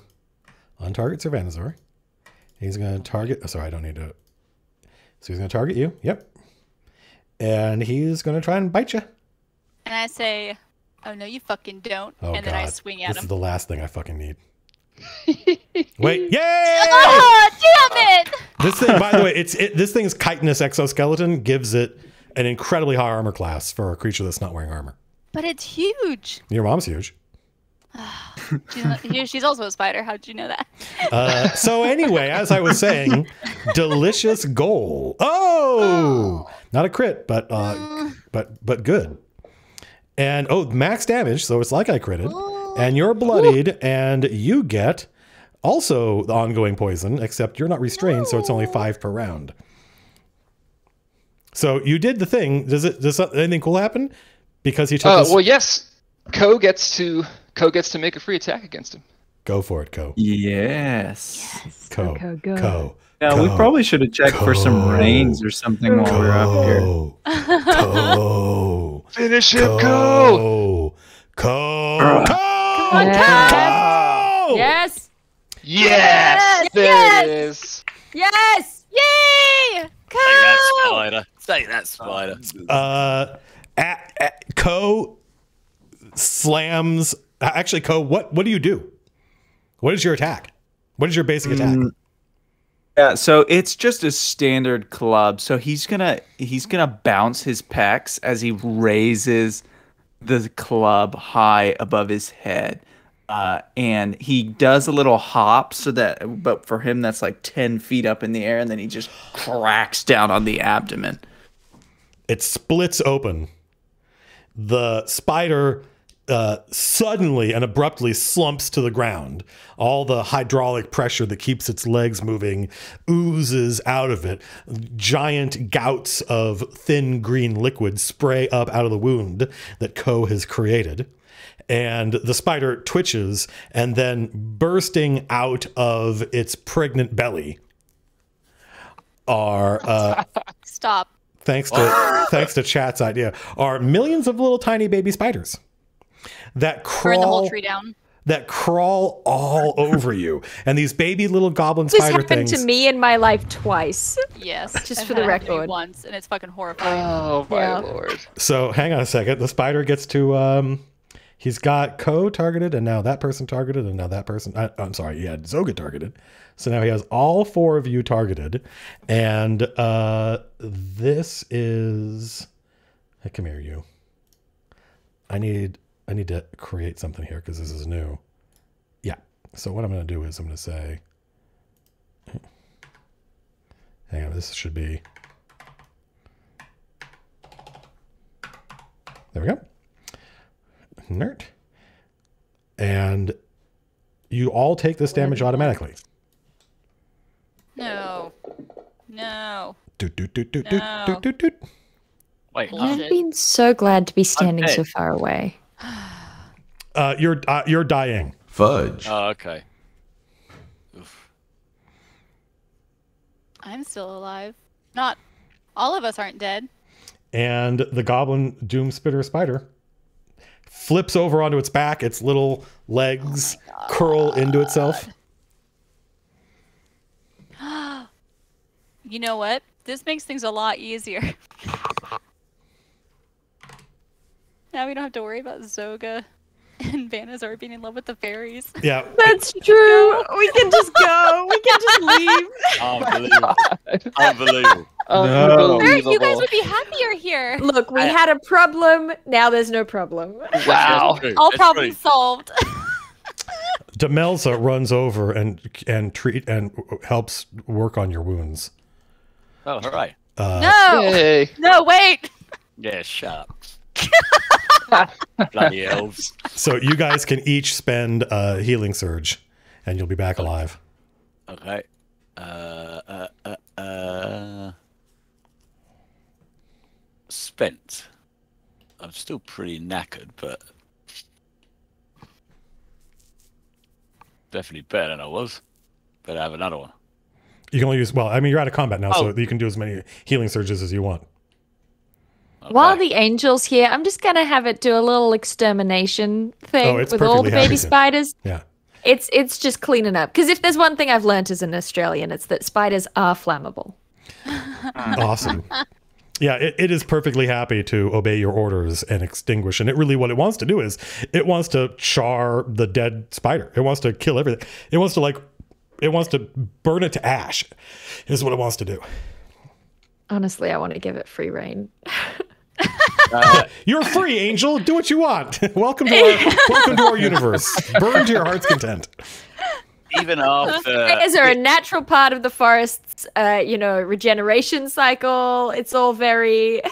untarget Sir Vanazor. He's going to target. Oh, sorry, I don't need to. So he's going to target you. Yep. And he's going to try and bite you. And I say, "Oh no, you fucking don't!" Oh, and God. then I swing at him. this is the last thing I fucking need. [laughs] Wait, [laughs] yay! Oh, damn it! This thing, by the way, it's it, this thing's chitinous exoskeleton gives it an incredibly high armor class for a creature that's not wearing armor. But it's huge. Your mom's huge. She's, she's also a spider. How did you know that? Uh, so anyway, as I was saying, [laughs] delicious goal. Oh, not a crit, but uh, but but good. And oh, max damage. So it's like I critted. And you're bloodied, and you get also the ongoing poison, except you're not restrained, so it's only five per round. So you did the thing. Does it? Does anything cool happen? Because he took. Uh, his- well, yes, Koh gets to Koh gets to make a free attack against him. Go for it, Koh. Yes. Koh. Go, go, go. Koh. Yeah, we probably should have checked for some Go. rains or something while we're up here. Koh. Koh. [laughs] Finish him, Koh. Koh. Koh. Co. on, Koh. Yes. Yes, there Yes! it is. Yes. Yay! Take that, spider. Take that, spider. Uh, at, at, Koh slams. Actually, Koh, what what do you do? What is your attack? What is your basic attack? Mm, Yeah, so it's just a standard club. So he's gonna he's gonna bounce his pecs as he raises the club high above his head. Uh, and he does a little hop so that but for him that's like 10 feet up in the air and then he just cracks down on the abdomen It splits open. The spider uh, suddenly and abruptly slumps to the ground. All the hydraulic pressure that keeps its legs moving oozes out of it. Giant gouts of thin green liquid spray up out of the wound that Koh has created. And the spider twitches, and then bursting out of its pregnant belly are uh, [laughs] Stop. thanks to thanks to chat's idea are millions of little tiny baby spiders that Burn the whole crawl tree down. that crawl all over you and these baby little goblin This spider happened things to me in my life twice. Yes. [laughs] Just it for the happened to me record. Once, and it's fucking horrifying. Oh my Yeah. lord. so hang on a second the spider gets to um he's got Koh targeted and now that person targeted and now that person I, i'm sorry he had zoga targeted so now he has all four of you targeted and uh this is hey, come here you i need i need to create something here because this is new yeah so what i'm going to do is i'm going to say hang on this should be there we go nerd and you all take this damage automatically No. No. Doot, doot, doot, doot, doot, No. doot, doot, doot. Wait, I've been so glad to be standing Okay. so far away. [sighs] Uh, you're uh, you're dying. Fudge. Oh, okay. Oof. I'm still alive. Not all of us aren't dead. and the goblin doom spitter spider flips over onto its back its little legs curl into itself [gasps] You know what? This makes things a lot easier. [laughs] now we don't have to worry about Zoga [laughs] and Vanazor being in love with the fairies. yeah [laughs] That's true. We can just go. We can just leave. [laughs] Unbelievable. Unbelievable. No. There, you guys would be happier here. Look, we I- had a problem. Now there's no problem. Wow. All That's problems solved. Demelza runs over and and treat and helps work on your wounds. Oh, all right. no, Yay! no, wait. Yeah, sharks. [laughs] Bloody [laughs] elves. So you guys can each spend a healing surge, and you'll be back alive. Okay. Uh, uh, uh, uh. Spent. I'm still pretty knackered, but definitely better than I was. Better have another one. You can only use well. I mean, you're out of combat now, Oh. so you can do as many healing surges as you want. While the angel's here, I'm just gonna have it do a little extermination thing Oh, with all the baby spiders. [laughs] Yeah. It's it's just cleaning up. Because if there's one thing I've learned as an Australian, it's that spiders are flammable. [laughs] Awesome. Yeah, it, it is perfectly happy to obey your orders and extinguish. And it really, what it wants to do is it wants to char the dead spider. It wants to kill everything. It wants to, like, it wants to burn it to ash, is what it wants to do. Honestly, I want to give it free reign. [laughs] Uh, [laughs] You're free, Angel. Do what you want. [laughs] welcome to our welcome to our universe. Burn to your heart's content. even after Is there a natural part of the forest's, uh, you know, regeneration cycle? It's all very.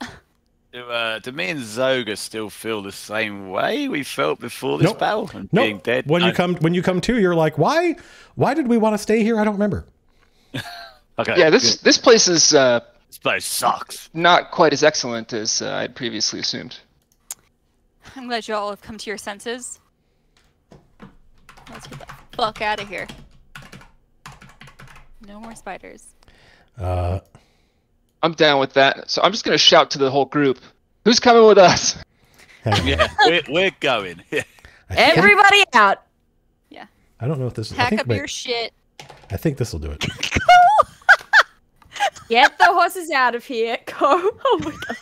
[laughs] do, uh, do me and Zoga still feel the same way we felt before this Nope. battle and No, being dead? when you come when you come to, you're like, why why did we want to stay here? I don't remember. okay, Yeah, this good. this place is uh, this place sucks. not quite as excellent as uh, I'd previously assumed. I'm glad you all have come to your senses. Let's get the fuck out of here. No more spiders. Uh, I'm down with that. So I'm just gonna shout to the whole group. Who's coming with us? [laughs] Yeah, we're, we're going. Yeah. [laughs] I, think- Everybody out! Yeah. I don't know if this is. I Pack think, up wait, your shit. I think this will do it. [laughs] Get the horses out of here. [laughs] Go. Oh my god.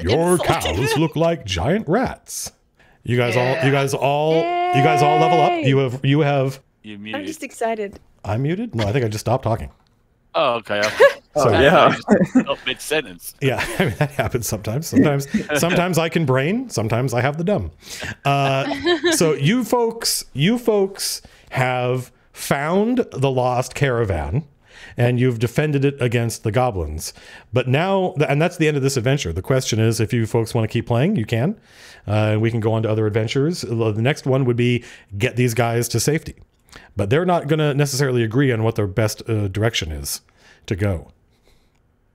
Your cows look like giant rats. You guys all. You guys all. You guys all level up. You have. You have. You I'm just excited. I'm muted. No, I think I just stopped talking. Oh, okay. [laughs] So yeah. Stop mid sentence. [laughs] Yeah, I mean, that happens sometimes. Sometimes, sometimes I can brain. Sometimes I have the dumb. Uh, so you folks, you folks have found the lost caravan, and you've defended it against the goblins. But now, and that's the end of this adventure. The question is, if you folks want to keep playing, you can. Uh, we can go on to other adventures. The next one would be get these guys to safety, but they're not going to necessarily agree on what their best uh, direction is to go.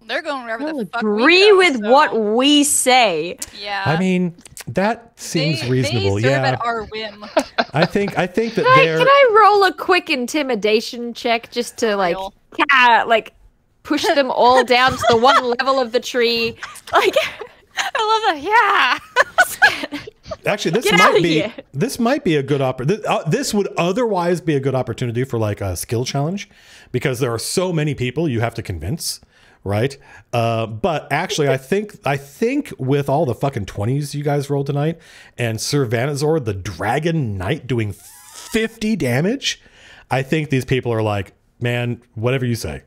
They're going wherever I'll the fuck we agree go, with so- what we say. Yeah. I mean, that seems they, reasonable. They serve yeah, at our whim. [laughs] I think I think that Can I, they're. can I roll a quick intimidation check just to like, Real. yeah, like push them all down to the one level of the tree? [laughs] Like, I love that. Yeah. [laughs] Actually, this Get might be here. this might be a good opportunity. Uh, this would otherwise be a good opportunity for like a skill challenge because there are so many people you have to convince, right? Uh, but actually, I think I think with all the fucking twenties you guys rolled tonight and Sir Vanazor, the Dragon Knight, doing fifty damage, I think these people are like, man, whatever you say.